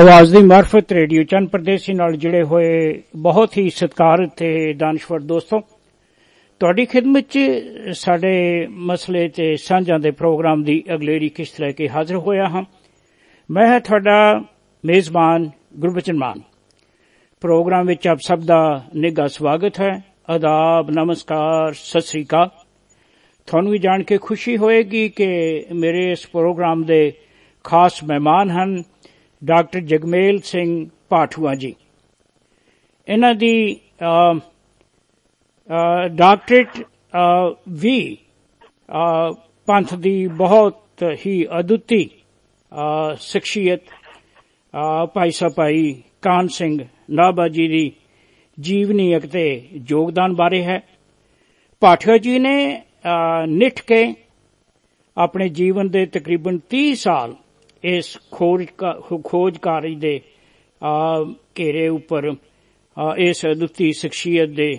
ਆਵਾਜ਼ ਦੀ ਮਾਰਫਤ ਰੇਡੀਓ ਚੰਨ ਪ੍ਰਦੇਸ਼ੀ ਨਾਲ ਜੁੜੇ ਹੋਏ ਬਹੁਤ ਹੀ ਸਤਿਕਾਰ ਤੇ ਦਾਨਸ਼ਵਰ ਦੋਸਤੋ, ਤੁਹਾਡੀ ਖidmat 'ਚ ਸਾਡੇ ਮਸਲੇ ਤੇ ਸਾਂਝਾਂ ਦੇ ਪ੍ਰੋਗਰਾਮ ਦੀ ਅਗਲੇਰੀ ਕਿਸ਼ਤ ਲੈ ਕੇ ਹਾਜ਼ਰ ਹੋਇਆ ਹਾਂ। ਮੈਂ ਹਾਂ ਤੁਹਾਡਾ ਮੇਜ਼ਬਾਨ ਗੁਰਬਚਨ ਮਾਨ। ਪ੍ਰੋਗਰਾਮ ਵਿੱਚ ਆਪ ਸਭ ਦਾ ਨਿੱਘਾ ਸਵਾਗਤ ਹੈ। ਆਦਾਬ, ਨਮਸਕਾਰ, ਸਤਿ ਸ੍ਰੀ ਅਕਾਲ। ਤੁਹਾਨੂੰ ਵੀ ਜਾਣ ਕੇ ਖੁਸ਼ੀ ਹੋਏਗੀ ਕਿ ਮੇਰੇ ਇਸ ਪ੍ਰੋਗਰਾਮ ਦੇ ਖਾਸ ਮਹਿਮਾਨ ਹਨ ਡਾਕਟਰ ਜਗਮੇਲ ਸਿੰਘ ਪਾਠੂਆ ਜੀ। ਇਹਨਾਂ ਦੀ ਡਾਕਟਰੇਟ ਵੀ ਪੰਥ ਦੀ ਬਹੁਤ ਹੀ ਅਦੁੱਤੀ ਸ਼ਖਸੀਅਤ ਭਾਈ ਸਪਾਈ ਕਾਨ ਸਿੰਘ ਨਾਭਾ ਜੀ ਦੀ ਜੀਵਨੀ ਅਤੇ ਯੋਗਦਾਨ ਬਾਰੇ ਹੈ। ਪਾਠਿਆ ਜੀ ਨੇ ਨਿੱਠ ਕੇ ਆਪਣੇ ਜੀਵਨ ਦੇ ਤਕਰੀਬਨ 30 ਸਾਲ ਇਸ ਖੋਜ ਖੋਜਕਾਰੀ ਦੇ ਘੇਰੇ ਉੱਪਰ ਇਸ ਅਦੁੱਤੀ ਸ਼ਖਸੀਅਤ ਦੇ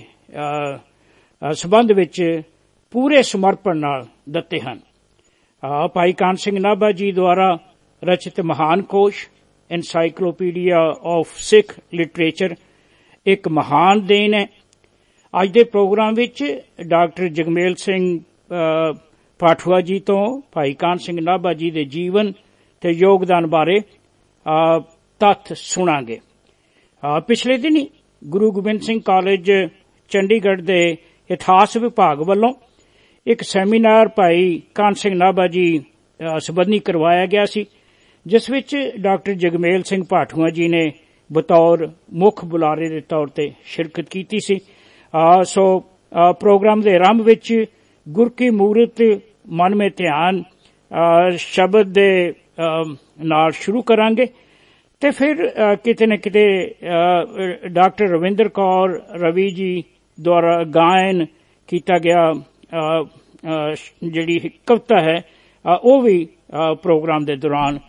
ਸਬੰਧ ਵਿੱਚ ਪੂਰੇ ਸਮਰਪਣ ਨਾਲ ਦਿੱਤੇ ਹਨ। ਭਾਈ ਕਾਨ ਸਿੰਘ ਨਾਭਾ ਜੀ ਦੁਆਰਾ ਰਚਿਤ ਮਹਾਨ ਕੋਸ਼ ਐਨਸਾਈਕਲੋਪੀਡੀਆ ਆਫ ਸਿੱਖ ਲਿਟਰੇਚਰ ਇੱਕ ਮਹਾਨ ਦੇਣ ਹੈ। ਅੱਜ ਦੇ ਪ੍ਰੋਗਰਾਮ ਵਿੱਚ ਡਾਕਟਰ ਜਗਮੇਲ ਸਿੰਘ ਪਾਠਵਾ ਜੀ ਤੋਂ, ਭਾਈ ਕਾਨ ਸਿੰਘ ਨਾਭਾ ਜੀ ਦੇ ਜੀਵਨ ਤੇ ਯੋਗਦਾਨ ਬਾਰੇ ਤੱਥ ਸੁਣਾਂਗੇ। ਪਿਛਲੇ ਦਿਨੀ ਗੁਰੂ ਗੋਬਿੰਦ ਸਿੰਘ ਕਾਲਜ, ਚੰਡੀਗੜ੍ਹ ਦੇ ਇਤਿਹਾਸ ਵਿਭਾਗ ਵੱਲੋਂ ਇੱਕ ਸੈਮੀਨਾਰ ਭਾਈ ਕਾਨ ਸਿੰਘ ਨਾਭਾ ਜੀ ਸਬੰਧੀ ਕਰਵਾਇਆ ਗਿਆ ਸੀ, ਜਿਸ ਵਿੱਚ ਡਾਕਟਰ ਜਗਮੇਲ ਸਿੰਘ ਪਾਠੂਆ ਜੀ ਨੇ ਬਤੌਰ ਮੁੱਖ ਬੁਲਾਰੇ ਦੇ ਤੌਰ ਤੇ ਸ਼ਿਰਕਤ ਕੀਤੀ ਸੀ। ਸੋ ਪ੍ਰੋਗਰਾਮ ਦੇ ਆਰੰਭ ਵਿੱਚ ਗੁਰਕੀ ਮੂਰਤ ਮਨ ਮੇ ਧਿਆਨ ਸ਼ਬਦ ਦੇ ਨਾਲ ਸ਼ੁਰੂ ਕਰਾਂਗੇ। ਤੇ ਫਿਰ ਕਿਤੇ ਨਾ ਕਿਤੇ ਡਾਕਟਰ ਰਵਿੰਦਰ ਕੌਰ ਰਵੀ ਜੀ ਦੁਆਰਾ ਗਾਇਨ ਕੀਤਾ ਗਿਆ ਜਿਹੜੀ ਕਵਿਤਾ ਹੈ ਉਹ ਵੀ ਪ੍ਰੋਗਰਾਮ ਦੇ ਦੌਰਾਨ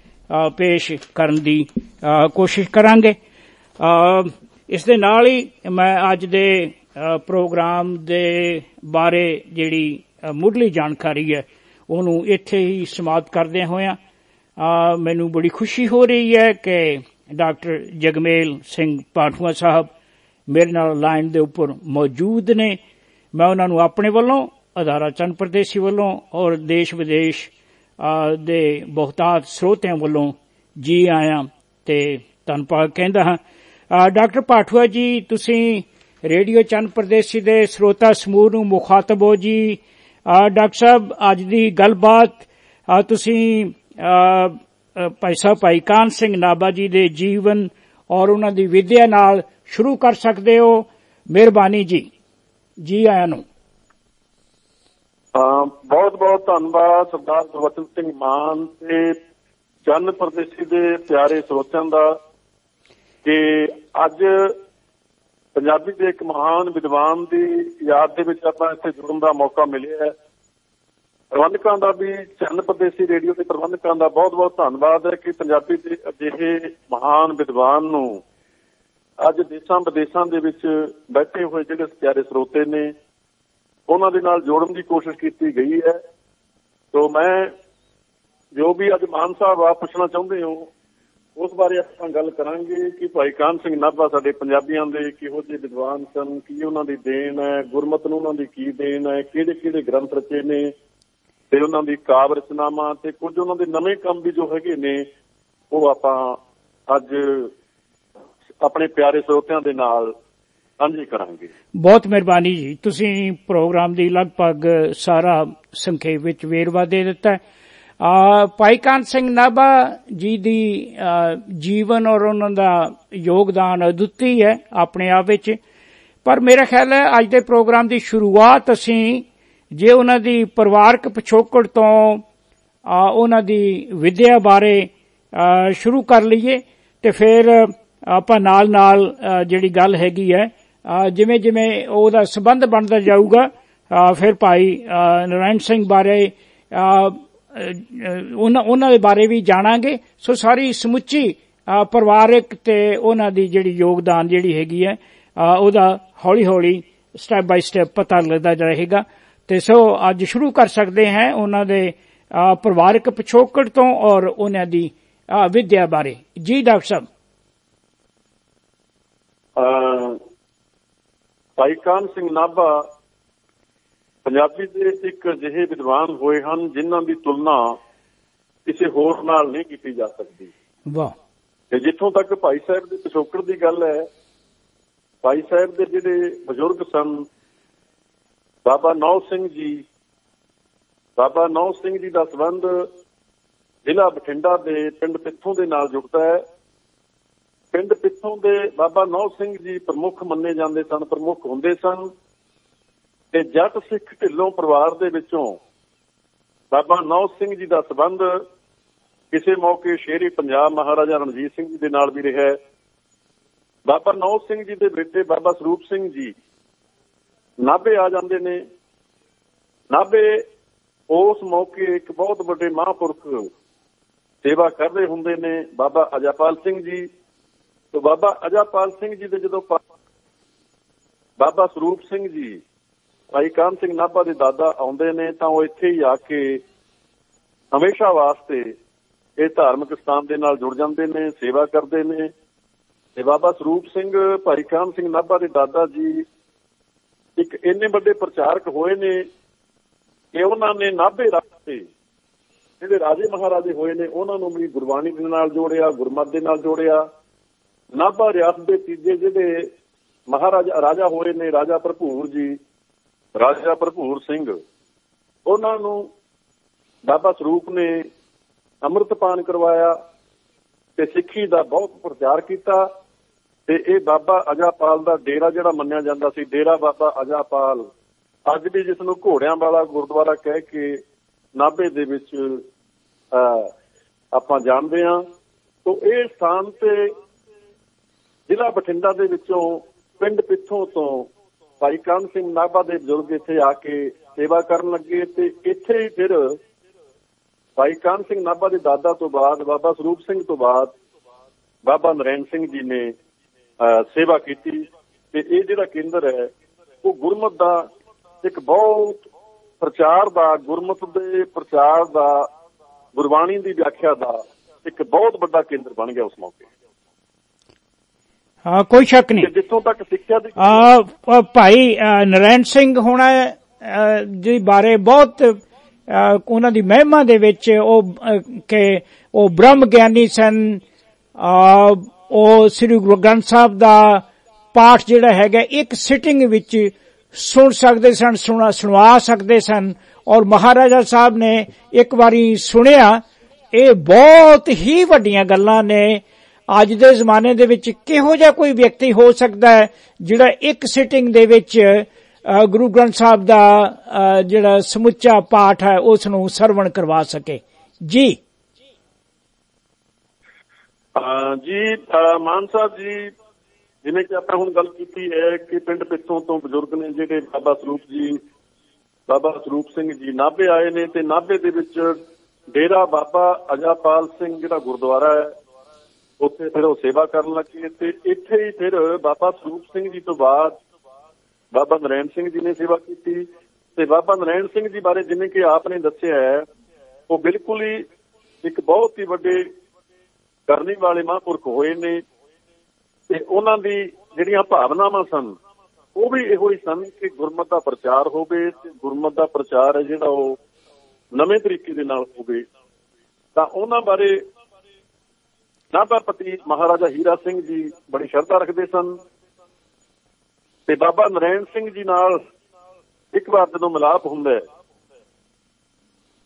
ਪੇਸ਼ ਕਰਨ ਦੀ ਕੋਸ਼ਿਸ਼ ਕਰਾਂਗੇ। ਇਸ ਦੇ ਨਾਲ ਹੀ ਮੈਂ ਅੱਜ ਦੇ ਪ੍ਰੋਗਰਾਮ ਦੇ ਬਾਰੇ ਜਿਹੜੀ ਮੁੱਢਲੀ ਜਾਣਕਾਰੀ ਹੈ, ਉਹਨੂੰ ਇੱਥੇ ਹੀ ਸਮਾਪਤ ਕਰਦੇ ਹੋਇਆ ਮੈਨੂੰ ਬੜੀ ਖੁਸ਼ੀ ਹੋ ਰਹੀ ਹੈ ਕਿ ਡਾਕਟਰ ਜਗਮੇਲ ਸਿੰਘ ਪਾਠੂਆ ਸਾਹਿਬ ਮੇਰੇ ਨਾਲ ਲਾਈਨ ਦੇ ਉੱਪਰ ਮੌਜੂਦ ਨੇ। ਮੈਂ ਉਹਨਾਂ ਨੂੰ ਆਪਣੇ ਵੱਲੋਂ, ਅਦਾਰਾ ਚੰਦ ਪ੍ਰਦੇਸ਼ੀ ਵੱਲੋਂ ਔਰ ਦੇਸ਼ ਵਿਦੇਸ਼ ਦੇ ਬਹੁਤਾਤ ਸਰੋਤਿਆਂ ਵੱਲੋਂ ਜੀ ਆਇਆਂ ਤੇ ਧੰਨਵਾਦ ਕਹਿੰਦਾ ਹਾਂ। ਡਾਕਟਰ ਪਾਠੂਆ ਜੀ, ਤੁਸੀਂ ਰੇਡੀਓ ਚੰਨ ਪ੍ਰਦੇਸ਼ੀ ਦੇ ਸਰੋਤਾ ਸਮੂਹ ਨੂੰ ਮੁਖਾਤਬ ਹੋ ਜੀ। ਡਾਕਟਰ ਸਾਹਿਬ, ਅੱਜ ਦੀ ਗੱਲਬਾਤ ਤੁਸੀਂ ਪੈਸਾ ਭਾਈ ਕਾਨ ਸਿੰਘ ਨਾਬਾ ਜੀ ਦੇ ਜੀਵਨ ਔਰ ਉਹਨਾਂ ਦੀ ਵਿਦਿਆ ਨਾਲ ਸ਼ੁਰੂ ਕਰ ਸਕਦੇ ਹੋ। ਮਿਹਰਬਾਨੀ ਜੀ। ਜੀ ਆਇਆਂ ਨੂੰ। ਬਹੁਤ ਬਹੁਤ ਧੰਨਵਾਦ ਸਰਦਾਰ ਗੁਰਵਚਨ ਸਿੰਘ ਮਾਨ ਤੇ ਚੰਨ ਪ੍ਰਦੇਸ਼ੀ ਦੇ ਪਿਆਰੇ ਸਰੋਤਿਆਂ ਦਾ। ਕਿ ਅੱਜ ਪੰਜਾਬੀ ਦੇ ਇੱਕ ਮਹਾਨ ਵਿਦਵਾਨ ਦੀ ਯਾਦ ਦੇ ਵਿੱਚ ਆਪਾਂ ਇੱਥੇ ਜੁੜਨ ਦਾ ਮੌਕਾ ਮਿਲਿਆ ਹੈ। ਪ੍ਰਬੰਧਕਾਂ ਦਾ ਵੀ ਚੰਨ ਪ੍ਰਦੇਸ਼ੀ ਰੇਡੀਓ ਦੇ ਪ੍ਰਬੰਧਕਾਂ ਦਾ ਬਹੁਤ-ਬਹੁਤ ਧੰਨਵਾਦ ਹੈ ਕਿ ਪੰਜਾਬੀ ਦੇ ਅਜਿਹੇ ਮਹਾਨ ਵਿਦਵਾਨ ਨੂੰ ਅੱਜ ਦੇਸ਼ਾਂ ਵਿਦੇਸ਼ਾਂ ਦੇ ਵਿੱਚ ਬੈਠੇ ਹੋਏ ਜਿਹੜੇ ਪਿਆਰੇ ਸਰੋਤੇ ਨੇ, ਉਹਨਾਂ ਦੇ ਨਾਲ ਜੋੜਨ ਦੀ ਕੋਸ਼ਿਸ਼ ਕੀਤੀ ਗਈ ਹੈ। ਤੋਂ ਮੈਂ ਜੋ ਵੀ ਅੱਜ ਮਾਨ ਸਾਹਿਬ ਆ ਪੁੱਛਣਾ ਚਾਹੁੰਦੇ ਹੋ ਉਸ ਬਾਰੇ ਆਪਾਂ ਗੱਲ ਕਰਾਂਗੇ ਕਿ ਭਾਈ ਕਾਨ ਸਿੰਘ ਨਾਭਾ ਸਾਡੇ ਪੰਜਾਬੀਆਂ ਦੇ ਕਿਹੋ ਜਿਹੇ ਵਿਦਵਾਨ ਸਨ, ਕੀ ਉਹਨਾਂ ਦੀ ਦੇਣ ਹੈ, ਗੁਰਮਤ ਨੂੰ ਉਹਨਾਂ ਦੀ ਕੀ ਦੇਣ ਹੈ ਕਿਹੜੇ ਕਿਹੜੇ ਗ੍ਰੰਥ ਰਚੇ ਨੇ, ਤੇ ਉਹਨਾਂ ਦੀ ਕਾਵ ਰਚਨਾਵਾਂ, ਤੇ ਕੁਝ ਉਹਨਾਂ ਦੇ ਨਵੇਂ ਕੰਮ ਵੀ ਜੋ ਹੈਗੇ ਨੇ, ਉਹ ਆਪਾਂ ਅੱਜ ਆਪਣੇ ਪਿਆਰੇ ਸਰੋਤਿਆਂ ਦੇ ਨਾਲ ਸਾਂਝੇ ਕਰਾਂਗੇ। ਬਹੁਤ ਮਿਹਰਬਾਨੀ ਜੀ। ਤੁਸੀਂ ਪ੍ਰੋਗਰਾਮ ਦੀ ਲਗਭਗ ਸਾਰਾ ਸੰਖੇਪ ਵਿੱਚ ਵੇਰਵਾ ਦੇ ਦਿੱਤਾ ਹੈ। ਭਾਈ ਕਾਨ ਸਿੰਘ ਨਾਭਾ ਜੀ ਦੀ ਜੀਵਨ ਔਰ ਉਹਨਾਂ ਦਾ ਯੋਗਦਾਨ ਅਦੁੱਤੀ ਹੈ ਆਪਣੇ ਆਪ ਵਿੱਚ। ਪਰ ਮੇਰਾ ਖਿਆਲ ਹੈ ਅੱਜ ਦੇ ਪ੍ਰੋਗਰਾਮ ਦੀ ਸ਼ੁਰੂਆਤ ਅਸੀਂ ਜੇ ਉਹਨਾਂ ਦੀ ਪਰਿਵਾਰਕ ਪਿਛੋਕੜ ਤੋਂ ਉਹਨਾਂ ਦੀ ਵਿਦਿਆ ਬਾਰੇ ਸ਼ੁਰੂ ਕਰ ਲਈਏ ਤੇ ਫਿਰ ਆਪਾਂ ਨਾਲ ਨਾਲ ਜਿਹੜੀ ਗੱਲ ਹੈਗੀ ਹੈ ਜਿਵੇਂ ਜਿਵੇਂ ਉਹਦਾ ਸਬੰਧ ਬਣਦਾ ਜਾਊਗਾ ਫਿਰ ਭਾਈ ਨਰਾਇਣ ਸਿੰਘ ਬਾਰੇ ਉਹਨਾਂ ਉਹਨਾਂ ਦੇ ਬਾਰੇ ਵੀ ਜਾਣਾਂਗੇ। ਸੋ ਸਾਰੀ ਸਮੁੱਚੀ ਪਰਿਵਾਰਕ ਤੇ ਉਹਨਾਂ ਦੀ ਜਿਹੜੀ ਯੋਗਦਾਨ ਜਿਹੜੀ ਹੈਗੀ ਹੈ ਉਹਦਾ ਹੌਲੀ ਹੌਲੀ ਸਟੈਪ ਬਾਈ ਸਟੈਪ ਪਤਾ ਲੱਗਦਾ ਰਹੇਗਾ। ਤੇ ਸੋ ਅੱਜ ਸ਼ੁਰੂ ਕਰ ਸਕਦੇ ਹਾਂ ਉਹਨਾਂ ਦੇ ਪਰਿਵਾਰਕ ਪਿਛੋਕੜ ਤੋਂ ਔਰ ਉਹਨਾਂ ਦੀ ਵਿਦਿਆ ਬਾਰੇ। ਜੀ, ਡਾਕਟਰ ਸਾਹਿਬ। ਅਹ, ਭਾਈ ਕਾਨ ਸਿੰਘ ਨਾਭਾ ਪੰਜਾਬੀ ਦੇ ਇੱਕ ਅਜਿਹੇ ਵਿਦਵਾਨ ਹੋਏ ਹਨ ਜਿਨ੍ਹਾਂ ਦੀ ਤੁਲਨਾ ਕਿਸੇ ਹੋਰ ਨਾਲ ਨਹੀਂ ਕੀਤੀ ਜਾ ਸਕਦੀ। ਵਾਹ। ਤੇ ਜਿੱਥੋਂ ਤੱਕ ਭਾਈ ਸਾਹਿਬ ਦੇ ਪਿਛੋਕੜ ਦੀ ਗੱਲ ਹੈ ਭਾਈ ਸਾਹਿਬ ਦੇ ਜਿਹੜੇ ਬਜ਼ੁਰਗ ਸਨ ਬਾਬਾ ਨੌ ਸਿੰਘ ਜੀ ਬਾਬਾ ਨੌ ਸਿੰਘ ਜੀ ਦਾ ਸੰਬੰਧ ਜ਼ਿਲ੍ਹਾ ਬਠਿੰਡਾ ਦੇ ਪਿੰਡ ਪਿੱਥੋਂ ਦੇ ਨਾਲ ਜੁੜਦਾ ਹੈ। ਪਿੰਡ ਪਿੱਥੋਂ ਦੇ ਬਾਬਾ ਨੌ ਸਿੰਘ ਜੀ ਪ੍ਰਮੁੱਖ ਮੰਨੇ ਜਾਂਦੇ ਸਨ ਪ੍ਰਮੁੱਖ ਹੁੰਦੇ ਸਨ। ਤੇ ਜੱਟ ਸਿੱਖ ਢਿੱਲੋਂ ਪਰਿਵਾਰ ਦੇ ਵਿੱਚੋਂ ਬਾਬਾ ਨੌ ਸਿੰਘ ਜੀ ਦਾ ਸੰਬੰਧ ਕਿਸੇ ਮੌਕੇ ਸ਼ੇਰੀ ਪੰਜਾਬ ਮਹਾਰਾਜਾ ਰਣਜੀਤ ਸਿੰਘ ਜੀ ਦੇ ਨਾਲ ਵੀ ਰਿਹਾ ਬਾਬਾ ਨੌ ਸਿੰਘ ਜੀ ਦੇ ਬੇਟੇ ਬਾਬਾ ਸਰੂਪ ਸਿੰਘ ਜੀ ਨਾਭੇ ਆ ਜਾਂਦੇ ਨੇ। ਨਾਭੇ ਉਸ ਮੌਕੇ ਇੱਕ ਬਹੁਤ ਵੱਡੇ ਮਹਾਂਪੁਰਖ ਸੇਵਾ ਕਰਦੇ ਹੁੰਦੇ ਨੇ, ਬਾਬਾ ਅਜਾਪਾਲ ਸਿੰਘ ਜੀ। ਤੋਂ ਬਾਬਾ ਅਜਾਪਾਲ ਸਿੰਘ ਜੀ ਦੇ ਜਦੋਂ ਬਾਬਾ ਸਰੂਪ ਸਿੰਘ ਜੀ ਭਾਈ ਕਾਮ ਸਿੰਘ ਨਾਭਾ ਦੇ ਦਾਦਾ ਆਉਂਦੇ ਨੇ ਤਾਂ ਉਹ ਇੱਥੇ ਹੀ ਆ ਕੇ ਹਮੇਸ਼ਾ ਵਾਸਤੇ ਇਹ ਧਾਰਮਿਕ ਸਥਾਨ ਦੇ ਨਾਲ ਜੁੜ ਜਾਂਦੇ ਨੇ, ਸੇਵਾ ਕਰਦੇ ਨੇ। ਤੇ ਬਾਬਾ ਸਰੂਪ ਸਿੰਘ, ਭਾਈ ਕਾਮ ਸਿੰਘ ਨਾਭਾ ਦੇ ਦਾਦਾ ਜੀ ਇੱਕ ਇੰਨੇ ਵੱਡੇ ਪ੍ਰਚਾਰਕ ਹੋਏ ਨੇ ਕਿ ਉਹਨਾਂ ਨੇ ਨਾਭੇ ਰੱਖਤੇ ਜਿਹੜੇ ਰਾਜੇ ਮਹਾਰਾਜੇ ਹੋਏ ਨੇ, ਉਹਨਾਂ ਨੂੰ ਵੀ ਗੁਰਬਾਣੀ ਦੇ ਨਾਲ ਜੋੜਿਆ, ਗੁਰਮਤ ਦੇ ਨਾਲ ਜੋੜਿਆ। ਨਾਭਾ ਰਿਆਸਤ ਦੇ ਤੀਜੇ ਜਿਹੜੇ ਮਹਾਰਾਜਾ, ਰਾਜਾ ਹੋਏ ਨੇ, ਰਾਜਾ ਭਰਪੂਰ ਜੀ ਰਾਜਾ ਭਰਪੂਰ ਸਿੰਘ, ਉਹਨਾਂ ਨੂੰ ਬਾਬਾ ਸਰੂਪ ਨੇ ਅੰਮ੍ਰਿਤਪਾਨ ਕਰਵਾਇਆ ਤੇ ਸਿੱਖੀ ਦਾ ਬਹੁਤ ਪ੍ਰਚਾਰ ਕੀਤਾ ਤੇ ਇਹ ਬਾਬਾ ਅਜਾਪਾਲ ਦਾ ਡੇਰਾ ਜਿਹੜਾ ਮੰਨਿਆ ਜਾਂਦਾ ਸੀ, ਡੇਰਾ ਬਾਬਾ ਅਜਾਪਾਲ, ਅੱਜ ਵੀ ਜਿਸ ਨੂੰ ਘੋੜਿਆਂ ਵਾਲਾ ਗੁਰਦੁਆਰਾ ਕਹਿ ਕੇ ਨਾਭੇ ਦੇ ਵਿੱਚ ਆਪਾਂ ਜਾਣਦੇ ਹਾਂ, ਤੋਂ ਇਹ ਸਥਾਨ ਤੇ ਜ਼ਿਲ੍ਹਾ ਬਠਿੰਡਾ ਦੇ ਵਿੱਚੋਂ ਪਿੰਡ ਪਿੱਥੋਂ ਤੋਂ ਭਾਈ ਕਾਨ ਸਿੰਘ ਨਾਭਾ ਦੇ ਬਜ਼ੁਰਗ ਇੱਥੇ ਆ ਕੇ ਸੇਵਾ ਕਰਨ ਲੱਗੇ ਤੇ ਇੱਥੇ ਹੀ ਫਿਰ ਭਾਈ ਕਾਨ ਸਿੰਘ ਨਾਭਾ ਦੇ ਦਾਦਾ ਤੋਂ ਬਾਅਦ, ਬਾਬਾ ਸਰੂਪ ਸਿੰਘ ਤੋਂ ਬਾਅਦ ਬਾਬਾ ਨਰੈਣ ਸਿੰਘ ਜੀ ਨੇ ਸੇਵਾ ਕੀਤੀ ਤੇ ਇਹ ਜਿਹੜਾ ਕੇਂਦਰ ਹੈ, ਉਹ ਗੁਰਮਤ ਦਾ ਇੱਕ ਬਹੁਤ ਪ੍ਰਚਾਰ ਦਾ, ਗੁਰਮਤ ਦੇ ਪ੍ਰਚਾਰ ਦਾ, ਗੁਰਬਾਣੀ ਦੀ ਵਿਆਖਿਆ ਦਾ ਇੱਕ ਬਹੁਤ ਵੱਡਾ ਕੇਂਦਰ ਬਣ ਗਿਆ ਉਸ ਮੌਕੇ। ਕੋਈ ਸ਼ੱਕ ਨਹੀਂ। ਜਿੱਥੋਂ ਤੱਕ ਸਿੱਖਿਆ ਦੀ ਆ ਭਾਈ ਨਰੈਣ ਸਿੰਘ ਹੋਣਾ ਜੀ ਬਾਰੇ ਬਹੁਤ ਉਹਨਾਂ ਦੀ ਮਹਿਮਾ ਦੇ ਵਿੱਚ ਉਹ ਕਿ ਉਹ ਬ੍ਰਹਮ ਗਿਆਨੀ ਸਨ। ਉਹ ਸ੍ਰੀ ਗੁਰੂ ਗ੍ਰੰਥ ਸਾਹਿਬ ਦਾ ਪਾਠ ਜਿਹੜਾ ਹੈਗਾ ਇੱਕ ਸਿਟਿੰਗ ਵਿੱਚ ਸੁਣ ਸਕਦੇ ਸਨ ਸੁਣਾ ਸੁਣਵਾ ਸਕਦੇ ਸਨ। ਔਰ ਮਹਾਰਾਜਾ ਸਾਹਿਬ ਨੇ ਇੱਕ ਵਾਰੀ ਸੁਣਿਆ। ਇਹ ਬਹੁਤ ਹੀ ਵੱਡੀਆਂ ਗੱਲਾਂ ਨੇ। ਅੱਜ ਦੇ ਜ਼ਮਾਨੇ ਦੇ ਵਿੱਚ ਕਿਹੋ ਜਿਹਾ ਕੋਈ ਵਿਅਕਤੀ ਹੋ ਸਕਦਾ ਹੈ, ਜਿਹੜਾ ਇੱਕ ਸਿਟਿੰਗ ਦੇ ਵਿੱਚ ਗੁਰੂ ਗ੍ਰੰਥ ਸਾਹਿਬ ਦਾ ਜਿਹੜਾ ਸਮੁੱਚਾ ਪਾਠ ਹੈ ਉਸ ਨੂੰ ਸਰਵਣ ਕਰਵਾ ਸਕੇ। ਜੀ। ਜੀ ਮਾਨ ਸਾਹਿਬ ਜੀ, ਜਿਵੇਂ ਕਿ ਆਪਾਂ ਹੁਣ ਗੱਲ ਕੀਤੀ ਹੈ ਕਿ ਪਿੰਡ ਪਿੱਥੋਂ ਤੋਂ ਬਜ਼ੁਰਗ ਨੇ ਜਿਹੜੇ ਬਾਬਾ ਸਰੂਪ ਜੀ, ਬਾਬਾ ਸਰੂਪ ਸਿੰਘ ਜੀ ਨਾਭੇ ਆਏ ਨੇ ਤੇ ਨਾਭੇ ਦੇ ਵਿੱਚ ਡੇਰਾ ਬਾਬਾ ਅਜਾਪਾਲ ਸਿੰਘ ਜਿਹੜਾ ਗੁਰਦੁਆਰਾ ਹੈ ਉੱਥੇ ਫਿਰ ਉਹ ਸੇਵਾ ਕਰਨ ਲੱਗੇ ਤੇ ਇੱਥੇ ਹੀ ਫਿਰ ਬਾਬਾ ਸਰੂਪ ਸਿੰਘ ਜੀ ਤੋਂ ਬਾਅਦ ਬਾਬਾ ਨਰੈਣ ਸਿੰਘ ਜੀ ਨੇ ਸੇਵਾ ਕੀਤੀ ਤੇ ਬਾਬਾ ਨਰੈਣ ਸਿੰਘ ਜੀ ਬਾਰੇ ਜਿਵੇਂ ਕਿ ਆਪ ਨੇ ਦੱਸਿਆ ਹੈ, ਉਹ ਬਿਲਕੁਲ ਹੀ ਇੱਕ ਬਹੁਤ ਹੀ ਵੱਡੇ ਕਰਨੀ ਵਾਲੇ ਮਹਾਂਪੁਰਖ ਹੋਏ ਨੇ ਤੇ ਉਹਨਾਂ ਦੀ ਜਿਹੜੀਆਂ ਭਾਵਨਾਵਾਂ ਸਨ, ਉਹ ਵੀ ਇਹੋ ਹੀ ਸਨ ਕਿ ਗੁਰਮਤ ਦਾ ਪ੍ਰਚਾਰ ਹੋਵੇ ਤੇ ਗੁਰਮਤ ਦਾ ਪ੍ਰਚਾਰ ਹੈ ਜਿਹੜਾ ਉਹ ਨਵੇਂ ਤਰੀਕੇ ਦੇ ਨਾਲ ਹੋਵੇ। ਤਾਂ ਉਹਨਾਂ ਬਾਰੇ ਨਾਭਾ ਪਤੀ ਮਹਾਰਾਜਾ ਹੀਰਾ ਸਿੰਘ ਜੀ ਬੜੀ ਸ਼ਰਧਾ ਰੱਖਦੇ ਸਨ ਤੇ ਬਾਬਾ ਨਰੈਣ ਸਿੰਘ ਜੀ ਨਾਲ ਇੱਕ ਵਾਰ ਜਦੋਂ ਮਿਲਾਪ ਹੁੰਦਾ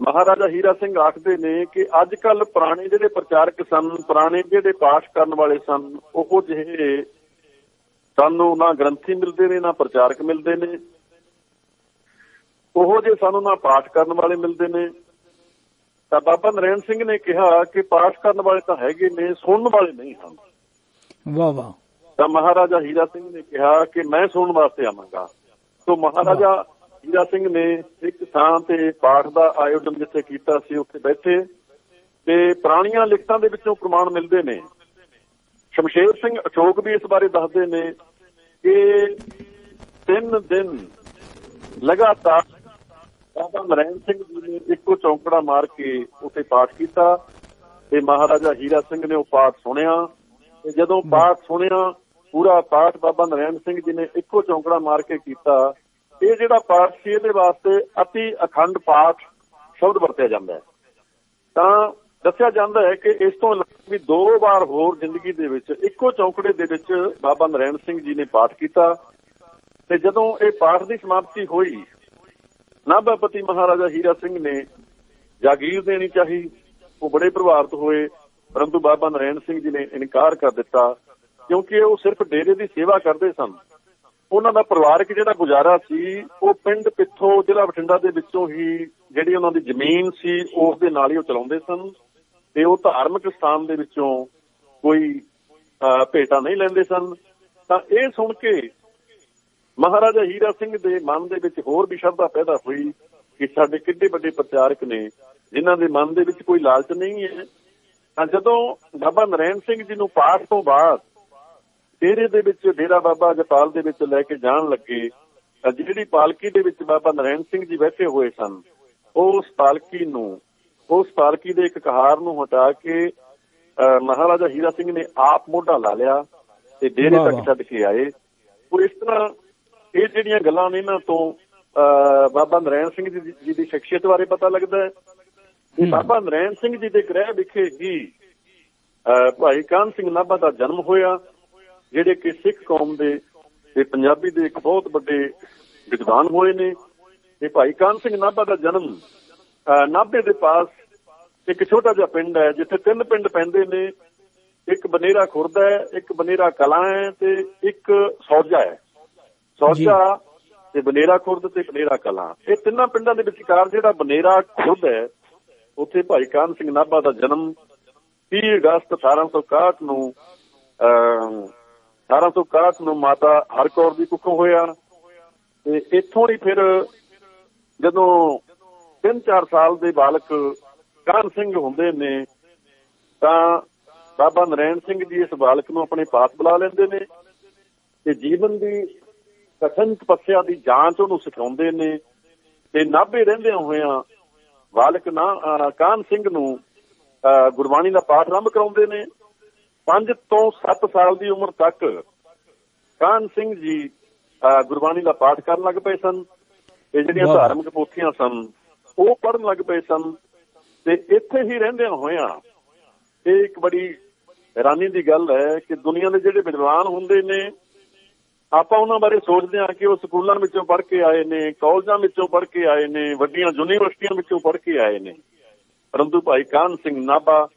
ਮਹਾਰਾਜਾ ਹੀਰਾ ਸਿੰਘ ਆਖਦੇ ਨੇ ਕਿ ਅੱਜ ਕੱਲ ਪੁਰਾਣੇ ਜਿਹੜੇ ਪ੍ਰਚਾਰਕ ਸਨ, ਪੁਰਾਣੇ ਜਿਹੜੇ ਪਾਠ ਕਰਨ ਵਾਲੇ ਸਨ, ਉਹ ਜਿਹੇ ਸਾਨੂੰ, ਨਾ ਗ੍ਰੰਥੀ ਮਿਲਦੇ ਨੇ, ਨਾ ਪ੍ਰਚਾਰਕ ਮਿਲਦੇ ਨੇ। ਉਹ ਜੇ ਸਾਨੂੰ, ਨਾ ਪਾਠ ਕਰਨ ਵਾਲੇ ਮਿਲਦੇ ਨੇ। ਤਾਂ ਬਾਬਾ ਨਰੈਣ ਸਿੰਘ ਨੇ ਕਿਹਾ ਕਿ ਪਾਠ ਕਰਨ ਵਾਲੇ ਤਾਂ ਹੈਗੇ ਨੇ ਸੁਣਨ ਵਾਲੇ ਨਹੀਂ ਹਨ। ਵਾਹ ਵਾਹ। ਤਾਂ ਮਹਾਰਾਜਾ ਹੀਰਾ ਸਿੰਘ ਨੇ ਕਿਹਾ ਕਿ ਮੈਂ ਸੁਣਨ ਵਾਸਤੇ ਆਵਾਂਗਾ। ਸੋ ਮਹਾਰਾਜਾ ਹੀਰਾ ਸਿੰਘ ਨੇ ਇੱਕ ਥਾਂ ਤੇ ਪਾਠ ਦਾ ਆਯੋਜਨ ਜਿੱਥੇ ਕੀਤਾ ਸੀ ਉੱਥੇ ਬੈਠੇ ਤੇ ਪੁਰਾਣੀਆਂ ਲਿਖਤਾਂ ਦੇ ਵਿੱਚੋਂ ਪ੍ਰਮਾਣ ਮਿਲਦੇ ਨੇ। ਸ਼ਮਸ਼ੇਰ ਸਿੰਘ ਅਸ਼ੋਕ ਵੀ ਇਸ ਬਾਰੇ ਦੱਸਦੇ ਨੇ ਕਿ ਤਿੰਨ ਦਿਨ ਲਗਾਤਾਰ ਬਾਬਾ ਨਰੈਣ ਸਿੰਘ ਜੀ ਨੇ ਇੱਕੋ ਚੌਂਕੜਾ ਮਾਰ ਕੇ ਉੱਥੇ ਪਾਠ ਕੀਤਾ ਤੇ ਮਹਾਰਾਜਾ ਹੀਰਾ ਸਿੰਘ ਨੇ ਉਹ ਪਾਠ ਸੁਣਿਆ ਤੇ ਜਦੋਂ ਪਾਠ ਸੁਣਿਆ ਪੂਰਾ ਪਾਠ ਬਾਬਾ ਨਰੈਣ ਸਿੰਘ ਜੀ ਨੇ ਇੱਕੋ ਚੌਂਕੜਾ ਮਾਰ ਕੇ ਕੀਤਾ। ਇਹ ਜਿਹੜਾ ਪਾਠ ਸੀ ਇਹਦੇ ਵਾਸਤੇ ਅਤੀ ਅਖੰਡ ਪਾਠ ਸ਼ਬਦ ਵਰਤਿਆ ਜਾਂਦਾ ਹੈ। ਤਾਂ ਦੱਸਿਆ ਜਾਂਦਾ ਹੈ ਕਿ ਇਸ ਤੋਂ ਇਲਾਵਾ ਵੀ ਦੋ ਵਾਰ ਹੋਰ ਜ਼ਿੰਦਗੀ ਦੇ ਵਿੱਚ ਇੱਕੋ ਚੌਂਕੜੇ ਦੇ ਵਿੱਚ ਬਾਬਾ ਨਰੈਣ ਸਿੰਘ ਜੀ ਨੇ ਪਾਠ ਕੀਤਾ। ਤੇ ਜਦੋਂ ਇਹ ਪਾਠ ਦੀ ਸਮਾਪਤੀ ਹੋਈ ਨਾਭਾਪਤੀ ਮਹਾਰਾਜਾ ਹੀਰਾ ਸਿੰਘ ਨੇ ਜਾਗੀਰ ਦੇਣੀ ਚਾਹੀ, ਉਹ ਬੜੇ ਪ੍ਰਭਾਵਿਤ ਹੋਏ, ਪਰੰਤੂ ਬਾਬਾ ਨਰੈਣ ਸਿੰਘ ਜੀ ਨੇ ਇਨਕਾਰ ਕਰ ਦਿੱਤਾ, ਕਿਉਂਕਿ ਉਹ ਸਿਰਫ ਡੇਰੇ ਦੀ ਸੇਵਾ ਕਰਦੇ ਸਨ। ਉਹਨਾਂ ਦਾ ਪਰਿਵਾਰਕ ਜਿਹੜਾ ਗੁਜ਼ਾਰਾ ਸੀ, ਉਹ ਪਿੰਡ ਪਿੱਥੋਂ, ਜ਼ਿਲ੍ਹਾ ਬਠਿੰਡਾ ਦੇ ਵਿੱਚੋਂ ਹੀ ਜਿਹੜੀ ਉਹਨਾਂ ਦੀ ਜ਼ਮੀਨ ਸੀ, ਉਸ ਦੇ ਨਾਲ ਹੀ ਉਹ ਚਲਾਉਂਦੇ ਸਨ ਤੇ ਉਹ ਧਾਰਮਿਕ ਸਥਾਨ ਦੇ ਵਿੱਚੋਂ ਕੋਈ ਭੇਟਾ ਨਹੀਂ ਲੈਂਦੇ ਸਨ। ਤਾਂ ਇਹ ਸੁਣ ਕੇ ਮਹਾਰਾਜਾ ਹੀਰਾ ਸਿੰਘ ਦੇ ਮਨ ਦੇ ਵਿੱਚ ਹੋਰ ਵੀ ਸ਼ਰਧਾ ਪੈਦਾ ਹੋਈ ਕਿ ਸਾਡੇ ਕਿੱਡੇ ਵੱਡੇ ਪ੍ਰਚਾਰਕ ਨੇ ਜਿਨ੍ਹਾਂ ਦੇ ਮਨ ਦੇ ਵਿੱਚ ਕੋਈ ਲਾਲਚ ਨਹੀਂ ਹੈ। ਤਾਂ ਜਦੋਂ ਬਾਬਾ ਨਰੈਣ ਸਿੰਘ ਜੀ ਨੂੰ ਪਾਠ ਤੋਂ ਬਾਅਦ ਡੇਰੇ ਦੇ ਵਿੱਚ ਡੇਰਾ ਬਾਬਾ ਜਪਾਲ ਦੇ ਵਿੱਚ ਲੈ ਕੇ ਜਾਣ ਲੱਗੇ ਤਾਂ ਜਿਹੜੀ ਪਾਲਕੀ ਦੇ ਵਿੱਚ ਬਾਬਾ ਨਰੈਣ ਸਿੰਘ ਜੀ ਬੈਠੇ ਹੋਏ ਸਨ ਉਸ ਪਾਲਕੀ ਨੂੰ ਉਸ ਪਾਲਕੀ ਦੇ ਇੱਕ ਕਹਾਰ ਨੂੰ ਹਟਾ ਕੇ ਮਹਾਰਾਜਾ ਹੀਰਾ ਸਿੰਘ ਨੇ ਆਪ ਮੋਢਾ ਲਾ ਲਿਆ ਤੇ ਡੇਰੇ ਤੱਕ ਛੱਡ ਕੇ ਆਏ। ਉਹ ਇਸ ਤਰ੍ਹਾਂ ਇਹ ਜਿਹੜੀਆਂ ਗੱਲਾਂ ਨੇ ਇਹਨਾਂ ਤੋਂ ਬਾਬਾ ਨਰੈਣ ਸਿੰਘ ਜੀ ਦੀ ਸ਼ਖਸੀਅਤ ਬਾਰੇ ਪਤਾ ਲੱਗਦਾ ਹੈ। ਕਿ ਬਾਬਾ ਨਰੈਣ ਸਿੰਘ ਜੀ ਦੇ ਗ੍ਰਹਿ ਵਿਖੇ ਹੀ ਭਾਈ ਕਾਨ ਸਿੰਘ ਨਾਭਾ ਦਾ ਜਨਮ ਹੋਇਆ ਜਿਹੜੇ ਕਿ ਸਿੱਖ ਕੌਮ ਦੇ ਤੇ ਪੰਜਾਬੀ ਦੇ ਇੱਕ ਬਹੁਤ ਵੱਡੇ ਵਿਦਵਾਨ ਹੋਏ ਨੇ। ਤੇ ਭਾਈ ਕਾਨ ਸਿੰਘ ਨਾਭਾ ਦਾ ਜਨਮ ਨਾਭੇ ਦੇ ਪਾਸ ਇੱਕ ਛੋਟਾ ਜਿਹਾ ਪਿੰਡ ਹੈ ਜਿੱਥੇ ਤਿੰਨ ਪਿੰਡ ਪੈਂਦੇ ਨੇ। ਇੱਕ ਬਨੇਰਾ ਖੁਰਦ ਹੈ ਇੱਕ ਬਨੇਰਾ ਕਲਾਂ ਹੈ ਤੇ ਇੱਕ ਸੌਜਾ ਹੈ। ਸੌਜਾ ਤੇ ਬਨੇਰਾ ਖੁਰਦ ਤੇ ਬਨੇਰਾ ਕਲਾਂ। ਇਹ ਤਿੰਨਾਂ ਪਿੰਡਾਂ ਦੇ ਵਿਚਕਾਰ ਜਿਹੜਾ ਬਨੇਰਾ ਖੁਰਦ ਹੈ, ਉੱਥੇ ਭਾਈ ਕਾਨ ਸਿੰਘ ਨਾਭਾ ਦਾ ਜਨਮ 30 ਅਗਸਤ 1861 ਨੂੰ 1861 ਨੂੰ ਮਾਤਾ ਹਰਕੌਰ ਦੀ ਕੁੱਖੋਂ ਹੋਇਆ। ਤੇ ਇੱਥੋਂ ਹੀ ਫਿਰ ਜਦੋਂ 3-4 ਸਾਲ ਦੇ ਬਾਲਕ ਕਾਨ ਸਿੰਘ ਹੁੰਦੇ ਨੇ, ਤਾਂ ਬਾਬਾ ਨਰੈਣ ਸਿੰਘ ਜੀ ਇਸ ਬਾਲਕ ਨੂੰ ਆਪਣੇ ਪਾਸ ਬੁਲਾ ਲੈਂਦੇ ਨੇ। ਤੇ ਜੀਵਨ ਦੀ ਕਠਨ ਤਪੱਸਿਆ ਦੀ ਜਾਂਚ ਉਹਨੂੰ ਸਿਖਾਉਂਦੇ ਨੇ ਤੇ ਨਾਭੇ ਰਹਿੰਦੇ ਹੋਇਆਂ ਬਾਲਕ ਨਾ ਕਾਨ ਸਿੰਘ ਨੂੰ ਗੁਰਬਾਣੀ ਦਾ ਪਾਠ ਆਰੰਭ ਕਰਾਉਂਦੇ ਨੇ। 5 ਤੋਂ 7 ਸਾਲ ਦੀ ਉਮਰ ਤੱਕ ਕਾਨ ਸਿੰਘ ਜੀ ਗੁਰਬਾਣੀ ਦਾ ਪਾਠ ਕਰਨ ਲੱਗ ਪਏ ਸਨ ਤੇ ਜਿਹੜੀਆਂ ਧਾਰਮਿਕ ਪੋਥੀਆਂ ਸਨ ਉਹ ਪੜਨ ਲੱਗ ਪਏ ਸਨ ਤੇ ਇੱਥੇ ਹੀ ਰਹਿੰਦੇ ਹੋਇਆਂ ਇਹ ਇੱਕ ਬੜੀ ਹੈਰਾਨੀ ਦੀ ਗੱਲ ਹੈ ਕਿ ਦੁਨੀਆ ਦੇ ਜਿਹੜੇ ਵਿਦਵਾਨ ਹੁੰਦੇ ਨੇ ਆਪਾਂ ਉਹਨਾਂ ਬਾਰੇ ਸੋਚਦੇ ਹਾਂ ਕਿ ਉਹ ਸਕੂਲਾਂ ਵਿੱਚੋਂ ਪੜ੍ਹ ਕੇ ਆਏ ਨੇ, ਕਾਲਜਾਂ ਵਿੱਚੋਂ ਪੜ੍ਹ ਕੇ ਆਏ ਨੇ, ਵੱਡੀਆਂ ਯੂਨੀਵਰਸਿਟੀਆਂ ਵਿੱਚੋਂ ਪੜ੍ਹ ਕੇ ਆਏ ਨੇ। ਪਰੰਤੂ ਭਾਈ ਕਾਨ ਸਿੰਘ ਨਾਭਾ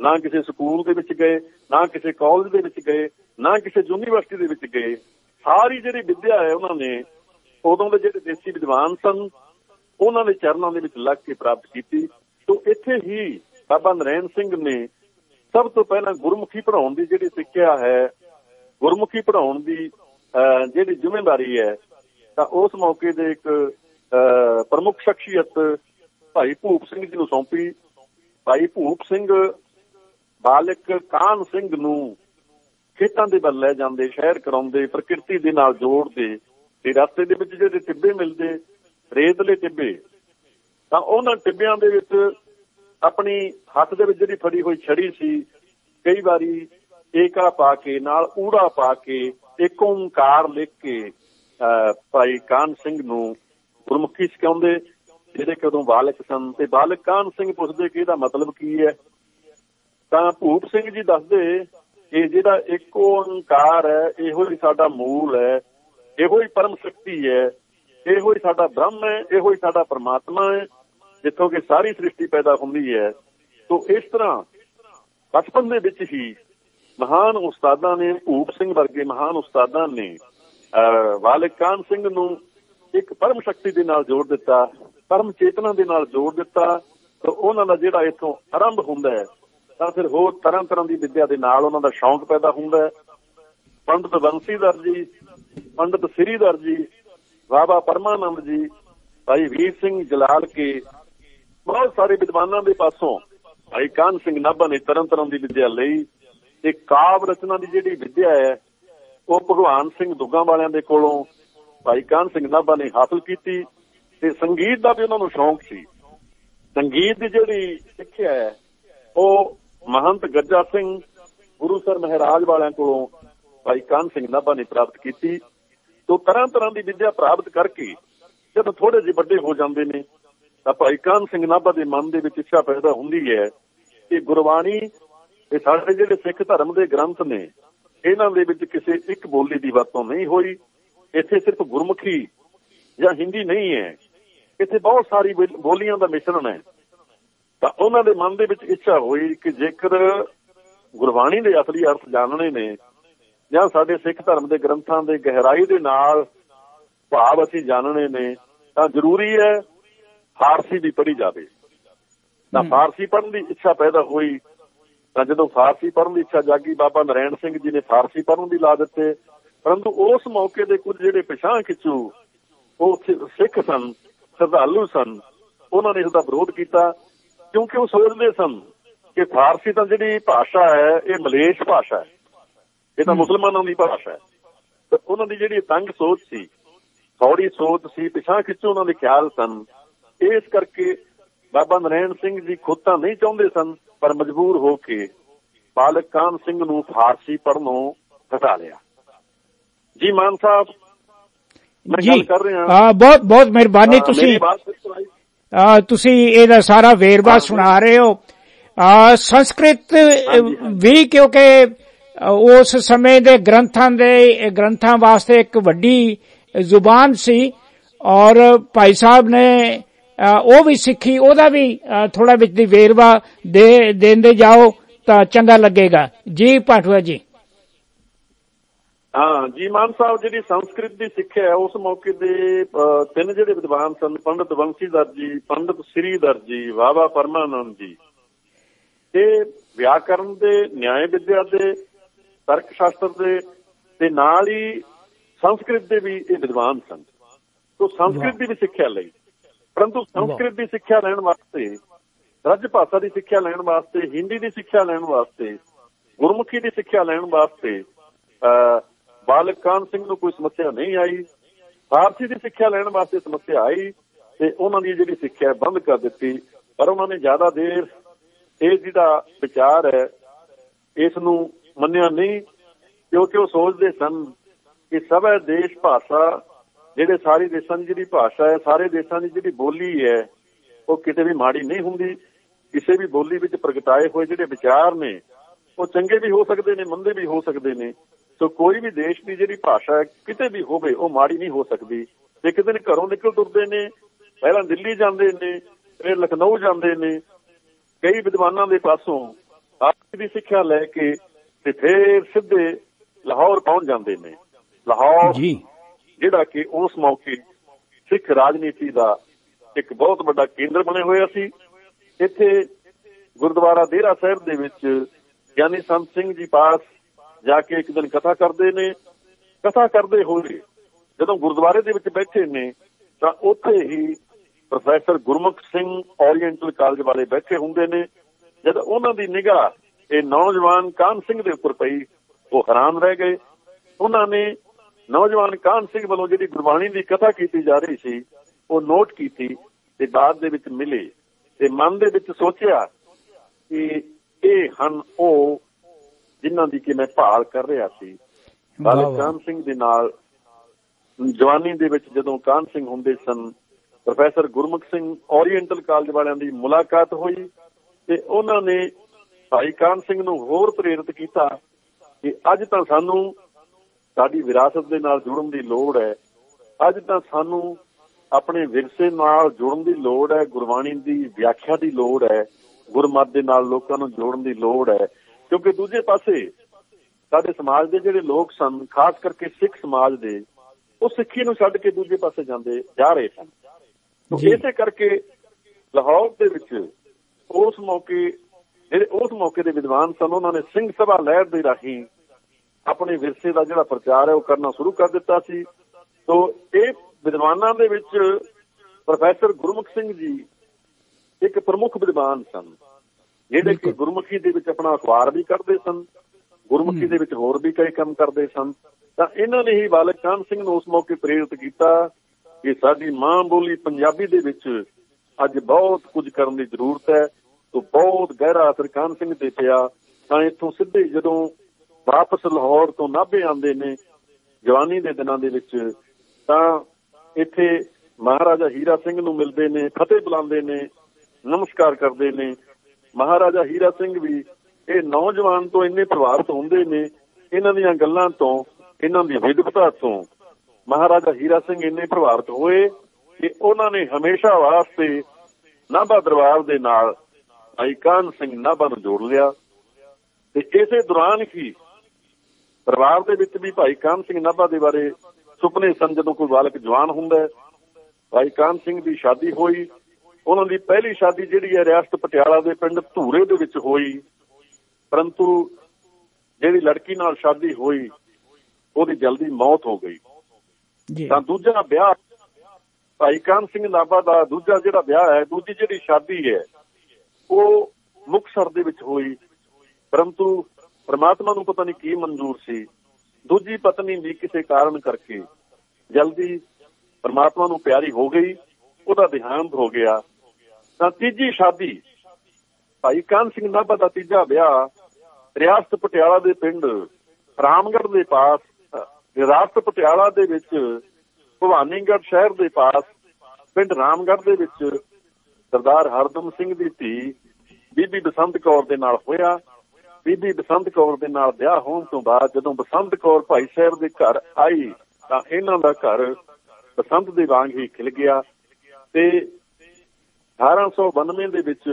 ਨਾ ਕਿਸੇ ਸਕੂਲ ਦੇ ਵਿੱਚ ਗਏ, ਨਾ ਕਿਸੇ ਕਾਲਜ ਦੇ ਵਿੱਚ ਗਏ, ਨਾ ਕਿਸੇ ਯੂਨੀਵਰਸਿਟੀ ਦੇ ਵਿੱਚ ਗਏ। ਸਾਰੀ ਜਿਹੜੀ ਵਿੱਦਿਆ ਹੈ ਉਹਨਾਂ ਨੇ, ਉਦੋਂ ਦੇ ਜਿਹੜੇ ਦੇਸੀ ਵਿਦਵਾਨ ਸਨ, ਉਹਨਾਂ ਦੇ ਚਰਨਾਂ ਦੇ ਵਿੱਚ ਲੱਗ ਕੇ ਪ੍ਰਾਪਤ ਕੀਤੀ। ਤੋਂ ਇੱਥੇ ਹੀ ਬਾਬਾ ਨਰੈਣ ਸਿੰਘ ਨੇ ਸਭ ਤੋਂ ਪਹਿਲਾਂ ਗੁਰਮੁਖੀ ਪੜਾਉਣ ਦੀ ਜਿਹੜੀ ਸਿੱਖਿਆ ਹੈ, ਗੁਰਮੁਖੀ ਪੜਾਉਣ ਦੀ ਜਿਹੜੀ ਜ਼ਿੰਮੇਵਾਰੀ ਹੈ, ਤਾਂ ਉਸ ਮੌਕੇ ਦੇ ਇੱਕ ਪ੍ਰਮੁੱਖ ਸ਼ਖਸੀਅਤ ਭਾਈ ਭੂਪ ਸਿੰਘ ਜੀ ਨੂੰ ਸੌਂਪੀ। ਭਾਈ ਭੂਪ ਸਿੰਘ ਬਾਲਕ ਕਾਨ ਸਿੰਘ ਨੂੰ ਖੇਤਾਂ ਦੇ ਵੱਲ ਲੈ ਜਾਂਦੇ, ਸ਼ਹਿਰ ਕਰਾਉਂਦੇ, ਪ੍ਰਕਿਰਤੀ ਦੇ ਨਾਲ ਜੋੜਦੇ ਤੇ ਰਸਤੇ ਦੇ ਵਿੱਚ ਜਿਹੜੇ ਟਿੱਬੇ ਮਿਲਦੇ, ਰੇਤਲੇ ਟਿੱਬੇ, ਤਾਂ ਉਹਨਾਂ ਟਿੱਬਿਆਂ ਦੇ ਵਿੱਚ ਆਪਣੀ ਹੱਥ ਦੇ ਵਿੱਚ ਜਿਹੜੀ ਫੜੀ ਹੋਈ ਛੜੀ ਸੀ, ਕਈ ਵਾਰੀ ਏਕਾ ਪਾ ਕੇ, ਨਾਲ ਊੜਾ ਪਾ ਕੇ ਇੱਕ ਓੰਕਾਰ ਲਿਖ ਕੇ ਭਾਈ ਕਾਨ ਸਿੰਘ ਨੂੰ ਗੁਰਮੁਖੀ ਸਿਖਾਉਂਦੇ, ਜਿਹੜੇ ਕਿ ਉਦੋਂ ਬਾਲਕ ਸਨ ਤੇ ਬਾਲਕ ਕਾਨ ਸਿੰਘ ਪੁੱਛਦੇ ਕਿ ਇਹਦਾ ਮਤਲਬ ਕੀ ਹੈ? ਤਾਂ ਭੂਪ ਸਿੰਘ ਜੀ ਦੱਸਦੇ ਕਿ ਜਿਹੜਾ ਇੱਕ ਓੰਕਾਰ ਹੈ, ਇਹੋ ਹੀ ਸਾਡਾ ਮੂਲ ਹੈ, ਇਹੋ ਹੀ ਪਰਮ ਸ਼ਕਤੀ ਹੈ, ਇਹੋ ਹੀ ਸਾਡਾ ਬ੍ਰਹਮ ਹੈ, ਇਹੋ ਹੀ ਸਾਡਾ ਪਰਮਾਤਮਾ ਹੈ, ਜਿੱਥੋਂ ਕਿ ਸਾਰੀ ਸ੍ਰਿਸ਼ਟੀ ਪੈਦਾ ਹੁੰਦੀ ਹੈ। ਤੋਂ ਇਸ ਤਰ੍ਹਾਂ ਬਚਪਨ ਦੇ ਵਿੱਚ ਹੀ ਮਹਾਨ ਉਸਤਾਦਾਂ ਨੇ, ਭੂਪ ਸਿੰਘ ਵਰਗੇ ਮਹਾਨ ਉਸਤਾਦਾਂ ਨੇ ਵਾਲਿਕ ਕਾਨ ਸਿੰਘ ਨੂੰ ਇੱਕ ਪਰਮ ਸ਼ਕਤੀ ਦੇ ਨਾਲ ਜੋੜ ਦਿੱਤਾ, ਪਰਮ ਚੇਤਨਾ ਦੇ ਨਾਲ ਜੋੜ ਦਿੱਤਾ, ਤਾਂ ਉਹਨਾਂ ਦਾ ਜਿਹੜਾ ਇਥੋਂ ਆਰੰਭ ਹੁੰਦਾ ਹੈ, ਤਾਂ ਫਿਰ ਹੋਰ ਤਰ੍ਹਾਂ ਤਰ੍ਹਾਂ ਦੀ ਵਿਦਿਆ ਦੇ ਨਾਲ ਉਹਨਾਂ ਦਾ ਸ਼ੌਂਕ ਪੈਦਾ ਹੁੰਦਾ ਹੈ। ਪੰਡਤ ਬੰਸੀਧਰ ਜੀ, ਪੰਡਤ ਸ੍ਰੀਧਰ ਜੀ, ਬਾਬਾ ਪਰਮਾਨੰਦ ਜੀ, ਭਾਈ ਵੀਰ ਸਿੰਘ ਜਲਾਲ ਕੇ, ਬਹੁਤ ਸਾਰੇ ਵਿਦਵਾਨਾਂ ਦੇ ਪਾਸੋਂ ਭਾਈ ਕਾਨ ਸਿੰਘ ਨਾਭਾ ਨੇ ਤਰ੍ਹਾਂ ਤਰ੍ਹਾਂ ਦੀ ਵਿਦਿਆ ਲਈ। ਤੇ ਕਾਵ ਰਚਨਾ ਦੀ ਜਿਹੜੀ ਵਿਦਿਆ ਹੈ, ਉਹ ਭਗਵਾਨ ਸਿੰਘ ਦੁੱਗਾ ਵਾਲਿਆਂ ਦੇ ਕੋਲੋਂ, ਭਾਈ ਕਾਨ ਸਿੰਘ ਨਾਭਾ ਨੇ ਹਾਸਲ ਕੀਤੀ ਤੇ ਸੰਗੀਤ ਦਾ ਵੀ ਉਹਨਾਂ ਨੂੰ ਸ਼ੌਂਕ ਸੀ। ਸੰਗੀਤ ਦੀ ਜਿਹੜੀ ਸਿੱਖਿਆ ਹੈ, ਉਹ ਮਹੰਤ ਗੱਜਾ ਸਿੰਘ, ਗੁਰੂ ਸਰ ਮਹਾਰਾਜ ਵਾਲਿਆਂ ਕੋਲੋਂ ਭਾਈ ਕਾਨ ਸਿੰਘ ਨਾਭਾ ਨੇ ਪ੍ਰਾਪਤ ਕੀਤੀ। ਤੋਂ ਤਰ੍ਹਾਂ ਤਰ੍ਹਾਂ ਦੀ ਵਿਦਿਆ ਪ੍ਰਾਪਤ ਕਰਕੇ ਜਦੋਂ ਥੋੜੇ ਜਿਹੇ ਵੱਡੇ ਹੋ ਜਾਂਦੇ ਨੇ, ਤਾਂ ਭਾਈ ਕਾਨ ਸਿੰਘ ਨਾਭਾ ਦੇ ਮਨ ਦੇ ਵਿੱਚ ਇੱਛਾ ਪੈਦਾ ਹੁੰਦੀ ਹੈ ਕਿ ਗੁਰਬਾਣੀ ਇਹ ਸਾਡੇ ਜਿਹੜੇ ਸਿੱਖ ਧਰਮ ਦੇ ਗ੍ਰੰਥ ਨੇ ਇਹਨਾਂ ਦੇ ਵਿੱਚ ਕਿਸੇ ਇੱਕ ਬੋਲੀ ਦੀ ਵਰਤੋਂ ਨਹੀਂ ਹੋਈ। ਇੱਥੇ ਸਿਰਫ ਗੁਰਮੁਖੀ ਜਾਂ ਹਿੰਦੀ ਨਹੀਂ ਹੈ। ਇੱਥੇ ਬਹੁਤ ਸਾਰੀ ਬੋਲ- ਬੋਲੀਆਂ ਦਾ ਮਿਸ਼ਰਣ ਹੈ। ਤਾਂ ਉਹਨਾਂ ਦੇ ਮਨ ਦੇ ਵਿੱਚ ਇੱਛਾ ਹੋਈ ਕਿ ਜੇਕਰ ਗੁਰਬਾਣੀ ਦੇ ਅਸਲੀ ਅਰਥ ਜਾਣਨੇ ਨੇ ਜਾਂ ਸਾਡੇ ਸਿੱਖ ਧਰਮ ਦੇ ਗ੍ਰੰਥਾਂ ਦੇ ਗਹਿਰਾਈ ਦੇ ਨਾਲ ਭਾਵ ਅਸੀਂ ਜਾਣਨੇ ਨੇ ਤਾਂ ਜ਼ਰੂਰੀ ਹੈ ਫਾਰਸੀ ਵੀ ਪੜ੍ਹੀ ਜਾਵੇ। ਤਾਂ। ਫਾਰਸੀ ਪੜ੍ਹਨ ਦੀ ਇੱਛਾ ਪੈਦਾ ਹੋਈ ਤਾਂ ਜਦੋਂ ਫਾਰਸੀ ਪੜ੍ਹਨ ਦੀ ਇੱਛਾ ਜਾਗੀ ਬਾਬਾ ਨਰੈਣ ਸਿੰਘ ਜੀ ਨੇ ਫਾਰਸੀ ਪੜ੍ਹਨ ਦੀ ਲਾ ਦਿੱਤੇ। ਪਰੰਤੂ ਉਸ ਮੌਕੇ ਦੇ ਕੁਝ ਜਿਹੜੇ ਪਛਾਣ ਖਿੱਚੂ ਉਹ ਸਿੱਖ ਸਨ ਸ਼ਰਧਾਲੂ ਸਨ। ਉਹਨਾਂ ਨੇ ਇਸ ਦਾ ਵਿਰੋਧ ਕੀਤਾ ਕਿਉਂਕਿ ਉਹ ਸੋਚਦੇ ਸਨ ਕਿ ਫਾਰਸੀ ਤਾਂ ਜਿਹੜੀ ਭਾਸ਼ਾ ਹੈ ਇਹ ਮਲੇਸ਼ ਭਾਸ਼ਾ ਹੈ। ਇਹ ਤਾਂ। ਮੁਸਲਮਾਨਾਂ ਦੀ ਭਾਸ਼ਾ ਹੈ। ਤੇ ਉਹਨਾਂ ਦੀ ਜਿਹੜੀ ਤੰਗ ਸੋਚ ਸੀ ਥੋੜੀ ਸੋਚ ਸੀ ਪਿਛਾਂ ਖਿੱਚੋ ਉਹਨਾਂ ਦੇ ਖਿਆਲ ਸਨ। ਇਸ ਕਰਕੇ ਬਾਬਾ ਨਰੈਣ ਸਿੰਘ ਜੀ ਖੁਦ ਤਾਂ ਨਹੀਂ ਚਾਹੁੰਦੇ ਸਨ ਪਰ ਮਜਬੂਰ ਹੋ ਕੇ ਬਾਲਕ ਕਾਨ ਸਿੰਘ ਨੂੰ ਫਾਰਸੀ ਪੜ੍ਹਨੋਂ ਹਟਾ ਲਿਆ। ਜੀ ਮਾਨ ਸਾਹਿਬ ਮੈਂ ਗੱਲ ਕਰ ਰਿਹਾ ਆ ਬਹੁਤ ਬਹੁਤ ਮਿਹਰਬਾਨੀ ਹਾਂ, ਤੁਸੀਂ। ਤੁਸੀਂ ਇਹਦਾ ਸਾਰਾ ਵੇਰਵਾ। ਸੁਣਾ ਰਹੇ ਹੋ। ਆ, ਸੰਸਕ੍ਰਿਤ ਵੀ ਕਿਉਂਕਿ ਉਸ ਸਮੇਂ ਦੇ ਗ੍ਰੰਥਾਂ ਦੇ ਗ੍ਰੰਥਾਂ ਵਾਸਤੇ ਇੱਕ ਵੱਡੀ ਜ਼ੁਬਾਨ ਸੀ ਔਰ ਭਾਈ ਸਾਹਿਬ ਨੇ ਉਹ ਵੀ ਸਿੱਖੀ, ਉਹਦਾ ਵੀ ਥੋੜਾ ਵਿੱਚ ਦੀ ਵੇਰਵਾ ਦੇ, ਦੇਂਦੇ ਜਾਓ ਤਾਂ ਚੰਗਾ ਲੱਗੇਗਾ। ਜੀ ਪਾਠਵਾ ਜੀ। ਹਾਂ, ਜੀ ਮਾਨ ਸਾਹਿਬ ਜਿਹੜੀ ਸੰਸਕ੍ਰਿਤ ਦੀ ਸਿੱਖਿਆ ਹੈ, ਉਸ ਮੌਕੇ ਦੇ ਤਿੰਨ ਜਿਹੜੇ ਵਿਦਵਾਨ ਸਨ, ਪੰਡਤ ਬੰਸੀਧਰ ਜੀ, ਪੰਡਤ ਸ੍ਰੀਧਰ ਜੀ ਬਾਬਾ ਪਰਮਾਨੰਦ ਜੀ। ਤੇ ਵਿਆਕਰਨ ਦੇ, ਨਿਆਏ ਵਿਦਿਆ ਦੇ ਤਰਕ ਸ਼ਾਸਤਰ ਦੇ, ਤੇ ਨਾਲ ਹੀ ਸੰਸਕ੍ਰਿਤ ਦੇ ਵੀ ਇਹ ਵਿਦਵਾਨ ਸਨ। ਤੋਂ ਸੰਸਕ੍ਰਿਤ ਦੀ ਵੀ ਸਿੱਖਿਆ ਲਈ। ਪਰੰਤੂ ਸੰਸਕ੍ਰਿਤ ਦੀ ਸਿੱਖਿਆ ਲੈਣ ਵਾਸਤੇ ਰੱਜ ਭਾਸ਼ਾ ਦੀ ਸਿੱਖਿਆ ਲੈਣ ਵਾਸਤੇ ਹਿੰਦੀ ਦੀ ਸਿੱਖਿਆ ਲੈਣ ਵਾਸਤੇ ਗੁਰਮੁਖੀ ਦੀ ਸਿੱਖਿਆ ਲੈਣ ਵਾਸਤੇ ਅਹ, ਬਾਲਕ ਕਾਨ ਸਿੰਘ ਨੂੰ ਕੋਈ ਸਮੱਸਿਆ ਨਹੀਂ ਆਈ। ਫਾਰਸੀ ਦੀ ਸਿੱਖਿਆ ਲੈਣ ਵਾਸਤੇ ਸਮੱਸਿਆ ਆਈ ਤੇ ਉਹਨਾਂ ਦੀ ਜਿਹੜੀ ਸਿੱਖਿਆ ਬੰਦ ਕਰ ਦਿੱਤੀ ਪਰ ਉਹਨਾਂ ਨੇ ਜ਼ਿਆਦਾ ਦੇਰ ਇਹ ਜਿਹੜਾ ਵਿਚਾਰ ਹੈ ਇਸ ਨੂੰ ਮੰਨਿਆ ਨਹੀਂ ਕਿਉਂਕਿ ਉਹ ਸੋਚਦੇ ਸਨ ਕਿ ਸਭ ਦੇਸ਼ ਭਾਸ਼ਾ ਜਿਹੜੇ ਸਾਰੇ ਦੇਸ਼ਾਂ ਦੀ ਜਿਹੜੀ ਭਾਸ਼ਾ ਹੈ, ਸਾਰੇ ਦੇਸ਼ਾਂ ਦੀ ਜਿਹੜੀ ਬੋਲੀ ਹੈ, ਉਹ ਕਿਤੇ ਵੀ ਮਾੜੀ ਨਹੀਂ ਹੁੰਦੀ। ਕਿਸੇ ਵੀ ਬੋਲੀ ਵਿੱਚ ਪ੍ਰਗਟਾਏ ਹੋਏ ਜਿਹੜੇ ਵਿਚਾਰ ਨੇ, ਉਹ ਚੰਗੇ ਵੀ ਹੋ ਸਕਦੇ ਨੇ, ਮੰਦੇ ਵੀ ਹੋ ਸਕਦੇ ਨੇ। ਸੋ ਕੋਈ ਵੀ ਦੇਸ਼ ਦੀ ਜਿਹੜੀ ਭਾਸ਼ਾ ਕਿਤੇ ਵੀ ਹੋਵੇ, ਉਹ ਮਾੜੀ ਨਹੀਂ ਹੋ ਸਕਦੀ। ਇੱਕ ਦਿਨ ਘਰੋਂ ਨਿਕਲ ਤੁਰਦੇ ਨੇ, ਪਹਿਲਾਂ ਦਿੱਲੀ ਜਾਂਦੇ ਨੇ, ਫਿਰ ਲਖਨਊ ਜਾਂਦੇ ਨੇ, ਕਈ ਵਿਦਵਾਨਾਂ ਦੇ ਪਾਸੋਂ ਆਪ ਦੀ ਸਿੱਖਿਆ ਲੈ ਕੇ ਤੇ ਫਿਰ ਸਿੱਧੇ ਲਾਹੌਰ ਪਹੁੰਚ ਜਾਂਦੇ ਨੇ। ਲਾਹੌਰ ਜੀ। ਜਿਹੜਾ ਕਿ ਉਸ ਮੌਕੇ ਸਿੱਖ ਰਾਜਨੀਤੀ ਦਾ ਇੱਕ ਬਹੁਤ ਵੱਡਾ ਕੇਂਦਰ ਬਣਿਆ ਹੋਇਆ ਸੀ। ਇੱਥੇ ਗੁਰਦੁਆਰਾ ਦੇਰਾ ਸਾਹਿਬ ਦੇ ਵਿੱਚ ਗਿਆਨੀ ਸੰਤ ਸਿੰਘ ਜੀ ਪਾਸ ਜਾ ਕੇ ਇੱਕ ਦਿਨ ਕਥਾ ਕਰਦੇ ਨੇ। ਕਥਾ ਕਰਦੇ ਹੋਏ ਜਦੋਂ ਗੁਰਦੁਆਰੇ ਦੇ ਵਿੱਚ ਬੈਠੇ ਨੇ, ਤਾਂ ਉੱਥੇ ਹੀ professor Gurmukh Singh oriental college ਵਾਲੇ ਬੈਠੇ ਹੁੰਦੇ ਨੇ। ਜਦ ਉਹਨਾਂ ਦੀ ਨਿਗਾਹ ਇਹ ਨੌਜਵਾਨ ਕਾਨ ਸਿੰਘ ਦੇ ਉੱਪਰ ਪਈ, ਉਹ ਹੈਰਾਨ ਰਹਿ ਗਏ। ਉਹਨਾਂ ਨੇ ਨੌਜਵਾਨ ਕਾਨ ਸਿੰਘ ਵੱਲੋਂ ਜਿਹੜੀ ਗੁਰਬਾਣੀ ਦੀ ਕਥਾ ਕੀਤੀ ਜਾ ਰਹੀ ਸੀ ਉਹ ਨੋਟ ਕੀਤੀ ਤੇ ਬਾਅਦ ਦੇ ਵਿੱਚ ਮਿਲੇ ਤੇ ਮਨ ਦੇ ਵਿੱਚ ਸੋਚਿਆ ਕਿ ਇਹ ਹਨ ਉਹ ਜਿਨ੍ਹਾਂ ਦੀ ਕਿ ਮੈਂ ਭਾਲ ਕਰ ਰਿਹਾ ਸੀ ਬਾਲਕ। ਕਾਨ ਸਿੰਘ ਦੇ ਨਾਲ ਜਵਾਨੀ ਦੇ ਵਿੱਚ ਜਦੋਂ ਕਾਨ ਸਿੰਘ ਹੁੰਦੇ ਸਨ professor Gurmukh Singh oriental college ਵਾਲਿਆਂ ਦੀ ਮੁਲਾਕਾਤ ਹੋਈ ਤੇ ਉਹਨਾਂ ਨੇ ਭਾਈ ਕਾਨ ਸਿੰਘ ਨੂੰ ਹੋਰ ਪ੍ਰੇਰਿਤ ਕੀਤਾ ਕਿ ਅੱਜ ਤਾਂ ਸਾਨੂੰ ਸਾਡੀ ਵਿਰਾਸਤ ਦੇ ਨਾਲ ਜੁੜਨ ਦੀ ਲੋੜ ਹੈ। ਅੱਜ ਤਾਂ ਸਾਨੂੰ ਆਪਣੇ ਵਿਰਸੇ ਨਾਲ ਜੁੜਨ ਦੀ ਲੋੜ ਹੈ ਗੁਰਬਾਣੀ ਦੀ ਵਿਆਖਿਆ ਦੀ ਲੋੜ ਹੈ ਗੁਰਮਤ ਦੇ ਨਾਲ ਲੋਕਾਂ ਨੂੰ ਜੋੜਨ ਦੀ ਲੋੜ ਹੈ। ਕਿਉਂਕਿ ਦੂਜੇ ਪਾਸੇ ਸਾਡੇ ਸਮਾਜ ਦੇ ਜਿਹੜੇ ਲੋਕ ਸਨ ਖਾਸ ਕਰਕੇ ਸਿੱਖ ਸਮਾਜ ਦੇ ਉਹ ਸਿੱਖੀ ਨੂੰ ਛੱਡ ਕੇ ਦੂਜੇ ਪਾਸੇ ਜਾਂਦੇ ਜਾ ਰਹੇ ਸਨ। ਇਸੇ ਕਰਕੇ ਲਾਹੌਰ ਦੇ ਵਿੱਚ ਉਸ ਮੌਕੇ ਜਿਹੜੇ ਉਸ ਮੌਕੇ ਦੇ ਵਿਦਵਾਨ ਸਨ ਉਹਨਾਂ ਨੇ ਸਿੰਘ ਸਭਾ ਲਹਿਰ ਦੇ ਰਾਹੀਂ ਆਪਣੇ ਵਿਰਸੇ ਦਾ ਜਿਹੜਾ ਪ੍ਰਚਾਰ ਹੈ ਉਹ ਕਰਨਾ ਸ਼ੁਰੂ ਕਰ ਦਿੱਤਾ ਸੀ। ਤੋਂ ਇਹ ਵਿਦਵਾਨਾਂ ਦੇ ਵਿੱਚ ਪ੍ਰੋਫੈਸਰ ਗੁਰਮੁਖ ਸਿੰਘ ਜੀ ਇੱਕ ਪ੍ਰਮੁੱਖ ਵਿਦਵਾਨ ਸਨ ਜਿਹੜੇ ਕਿ। ਗੁਰਮੁਖੀ ਦੇ ਵਿੱਚ ਆਪਣਾ ਅਖਬਾਰ ਵੀ ਕੱਢਦੇ ਸਨ ਗੁਰਮੁਖੀ ਦੇ ਵਿੱਚ ਹੋਰ ਵੀ ਕਈ ਕੰਮ ਕਰਦੇ ਸਨ। ਤਾਂ ਇਹਨਾਂ ਨੇ ਹੀ ਬਾਲਕ ਕਾਨ ਸਿੰਘ ਨੂੰ ਉਸ ਮੌਕੇ ਪ੍ਰੇਰਿਤ ਕੀਤਾ ਕਿ ਸਾਡੀ ਮਾਂ ਬੋਲੀ ਪੰਜਾਬੀ ਦੇ ਵਿੱਚ ਅੱਜ ਬਹੁਤ ਕੁਝ ਕਰਨ ਦੀ ਜ਼ਰੂਰਤ ਹੈ। ਤੋਂ ਬਹੁਤ ਗਹਿਰਾ ਅਸਰ ਕਾਨ ਸਿੰਘ ਤੇ ਪਿਆ। ਤਾਂ ਇੱਥੋਂ ਸਿੱਧੇ ਜਦੋਂ ਵਾਪਸ ਲਾਹੌਰ ਤੋਂ ਨਾਭੇ ਆਉਂਦੇ ਨੇ, ਜਵਾਨੀ ਦੇ ਦਿਨਾਂ ਦੇ ਵਿੱਚ, ਤਾਂ ਇੱਥੇ ਮਹਾਰਾਜਾ ਹੀਰਾ ਸਿੰਘ ਨੂੰ ਮਿਲਦੇ ਨੇ, ਫਤਿਹ ਬੁਲਾਉਂਦੇ ਨੇ, ਨਮਸਕਾਰ ਕਰਦੇ ਨੇ। ਮਹਾਰਾਜਾ ਹੀਰਾ ਸਿੰਘ ਵੀ ਇਹ ਨੌਜਵਾਨ ਤੋਂ ਇੰਨੇ ਪ੍ਰਭਾਵਿਤ ਹੁੰਦੇ ਨੇ, ਇਹਨਾਂ ਦੀਆਂ ਗੱਲਾਂ ਤੋਂ, ਇਹਨਾਂ ਦੀ ਵਿਦਵਤਾ ਤੋਂ। ਮਹਾਰਾਜਾ ਹੀਰਾ ਸਿੰਘ ਇੰਨੇ ਪ੍ਰਭਾਵਿਤ ਹੋਏ ਕਿ ਉਹਨਾਂ ਨੇ ਹਮੇਸ਼ਾ ਵਾਸਤੇ ਨਾਭਾ ਦਰਬਾਰ ਦੇ ਨਾਲ ਭਾਈ ਕਾਨ ਸਿੰਘ ਨਾਭਾ ਨੂੰ ਜੋੜ ਲਿਆ। ਤੇ ਇਸੇ ਦੌਰਾਨ ਹੀ ਪਰਿਵਾਰ ਦੇ ਵਿੱਚ ਵੀ ਭਾਈ ਕਾਨ ਸਿੰਘ ਨਾਭਾ ਦੇ ਬਾਰੇ ਸੁਪਨੇ ਸਨ ਜਦੋਂ ਕੋਈ ਬਾਲਕ ਜਵਾਨ ਹੁੰਦਾ ਹੈ? ਭਾਈ ਕਾਨ ਸਿੰਘ ਦੀ ਸ਼ਾਦੀ ਹੋਈ। ਉਹਨਾਂ ਦੀ ਪਹਿਲੀ ਸ਼ਾਦੀ ਜਿਹੜੀ ਹੈ ਰਿਆਸਤ ਪਟਿਆਲਾ ਦੇ ਪਿੰਡ ਧੂਰੇ ਦੇ ਵਿੱਚ ਹੋਈ। ਪਰੰਤੂ ਜਿਹੜੀ ਲੜਕੀ ਨਾਲ ਸ਼ਾਦੀ ਹੋਈ ਉਹਦੀ ਜਲਦੀ ਮੌਤ ਹੋ ਗਈ। ਜੀ। ਤਾਂ ਦੂਜਾ ਵਿਆਹ ਭਾਈ ਕਾਨ ਸਿੰਘ ਨਾਭਾ ਦਾ ਦੂਜਾ ਜਿਹੜਾ ਵਿਆਹ ਹੈ ਦੂਜੀ ਜਿਹੜੀ ਸ਼ਾਦੀ ਹੈ ਉਹ ਮੁਕਸਰ ਦੇ ਵਿੱਚ ਹੋਈ। ਪਰੰਤੂ ਪ੍ਰਮਾਤਮਾ ਨੂੰ ਪਤਾ ਨਹੀਂ ਕੀ ਮਨਜ਼ੂਰ ਸੀ। ਦੂਜੀ ਪਤਨੀ ਵੀ ਕਿਸੇ ਕਾਰਨ ਕਰਕੇ ਜਲਦੀ ਪ੍ਰਮਾਤਮਾ ਨੂੰ ਪਿਆਰੀ ਹੋ ਗਈ, ਉਹਦਾ ਦੇਹਾਂਤ ਹੋ ਗਿਆ। ਤਾਂ ਤੀਜੀ ਸ਼ਾਦੀ, ਭਾਈ ਕਾਨ ਸਿੰਘ ਨਾਭਾ ਦਾ ਤੀਜਾ ਵਿਆਹ ਰਿਆਸਤ ਪਟਿਆਲਾ ਦੇ ਪਿੰਡ ਰਾਮਗੜ੍ਹ ਦੇ ਪਾਸ ਰਿਆਸਤ ਪਟਿਆਲਾ ਦੇ ਵਿੱਚ ਭਵਾਨੀਗੜ੍ਹ ਸ਼ਹਿਰ ਦੇ ਪਾਸ, ਪਿੰਡ ਰਾਮਗੜ੍ਹ ਦੇ ਵਿੱਚ ਸਰਦਾਰ ਹਰਦਮ ਸਿੰਘ ਦੀ ਧੀ ਬੀਬੀ ਬਸੰਤ ਕੌਰ ਦੇ ਨਾਲ ਹੋਇਆ। ਬੀਬੀ ਬਸੰਤ ਕੌਰ ਦੇ ਨਾਲ ਵਿਆਹ ਹੋਣ ਤੋਂ ਬਾਅਦ ਜਦੋਂ ਬਸੰਤ ਕੌਰ ਭਾਈ ਸਾਹਿਬ ਦੇ ਘਰ ਆਈ ਤਾਂ ਇਹਨਾਂ ਦਾ ਘਰ ਬਸੰਤ ਦੇ ਵਾਂਗ ਹੀ ਖਿਲ ਗਿਆ ਤੇ 1892 ਦੇ ਵਿੱਚ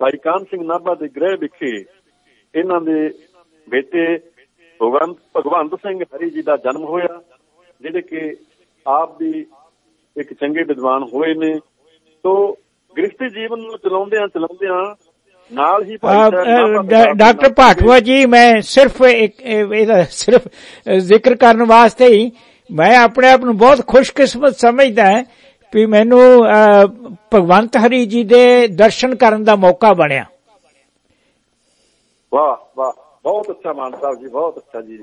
ਭਾਈ ਕਾਨ ਸਿੰਘ ਨਾਭਾ ਦੇ ਗ੍ਰਹਿ ਵਿਖੇ ਇਹਨਾਂ ਦੇ ਬੇਟੇ ਭਗਵੰਤ ਭਗਵੰਤ ਸਿੰਘ ਹਰੀ ਜੀ ਦਾ ਜਨਮ ਹੋਇਆ, ਜਿਹੜੇ ਕਿ ਆਪ ਵੀ ਇੱਕ ਚੰਗੇ ਵਿਦਵਾਨ ਹੋਏ ਨੇ। ਤੋਂ ਗ੍ਰਸਤੀ ਜੀਵਨ ਨੂੰ ਚਲਾਉਂਦਿਆਂ ਚਲਾਉਂਦਿਆਂ ਨਾਲ ਹੀ ਡਾਕਟਰ ਭਾਟਵਾ ਜੀ ਮੈਂ ਸਿਰਫ ਇੱਕ ਇਹ- ਇਹਦਾ ਸਿਰਫ ਜ਼ਿਕਰ ਕਰਨ ਵਾਸਤੇ ਹੀ ਮੈਂ ਆਪਣੇ ਆਪ ਨੂੰ ਬਹੁਤ ਖੁਸ਼ਕਿਸਮਤ ਸਮਝਦਾ ਹਾਂ ਵੀ ਮੈਨੂੰ ਭਗਵੰਤ ਹਰੀ ਜੀ ਦੇ ਦਰਸ਼ਨ ਕਰਨ ਦਾ ਮੌਕਾ ਬਣਿਆ। ਵਾਹ ਵਾਹ ਬਹੁਤ ਅੱਛਾ ਮਾਨ ਸਾਹਿਬ ਜੀ ਬਹੁਤ ਅੱਛਾ ਜੀ।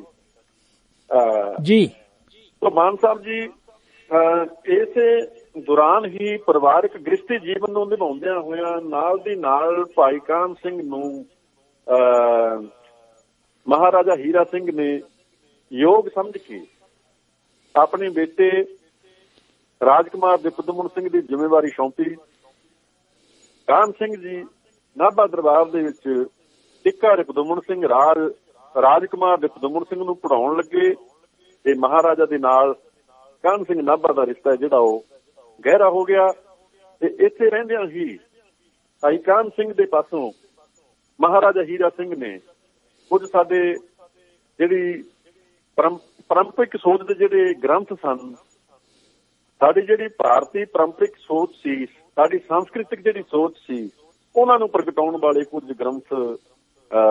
ਜੀ। ਤੋ ਮਾਨ ਸਾਹਿਬ ਜੀ ਇਸੇ ਦੌਰਾਨ ਹੀ ਪਰਿਵਾਰਕ ਗ੍ਰਸਤੀ ਜੀਵਨ ਨੂੰ ਨਿਭਾਉਂਦਿਆਂ ਹੋਇਆਂ ਨਾਲ ਦੀ ਨਾਲ ਭਾਈ ਕਾਨ ਸਿੰਘ ਨੂੰ ਮਹਾਰਾਜਾ ਹੀਰਾ ਸਿੰਘ ਨੇ ਯੋਗ ਸਮਝ ਕੇ ਆਪਣੇ ਬੇਟੇ ਰਾਜਕੁਮਾਰ ਦਿਪਦਮਨ ਸਿੰਘ ਦੀ ਜ਼ਿੰਮੇਵਾਰੀ ਸੌਂਪੀ। ਕਾਨ ਸਿੰਘ ਜੀ ਨਾਭਾ ਦਰਬਾਰ ਦੇ ਵਿੱਚ ਟਿੱਕਾ ਰਿਪਦਮਨ ਸਿੰਘ ਰਾਜ, ਰਾਜਕੁਮਾਰ ਰਿਪਦਮਨ ਸਿੰਘ ਨੂੰ ਪੜਾਉਣ ਲੱਗੇ ਤੇ ਮਹਾਰਾਜਾ ਦੇ ਨਾਲ ਕਾਨ ਸਿੰਘ ਨਾਭਾ ਦਾ ਰਿਸ਼ਤਾ ਜਿਹੜਾ ਉਹ ਗਹਿਰਾ ਹੋ ਗਿਆ ਤੇ ਇੱਥੇ ਰਹਿੰਦਿਆਂ ਹੀ ਭਾਈ ਕਾਨ ਸਿੰਘ ਦੇ ਪਾਸੋਂ ਮਹਾਰਾਜਾ ਹੀਰਾ ਸਿੰਘ ਨੇ ਕੁਝ ਸਾਡੇ ਜਿਹੜੀ ਪਰੰਪਰਿਕ ਸੋਚ ਦੇ ਜਿਹੜੇ ਗ੍ਰੰਥ ਸਨ, ਸਾਡੀ ਜਿਹੜੀ ਭਾਰਤੀ ਪਰੰਪਰਿਕ ਸੋਚ ਸੀ, ਸਾਡੀ ਸੰਸਕ੍ਰਿਤਿਕ ਜਿਹੜੀ ਸੋਚ ਸੀ, ਉਹਨਾਂ ਨੂੰ ਪ੍ਰਗਟਾਉਣ ਵਾਲੇ ਕੁਝ ਗ੍ਰੰਥ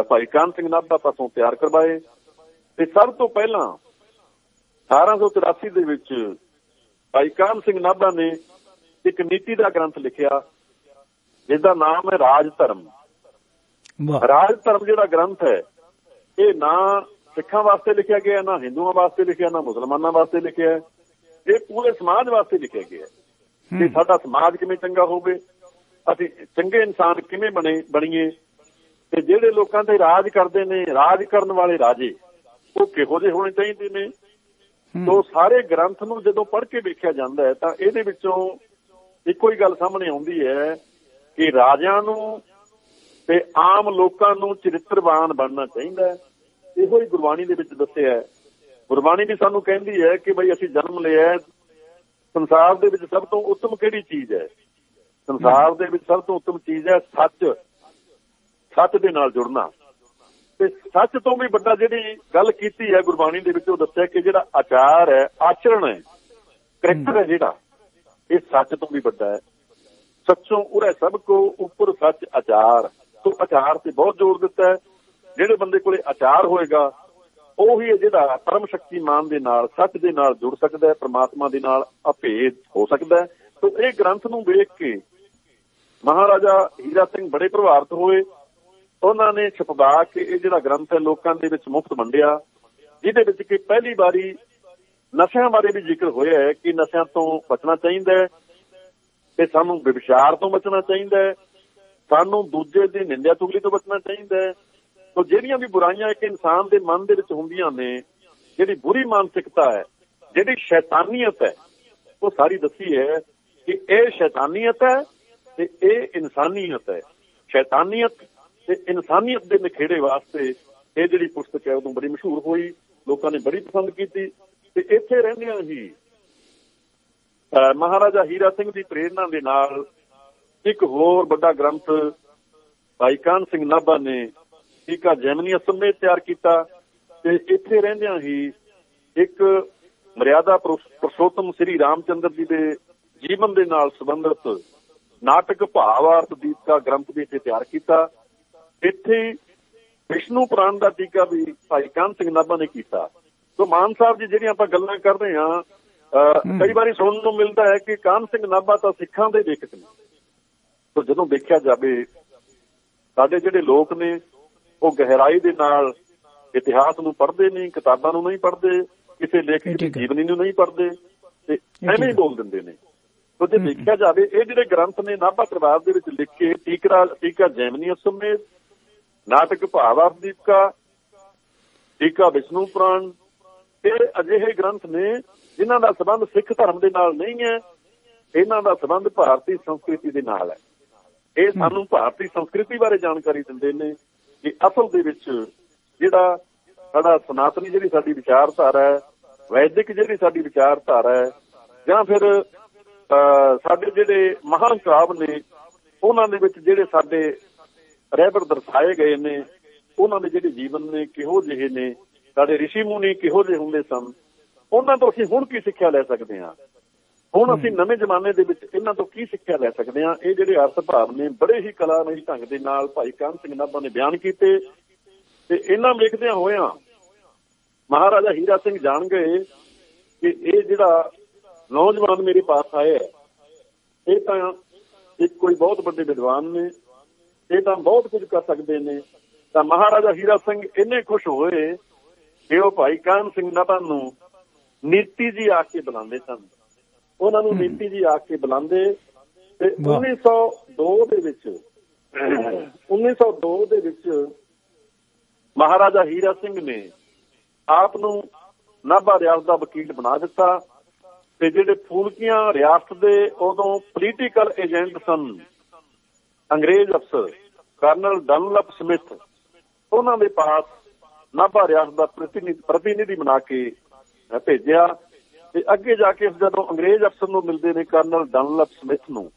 ਭਾਈ ਕਾਨ ਸਿੰਘ ਨਾਭਾ ਪਾਸੋਂ ਤਿਆਰ ਕਰਵਾਏ ਤੇ ਸਭ ਤੋਂ ਪਹਿਲਾਂ 1883 ਦੇ ਵਿੱਚ ਭਾਈ ਕਾਨ ਸਿੰਘ ਨਾਭਾ ਨੇ ਇੱਕ ਨੀਤੀ ਦਾ ਗ੍ਰੰਥ ਲਿਖਿਆ ਜਿਸ ਦਾ ਨਾਮ ਹੈ ਰਾਜ ਧਰਮ। ਵਾਹ। ਰਾਜ ਧਰਮ ਜਿਹੜਾ ਗ੍ਰੰਥ ਹੈ ਇਹ ਨਾ ਸਿੱਖਾਂ ਵਾਸਤੇ ਲਿਖਿਆ ਗਿਆ ਨਾ ਹਿੰਦੂਆਂ ਵਾਸਤੇ ਲਿਖਿਆ ਨਾ ਮੁਸਲਮਾਨਾਂ ਵਾਸਤੇ ਲਿਖਿਆ। ਇਹ ਪੂਰੇ ਸਮਾਜ ਵਾਸਤੇ ਲਿਖਿਆ ਗਿਆ ਕਿ ਸਾਡਾ ਸਮਾਜ ਕਿਵੇਂ ਚੰਗਾ ਹੋਵੇ ਅਸੀਂ ਚੰਗੇ ਇਨਸਾਨ ਕਿਵੇਂ ਬਣੇ ਬਣੀਏ। ਤੇ ਜਿਹੜੇ ਲੋਕਾਂ ਤੇ ਰਾਜ ਕਰਦੇ ਨੇ ਰਾਜ ਕਰਨ ਵਾਲੇ ਰਾਜੇ ਉਹ ਕਿਹੋ ਜਿਹੇ ਹੋਣੇ ਚਾਹੀਦੇ ਨੇ? ਤੋ ਸਾਰੇ ਗ੍ਰੰਥ ਨੂੰ ਜਦੋਂ ਪੜ੍ਹ ਕੇ ਵੇਖਿਆ ਜਾਂਦਾ ਹੈ, ਤਾਂ ਇਹਦੇ ਵਿੱਚੋਂ ਇੱਕੋ ਹੀ ਗੱਲ ਸਾਹਮਣੇ ਆਉਂਦੀ ਹੈ ਕਿ ਰਾਜਿਆਂ ਨੂੰ ਤੇ ਆਮ ਲੋਕਾਂ ਨੂੰ ਚਰਿੱਤਰਵਾਨ ਬਣਨਾ ਚਾਹੀਦਾ ਹੈ। ਇਹੋ ਹੀ ਗੁਰਬਾਣੀ ਦੇ ਵਿੱਚ ਦੱਸਿਆ ਹੈ। ਗੁਰਬਾਣੀ ਵੀ ਸਾਨੂੰ ਕਹਿੰਦੀ ਹੈ ਕਿ ਬਈ ਅਸੀਂ ਜਨਮ ਲਿਆ ਸੰਸਾਰ ਦੇ ਵਿੱਚ ਸਭ ਤੋਂ ਉੱਤਮ ਕਿਹੜੀ ਚੀਜ਼ ਹੈ? ਸੰਸਾਰ ਦੇ ਵਿੱਚ ਸਭ ਤੋਂ ਉੱਤਮ ਚੀਜ਼ ਹੈ ਸੱਚ। ਸੱਚ ਦੇ ਨਾਲ ਜੁੜਨਾ। ਤੇ ਸੱਚ ਤੋਂ ਵੀ ਵੱਡਾ ਜਿਹੜੀ ਗੱਲ ਕੀਤੀ ਹੈ ਗੁਰਬਾਣੀ ਦੇ ਵਿੱਚ ਉਹ ਦੱਸਿਆ ਕਿ ਜਿਹੜਾ ਆਚਾਰ ਹੈ ਆਚਰਣ ਹੈ ਕਰੈਕਟਰ ਹੈ ਜਿਹੜਾ ਇਹ ਸੱਚ ਤੋਂ ਵੀ ਵੱਡਾ ਹੈ। ਸੱਚੋਂ ਉਰੇ ਸਭ ਕੋ ਉੱਪਰ ਸੱਚ ਆਚਾਰ। ਤੋਂ ਆਚਾਰ ਤੇ ਬਹੁਤ ਜ਼ੋਰ ਦਿੱਤਾ ਹੈ। ਜਿਹੜੇ ਬੰਦੇ ਕੋਲੇ ਆਚਾਰ ਹੋਏਗਾ ਉਹ ਹੀ ਜਿਹੜਾ ਪਰਮ ਸ਼ਕਤੀਮਾਨ ਦੇ ਨਾਲ ਸੱਚ ਦੇ ਨਾਲ ਜੁੜ ਸਕਦਾ ਹੈ ਪ੍ਰਮਾਤਮਾ ਦੇ ਨਾਲ ਅਭੇਦ ਹੋ ਸਕਦਾ ਹੈ। ਤੋਂ ਇਹ ਗ੍ਰੰਥ ਨੂੰ ਵੇਖ ਕੇ ਮਹਾਰਾਜਾ ਹੀਰਾ ਸਿੰਘ ਬੜੇ ਪ੍ਰਭਾਵਿਤ ਹੋਏ। ਉਹਨਾਂ ਨੇ ਛਪਵਾ ਕੇ ਇਹ ਜਿਹੜਾ ਗ੍ਰੰਥ ਹੈ ਲੋਕਾਂ ਦੇ ਵਿੱਚ ਮੁਫਤ ਵੰਡਿਆ, ਜਿਹਦੇ ਵਿੱਚ ਕਿ ਪਹਿਲੀ ਵਾਰੀ ਨਸ਼ਿਆਂ ਬਾਰੇ ਵੀ ਜ਼ਿਕਰ ਹੋਇਆ ਹੈ ਕਿ ਨਸ਼ਿਆਂ ਤੋਂ ਬਚਣਾ ਚਾਹੀਦਾ ਹੈ ਤੇ ਸਾਨੂੰ ਵਿਵਚਾਰ ਤੋਂ ਬਚਣਾ ਚਾਹੀਦਾ ਹੈ, ਸਾਨੂੰ ਦੂਜੇ ਦੀ ਨਿੰਦਿਆ ਤੁਗਲੀ ਤੋਂ ਬਚਣਾ ਚਾਹੀਦਾ ਹੈ। ਤੋ ਜਿਹੜੀਆਂ ਵੀ ਬੁਰਾਈਆਂ ਇੱਕ ਇਨਸਾਨ ਦੇ ਮਨ ਦੇ ਵਿੱਚ ਹੁੰਦੀਆਂ ਨੇ, ਜਿਹੜੀ ਬੁਰੀ ਮਾਨਸਿਕਤਾ ਹੈ, ਜਿਹੜੀ ਸ਼ੈਤਾਨੀਅਤ ਹੈ, ਉਹ ਸਾਰੀ ਦੱਸੀ ਹੈ ਕਿ ਇਹ ਸ਼ੈਤਾਨੀਅਤ ਹੈ ਤੇ ਇਹ ਇਨਸਾਨੀਅਤ ਹੈ। ਸ਼ੈਤਾਨੀਅਤ ਤੇ ਇਨਸਾਨੀਅਤ ਦੇ ਨਿਖੇੜੇ ਵਾਸਤੇ ਇਹ ਜਿਹੜੀ ਪੁਸਤਕ ਹੈ ਉਦੋਂ ਬੜੀ ਮਸ਼ਹੂਰ ਹੋਈ, ਲੋਕਾਂ ਨੇ ਬੜੀ ਪਸੰਦ ਕੀਤੀ ਤੇ ਇੱਥੇ ਰਹਿੰਦਿਆਂ ਹੀ ਮਹਾਰਾਜਾ ਹੀਰਾ ਸਿੰਘ ਦੀ ਪ੍ਰੇਰਣਾ ਦੇ ਨਾਲ ਇੱਕ ਹੋਰ ਵੱਡਾ ਗ੍ਰੰਥ ਭਾਈ ਕਾਨ ਸਿੰਘ ਨਾਭਾ ਨੇ ਟੀਕਾ ਜੈਮਨੀ ਸਮੇਤ ਤਿਆਰ ਕੀਤਾ ਤੇ ਇੱਥੇ ਰਹਿੰਦਿਆਂ ਹੀ ਇੱਕ ਮਰਿਆਦਾ ਪੁਰਸ਼ੋਤਮ ਸ੍ਰੀ ਰਾਮਚੰਦਰ ਜੀ ਦੇ ਜੀਵਨ ਦੇ ਨਾਲ ਸੰਬੰਧਿਤ ਨਾਟਕ ਭਾਵਾਰਤ ਦੀਪਕਾ ਗ੍ਰੰਥ ਵੀ ਇੱਥੇ ਤਿਆਰ ਕੀਤਾ। ਇੱਥੇ ਵਿਸ਼ਨੂੰ ਪੁਰਾਣ ਦਾ ਟੀਕਾ ਵੀ ਭਾਈ ਕਾਨ ਸਿੰਘ ਨਾਭਾ ਨੇ ਕੀਤਾ। ਸੋ ਮਾਨ ਸਾਹਿਬ ਜੀ ਜਿਹੜੀਆਂ ਆਪਾਂ ਗੱਲਾਂ ਕਰ ਰਹੇ ਹਾਂ ਕਈ ਵਾਰੀ ਸੁਣਨ ਨੂੰ ਮਿਲਦਾ ਹੈ ਕਿ ਕਾਨ ਸਿੰਘ ਨਾਭਾ ਤਾਂ ਸਿੱਖਾਂ ਦੇ ਲੇਖਕ ਨੇ। ਸੋ ਜਦੋਂ ਦੇਖਿਆ ਜਾਵੇ ਸਾਡੇ ਜਿਹੜੇ ਲੋਕ ਨੇ ਉਹ ਗਹਿਰਾਈ ਦੇ ਨਾਲ ਇਤਿਹਾਸ ਨੂੰ ਪੜ੍ਹਦੇ ਨਹੀਂ ਕਿਤਾਬਾਂ ਨੂੰ ਨਹੀਂ ਪੜ੍ਹਦੇ ਕਿਸੇ ਲੇਖਕ ਦੀ ਜੀਵਨੀ ਨੂੰ ਨਹੀਂ ਪੜ੍ਹਦੇ ਤੇ ਐਵੇਂ ਹੀ। ਬੋਲ ਦਿੰਦੇ ਨੇ। ਸੋ ਜੇ ਦੇਖਿਆ ਜਾਵੇ ਇਹ ਜਿਹੜੇ ਗ੍ਰੰਥ ਨੇ ਨਾਭਾ ਪਰਿਵਾਰ ਦੇ ਵਿੱਚ ਲਿਖ ਟੀਕਰਾ ਟੀਕਾ ਜੈਮਨੀ ਸਮੇਤ ਨਾਟਕ ਭਾਵਾਰਦੀਪਕਾ ਟੀਕਾ ਵਿਸ਼ਨੂੰ ਪੁਰਾਣ। ਇਹ ਅਜਿਹੇ ਗ੍ਰੰਥ ਨੇ ਜਿਨ੍ਹਾਂ ਦਾ ਸਬੰਧ ਸਿੱਖ ਧਰਮ ਦੇ ਨਾਲ ਨਹੀਂ ਹੈ ਇਹਨਾਂ ਦਾ ਸਬੰਧ ਭਾਰਤੀ ਸੰਸਕ੍ਰਿਤੀ ਦੇ ਨਾਲ ਹੈ। ਇਹ ਸਾਨੂੰ ਭਾਰਤੀ ਸੰਸਕ੍ਰਿਤੀ ਬਾਰੇ ਜਾਣਕਾਰੀ ਦਿੰਦੇ ਨੇ ਕਿ ਅਸਲ ਦੇ ਵਿੱਚ ਜਿਹੜਾ ਸਾਡਾ ਸਨਾਤਨੀ ਜਿਹੜੀ ਸਾਡੀ ਵਿਚਾਰਧਾਰਾ ਹੈ ਵੈਦਿਕ ਜਿਹੜੀ ਸਾਡੀ ਵਿਚਾਰਧਾਰਾ ਹੈ ਜਾਂ ਫਿਰ ਸਾਡੇ ਜਿਹੜੇ ਮਹਾਨ ਕਾਵ ਨੇ ਉਹਨਾਂ ਦੇ ਵਿੱਚ ਜਿਹੜੇ ਸਾਡੇ ਰਹਿਬਰ ਦਰਸਾਏ ਗਏ ਨੇ ਉਹਨਾਂ ਦੇ ਜਿਹੜੇ ਜੀਵਨ ਨੇ ਕਿਹੋ ਜਿਹੇ ਨੇ ਸਾਡੇ ઋષਿ ਮੁਨੀ ਕਿਹੋ ਜਿਹੇ ਹੁੰਦੇ ਸਨ ਉਹਨਾਂ ਤੋਂ ਅਸੀਂ ਹੁਣ ਕੀ ਸਿੱਖਿਆ ਲੈ ਸਕਦੇ ਹਾਂ? ਹੁਣ ਅਸੀਂ ਨਵੇਂ ਜ਼ਮਾਨੇ ਦੇ ਵਿੱਚ ਇਹਨਾਂ ਤੋਂ ਕੀ ਸਿੱਖਿਆ ਲੈ ਸਕਦੇ ਹਾਂ? ਇਹ ਜਿਹੜੇ ਅਰਥ ਭਾਵ ਨੇ ਬੜੇ ਹੀ ਕਲਾਮਈ ਢੰਗ ਦੇ ਨਾਲ ਭਾਈ ਕਾਨ ਸਿੰਘ ਨਾਭਾ ਨੇ ਬਿਆਨ ਕੀਤੇ ਤੇ ਇਹਨਾਂ ਵੇਖਦਿਆਂ ਹੋਇਆਂ ਮਹਾਰਾਜਾ ਹੀਰਾ ਸਿੰਘ ਜਾਣ ਗਏ ਕਿ ਇਹ ਜਿਹੜਾ ਨੌਜਵਾਨ ਮੇਰੇ ਪਾਸ ਹੈ ਇਹ ਤਾਂ ਇੱਕ ਕੋਈ ਬਹੁਤ ਵੱਡੇ ਵਿਦਵਾਨ ਨੇ ਇਹ ਤਾਂ ਬਹੁਤ ਕੁਝ ਕਰ ਸਕਦੇ ਨੇ ਤਾਂ ਮਹਾਰਾਜਾ ਹੀਰਾ ਸਿੰਘ ਇੰਨੇ ਖੁਸ਼ ਹੋਏ ਕਿ ਉਹ ਭਾਈ ਕਾਨ ਸਿੰਘ ਨਾਭਾ ਨੂੰ ਨੀਤੀ ਜੀ ਆ ਕੇ ਬੁਲਾਉਂਦੇ ਸਨ। ਉਹਨਾਂ ਨੂੰ ਨੀਤੀ ਜੀ ਆ ਕੇ ਬੁਲਾਉਂਦੇ ਤੇ 1902 ਦੇ ਵਿੱਚ 1902 ਦੇ ਵਿੱਚ ਮਹਾਰਾਜਾ ਹੀਰਾ ਸਿੰਘ ਨੇ ਆਪ ਨੂੰ ਨਾਭਾ ਰਿਆਸਤ ਦਾ ਵਕੀਲ ਬਣਾ ਦਿੱਤਾ ਤੇ ਜਿਹੜੇ ਫੂਲਕੀਆਂ ਰਿਆਸਤ ਦੇ ਉਦੋਂ ਪੋਲੀਟੀਕਲ ਏਜੰਟ ਸਨ ਅੰਗਰੇਜ਼ ਅਫਸਰ ਕਰਨਲ ਡਨਲਪ ਸਮਿਥ ਉਹਨਾਂ ਦੇ ਪਾਸ ਨਾਭਾ ਰਿਆਸਤ ਦਾ ਪ੍ਰਤੀਨਿਧੀ ਬਣਾ ਕੇ ਭੇਜਿਆ ਤੇ ਅੱਗੇ ਜਾ ਕੇ ਜਦੋਂ ਅੰਗਰੇਜ਼ ਅਫਸਰ ਨੂੰ ਮਿਲਦੇ ਨੇ ਕਰਨਲ ਡਨਲਪ ਸਮਿਥ ਨੂੰ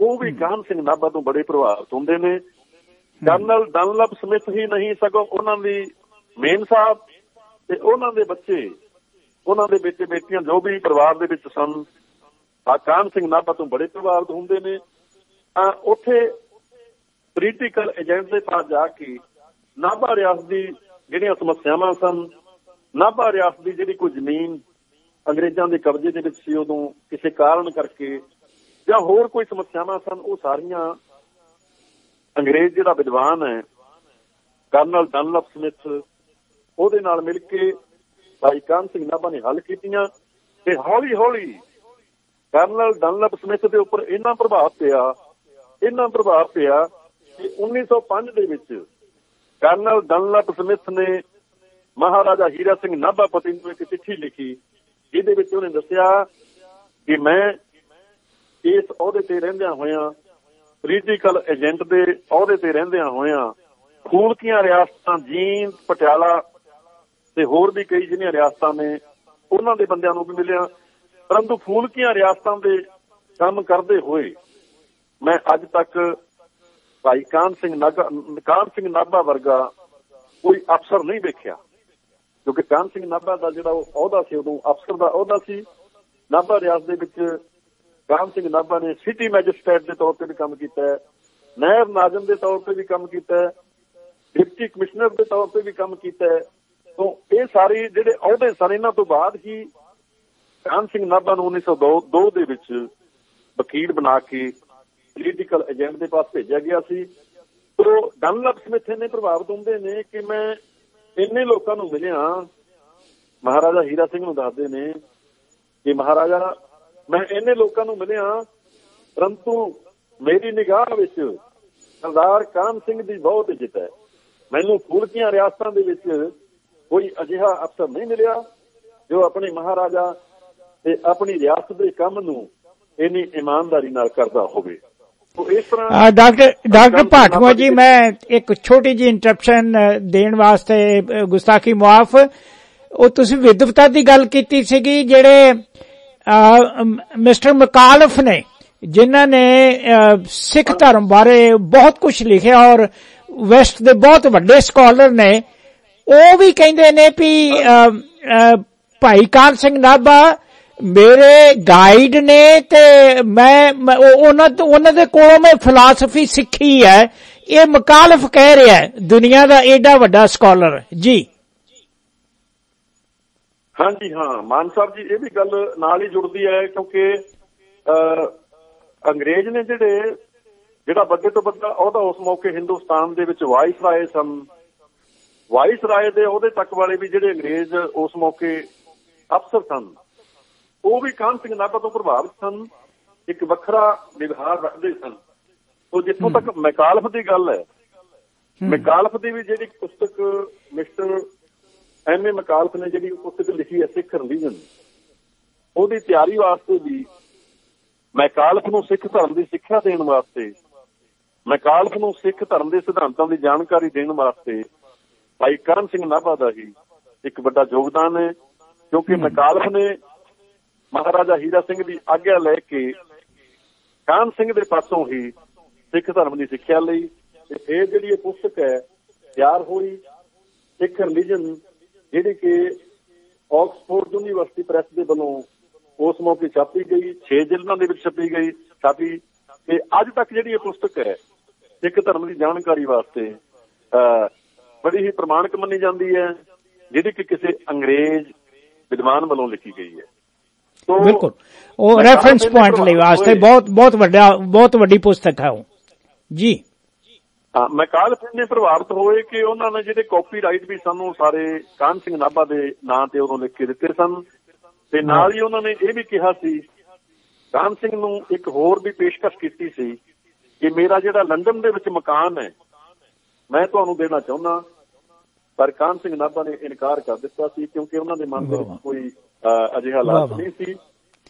ਉਹ ਵੀ ਕਾਨ ਸਿੰਘ ਨਾਭਾ ਤੋਂ ਬੜੇ ਪ੍ਰਭਾਵਿਤ ਹੁੰਦੇ ਨੇ। ਕਰਨਲ ਡਨਲਪ ਸਮਿਥ ਹੀ ਨਹੀਂ ਸਗੋਂ ਉਹਨਾਂ ਦੀ ਮੇਨ ਸਾਹਿਬ ਤੇ ਉਹਨਾਂ ਦੇ ਬੱਚੇ ਉਹਨਾਂ ਦੇ ਵਿੱਚ ਬੇਟੀਆਂ ਜੋ ਵੀ ਪਰਿਵਾਰ ਦੇ ਵਿੱਚ ਸਨ ਕਾਨ ਸਿੰਘ ਨਾਭਾ ਤੋਂ ਬੜੇ ਪ੍ਰਭਾਵਿਤ ਹੁੰਦੇ ਨੇ। ਆ ਉੱਥੇ ਪੋਲੀਟੀਕਲ ਏਜੰਟ ਦੇ ਪਾਸ ਜਾ ਕੇ ਨਾਭਾ ਰਿਆਸਤ ਦੀ ਜਿਹੜੀਆਂ ਸਮੱਸਿਆਵਾਂ ਸਨ, ਨਾਭਾ ਰਿਆਸਤ ਦੀ ਜਿਹੜੀ ਕੋਈ ਜ਼ਮੀਨ ਅੰਗਰੇਜ਼ਾਂ ਦੇ ਕਬਜ਼ੇ ਦੇ ਵਿੱਚ ਸੀ ਉਦੋਂ ਕਿਸੇ ਕਾਰਨ ਕਰਕੇ ਜਾਂ ਹੋਰ ਕੋਈ ਸਮੱਸਿਆਵਾਂ ਸਨ, ਉਹ ਸਾਰੀਆਂ ਅੰਗਰੇਜ਼ ਜਿਹੜਾ ਵਿਦਵਾਨ ਹੈ, ਕਰਨਲ ਡਨਲਪ ਸਮਿਥ, ਉਹਦੇ ਨਾਲ ਮਿਲ ਕੇ ਭਾਈ ਕਾਨ ਸਿੰਘ ਨਾਭਾ ਨੇ ਹੱਲ ਕੀਤੀਆਂ ਤੇ ਹੌਲੀ ਹੌਲੀ ਕਰਨਲ ਡਨਲਪ ਸਮਿਥ ਦੇ ਉੱਪਰ ਇੰਨਾ ਪ੍ਰਭਾਵ ਪਿਆ, ਇੰਨਾ ਪ੍ਰਭਾਵ ਪਿਆ ਕਿ 1905 ਦੇ ਵਿੱਚ ਕਰਨਲ ਡਨਲਪ ਸਮਿਥ ਨੇ ਮਹਾਰਾਜਾ ਹੀਰਾ ਸਿੰਘ ਨਾਭਾ ਪਤੀ ਨੂੰ ਇੱਕ ਚਿੱਠੀ ਲਿਖੀ, ਜਿਹਦੇ ਵਿੱਚ ਉਹਨੇ ਦੱਸਿਆ ਕਿ ਮੈਂ ਇਸ ਅਹੁਦੇ ਤੇ ਰਹਿੰਦਿਆਂ ਹੋਇਆਂ ਪੋਲੀਟੀਕਲ ਏਜੰਟ ਦੇ ਅਹੁਦੇ ਤੇ ਰਹਿੰਦਿਆਂ ਹੋਇਆਂ ਫੂਲਕੀਆਂ ਰਿਆਸਤਾਂ ਜੀਂਦ ਪਟਿਆਲਾ ਤੇ ਹੋਰ ਵੀ ਕਈ ਜਿਹੜੀਆਂ ਰਿਆਸਤਾਂ ਨੇ, ਉਹਨਾਂ ਦੇ ਬੰਦਿਆਂ ਨੂੰ ਵੀ ਮਿਲਿਆ। ਪਰੰਤੂ ਫੂਲਕੀਆਂ ਰਿਆਸਤਾਂ ਦੇ ਕੰਮ ਕਰਦੇ ਹੋਏ, ਮੈਂ ਅੱਜ ਤੱਕ ਭਾਈ ਕਾਨ ਸਿੰਘ ਨਾਗਾ ਕਾਨ ਸਿੰਘ ਨਾਭਾ ਵਰਗਾ ਕੋਈ ਅਫਸਰ ਨਹੀਂ ਵੇਖਿਆ। ਕਿਉਂਕਿ ਕਾਨ ਸਿੰਘ ਨਾਭਾ ਦਾ ਜਿਹੜਾ ਉਹ ਅਹੁਦਾ ਸੀ, ਉਦੋਂ ਅਫਸਰ ਦਾ ਅਹੁਦਾ ਸੀ। ਨਾਭਾ ਰਿਆਸਤ ਦੇ ਵਿੱਚ ਕਾਨ ਸਿੰਘ ਨਾਭਾ ਨੇ ਸਿਟੀ ਮੈਜਿਸਟ੍ਰੇਟ ਦੇ ਤੌਰ ਤੇ ਵੀ ਕੰਮ ਕੀਤਾ ਹੈ ਨਾਇਬ ਨਾਜ਼ਮ ਦੇ ਤੌਰ ਤੇ ਵੀ ਕੰਮ ਕੀਤਾ ਹੈ, ਡਿਪਟੀ ਕਮਿਸ਼ਨਰ ਦੇ ਤੌਰ ਤੇ ਵੀ ਕੰਮ ਕੀਤਾ ਹੈ। ਤੋਂ ਇਹ ਸਾਰੇ ਜਿਹੜੇ ਅਹੁਦੇ ਸਨ, ਇਹਨਾਂ ਤੋਂ ਬਾਅਦ ਹੀ ਕਾਨ ਸਿੰਘ ਨਾਭਾ ਨੂੰ 1902 ਦੇ ਵਿੱਚ ਵਕੀਲ ਬਣਾ ਕੇ ਪੋਲੀਟੀਕਲ ਏਜੰਟ ਦੇ ਪਾਸ ਭੇਜਿਆ ਗਿਆ ਸੀ। ਤੋਂ ਡਨਲਪ ਸਮਿਥ ਨੇ ਪ੍ਰਭਾਵਿਤ ਹੁੰਦੇ ਨੇ ਕਿ ਮੈਂ ਇੰਨੇ ਲੋਕਾਂ ਨੂੰ ਮਿਲਿਆ, ਮਹਾਰਾਜਾ ਹੀਰਾ ਸਿੰਘ ਨੂੰ ਦੱਸਦੇ ਨੇ ਕਿ ਮਹਾਰਾਜਾ, ਮੈਂ ਇੰਨੇ ਲੋਕਾਂ ਨੂੰ ਮਿਲਿਆ, ਪਰੰਤੂ ਮੇਰੀ ਨਿਗਾਹ ਵਿੱਚ ਸਰਦਾਰ ਕਾਨ ਸਿੰਘ ਦੀ ਬਹੁਤ ਇੱਜ਼ਤ ਹੈ। ਮੈਨੂੰ ਫੂਲਕੀਆਂ ਰਿਆਸਤਾਂ ਦੇ ਵਿੱਚ ਕੋਈ ਅਜਿਹਾ ਅਫਸਰ ਨਹੀਂ ਮਿਲਿਆ ਜੋ ਆਪਣੇ ਮਹਾਰਾਜਾ ਤੇ ਆਪਣੀ ਰਿਆਸਤ ਦੇ ਕੰਮ ਨੂੰ ਇੰਨੀ ਇਮਾਨਦਾਰੀ ਨਾਲ ਕਰਦਾ ਹੋਵੇ। ਡਾਕਟਰ ਡਾਕਟਰ ਭਾਟਵਾ ਜੀ ਮੈਂ ਇੱਕ ਛੋਟੀ ਜੀ ਇੰਟਰਪਸ਼ਨ ਦੇਣ ਵਾਸਤੇ ਗੁਸਤਾਖੀ ਮੁਆਫ। ਉਹ ਤੁਸੀਂ ਵਿਦਵਤਾ ਦੀ ਗੱਲ ਕੀਤੀ ਸੀਗੀ ਜਿਹੜੇ ਮਿਸਟਰ ਮਕਾਲਫ ਨੇ ਜਿਨ੍ਹਾਂ ਨੇ ਸਿੱਖ ਧਰਮ ਬਾਰੇ ਬਹੁਤ ਕੁਝ ਲਿਖਿਆ ਔਰ ਵੈਸਟ ਦੇ ਬਹੁਤ ਵੱਡੇ ਸਕਾਲਰ ਨੇ। ਉਹ ਵੀ ਕਹਿੰਦੇ ਨੇ ਵੀ ਭਾਈ ਕਾਨ ਸਿੰਘ ਨਾਭਾ ਮੇਰੇ ਗਾਈਡ ਨੇ ਤੇ ਮੈਂ ਮੈਂ ਉਹਨਾਂ ਤੋਂ, ਉਹਨਾਂ ਦੇ ਕੋਲੋਂ ਮੈਂ ਫਿਲਾਸਫੀ ਸਿੱਖੀ ਹੈ। ਇਹ ਮੁਕਾਲਫ ਕਹਿ ਰਿਹਾ ਹੈ। ਦੁਨੀਆ ਦਾ ਐਡਾ ਵੱਡਾ ਸਕਾਲਰ ਜੀ। ਹਾਂਜੀ, ਹਾਂ। ਮਾਨ ਸਾਹਿਬ ਜੀ, ਇਹ ਵੀ ਗੱਲ ਨਾਲ ਹੀ ਜੁੜਦੀ ਹੈ ਕਿਉਂਕਿ ਅੰਗਰੇਜ਼ ਨੇ ਜਿਹੜੇ, ਜਿਹੜਾ ਵੱਡੇ ਤੋਂ ਵੱਡਾ ਉਹਦਾ ਉਸ ਮੌਕੇ ਹਿੰਦੁਸਤਾਨ ਦੇ ਵਿੱਚ ਵਾਇਸ ਰਾਏ ਸਨ। ਵਾਇਸ ਰਾਏ ਦੇ ਉਹਦੇ ਤੱਕ ਵਾਲੇ ਵੀ ਜਿਹੜੇ ਅੰਗਰੇਜ਼ ਉਸ ਮੌਕੇ ਅਫਸਰ ਸਨ। ਉਹ ਵੀ ਕਾਨ ਸਿੰਘ ਨਾਭਾ ਤੋਂ ਪ੍ਰਭਾਵਿਤ ਸਨ ਇੱਕ ਵੱਖਰਾ ਵਿਵਹਾਰ ਰੱਖਦੇ ਸਨ। ਉਹ ਜਿੱਥੋਂ ਤੱਕ ਮੈਕਾਲਫ ਦੀ ਗੱਲ ਹੈ ਮੈਕਾਲਫ ਦੀ ਵੀ ਜਿਹੜੀ ਪੁਸਤਕ ਮਿਸਟਰ ਐਮ ਏ ਮਕਾਲਫ ਨੇ ਜਿਹੜੀ ਪੁਸਤਕ ਲਿਖੀ ਹੈ ਸਿੱਖ ਰਿਲੀਜਨ ਉਹਦੀ ਤਿਆਰੀ ਵਾਸਤੇ ਵੀ ਮੈਕਾਲਫ ਨੂੰ ਸਿੱਖ ਧਰਮ ਦੀ ਸਿੱਖਿਆ ਦੇਣ ਵਾਸਤੇ ਮੈਕਾਲਫ ਨੂੰ ਸਿੱਖ ਧਰਮ ਦੇ ਸਿਧਾਂਤਾਂ ਦੀ ਜਾਣਕਾਰੀ ਦੇਣ ਵਾਸਤੇ ਭਾਈ ਕਰਨ ਸਿੰਘ ਨਾਭਾ ਦਾ ਹੀ ਇੱਕ ਵੱਡਾ ਯੋਗਦਾਨ ਹੈ ਕਿਉਂਕਿ ਮੈਕਾਲਫ ਨੇ ਮਹਾਰਾਜਾ ਹੀਰਾ ਸਿੰਘ ਦੀ ਆਗਿਆ ਲੈ ਕੇ ਕਾਨ ਸਿੰਘ ਦੇ ਪਾਸੋਂ ਹੀ ਸਿੱਖ ਧਰਮ ਦੀ ਸਿੱਖਿਆ ਲਈ ਤੇ ਇਹ ਜਿਹੜੀ ਇਹ ਪੁਸਤਕ ਹੈ, ਤਿਆਰ ਹੋਈ ਸਿੱਖ ਰਿਲੀਜਨ, ਜਿਹੜੀ ਕਿ ਆਕਸਫੋਰਡ ਯੂਨੀਵਰਸਿਟੀ ਪ੍ਰੈਸ ਦੇ ਵੱਲੋਂ ਉਸ ਮੌਕੇ ਛਾਪੀ ਗਈ 6 ਜ਼ਿਲ੍ਹਿਆਂ ਦੇ ਵਿੱਚ ਛਪੀ ਗਈ, ਛਾਪੀ ਤੇ ਅੱਜ ਤੱਕ ਜਿਹੜੀ ਇਹ ਪੁਸਤਕ ਹੈ, ਸਿੱਖ ਧਰਮ ਦੀ ਜਾਣਕਾਰੀ ਵਾਸਤੇ ਬੜੀ ਹੀ ਪ੍ਰਮਾਣਿਕ ਮੰਨੀ ਜਾਂਦੀ ਹੈ, ਜਿਹੜੀ ਕਿ ਕਿਸੇ ਅੰਗਰੇਜ਼ ਵਿਦਵਾਨ ਵੱਲੋਂ ਲਿਖੀ ਗਈ ਹੈ। ਬਿਲਕੁਲ ਉਹ ਮੈਂ ਰੈਫਰੈਂਸ ਪੁਆਇੰਟ ਲਈ ਵਾਸਤੇ। ਬਹੁਤ ਬਹੁਤ ਵੱਡਾ ਬਹੁਤ ਵੱਡੀ ਪੁਸਤਕ ਹੈ ਉਹ ਜੀ ਮੈਕਾਲ ਸਿੰਘ ਨੇ ਪ੍ਰਭਾਵਿਤ ਹੋਏ ਕਿ ਉਹਨਾਂ ਨੇ ਜਿਹੜੇ ਕਾਪੀਰਾਈਟ ਵੀ ਸਾਨੂੰ ਸਾਰੇ ਕਾਨ ਸਿੰਘ ਨਾਭਾ ਦੇ ਨਾਂ ਤੇ ਉਦੋਂ ਲਿਖ ਕੇ ਦਿੱਤੇ ਸਨ ਤੇ ਨਾਲ ਹੀ ਉਹਨਾਂ ਨੇ ਇਹ ਵੀ ਕਿਹਾ ਸੀ ਕਾਨ ਸਿੰਘ ਨੂੰ ਇੱਕ ਹੋਰ ਵੀ ਪੇਸ਼ਕਸ਼ ਕੀਤੀ ਸੀ ਕਿ ਮੇਰਾ ਜਿਹੜਾ ਲੰਡਨ ਦੇ ਵਿੱਚ ਮਕਾਨ ਹੈ ਮੈਂ ਤੁਹਾਨੂੰ ਦੇਣਾ ਚਾਹੁੰਦਾ ਪਰ ਕਾਨ ਸਿੰਘ ਨਾਭਾ ਨੇ ਇਨਕਾਰ ਕਰ ਦਿੱਤਾ ਸੀ ਕਿਉਂਕਿ ਉਹਨਾਂ ਦੇ ਮਨ ਦੇ। ਵਿੱਚ ਕੋਈ ਲਾਲਚ ਵਾਹ। ਨਹੀਂ ਸੀ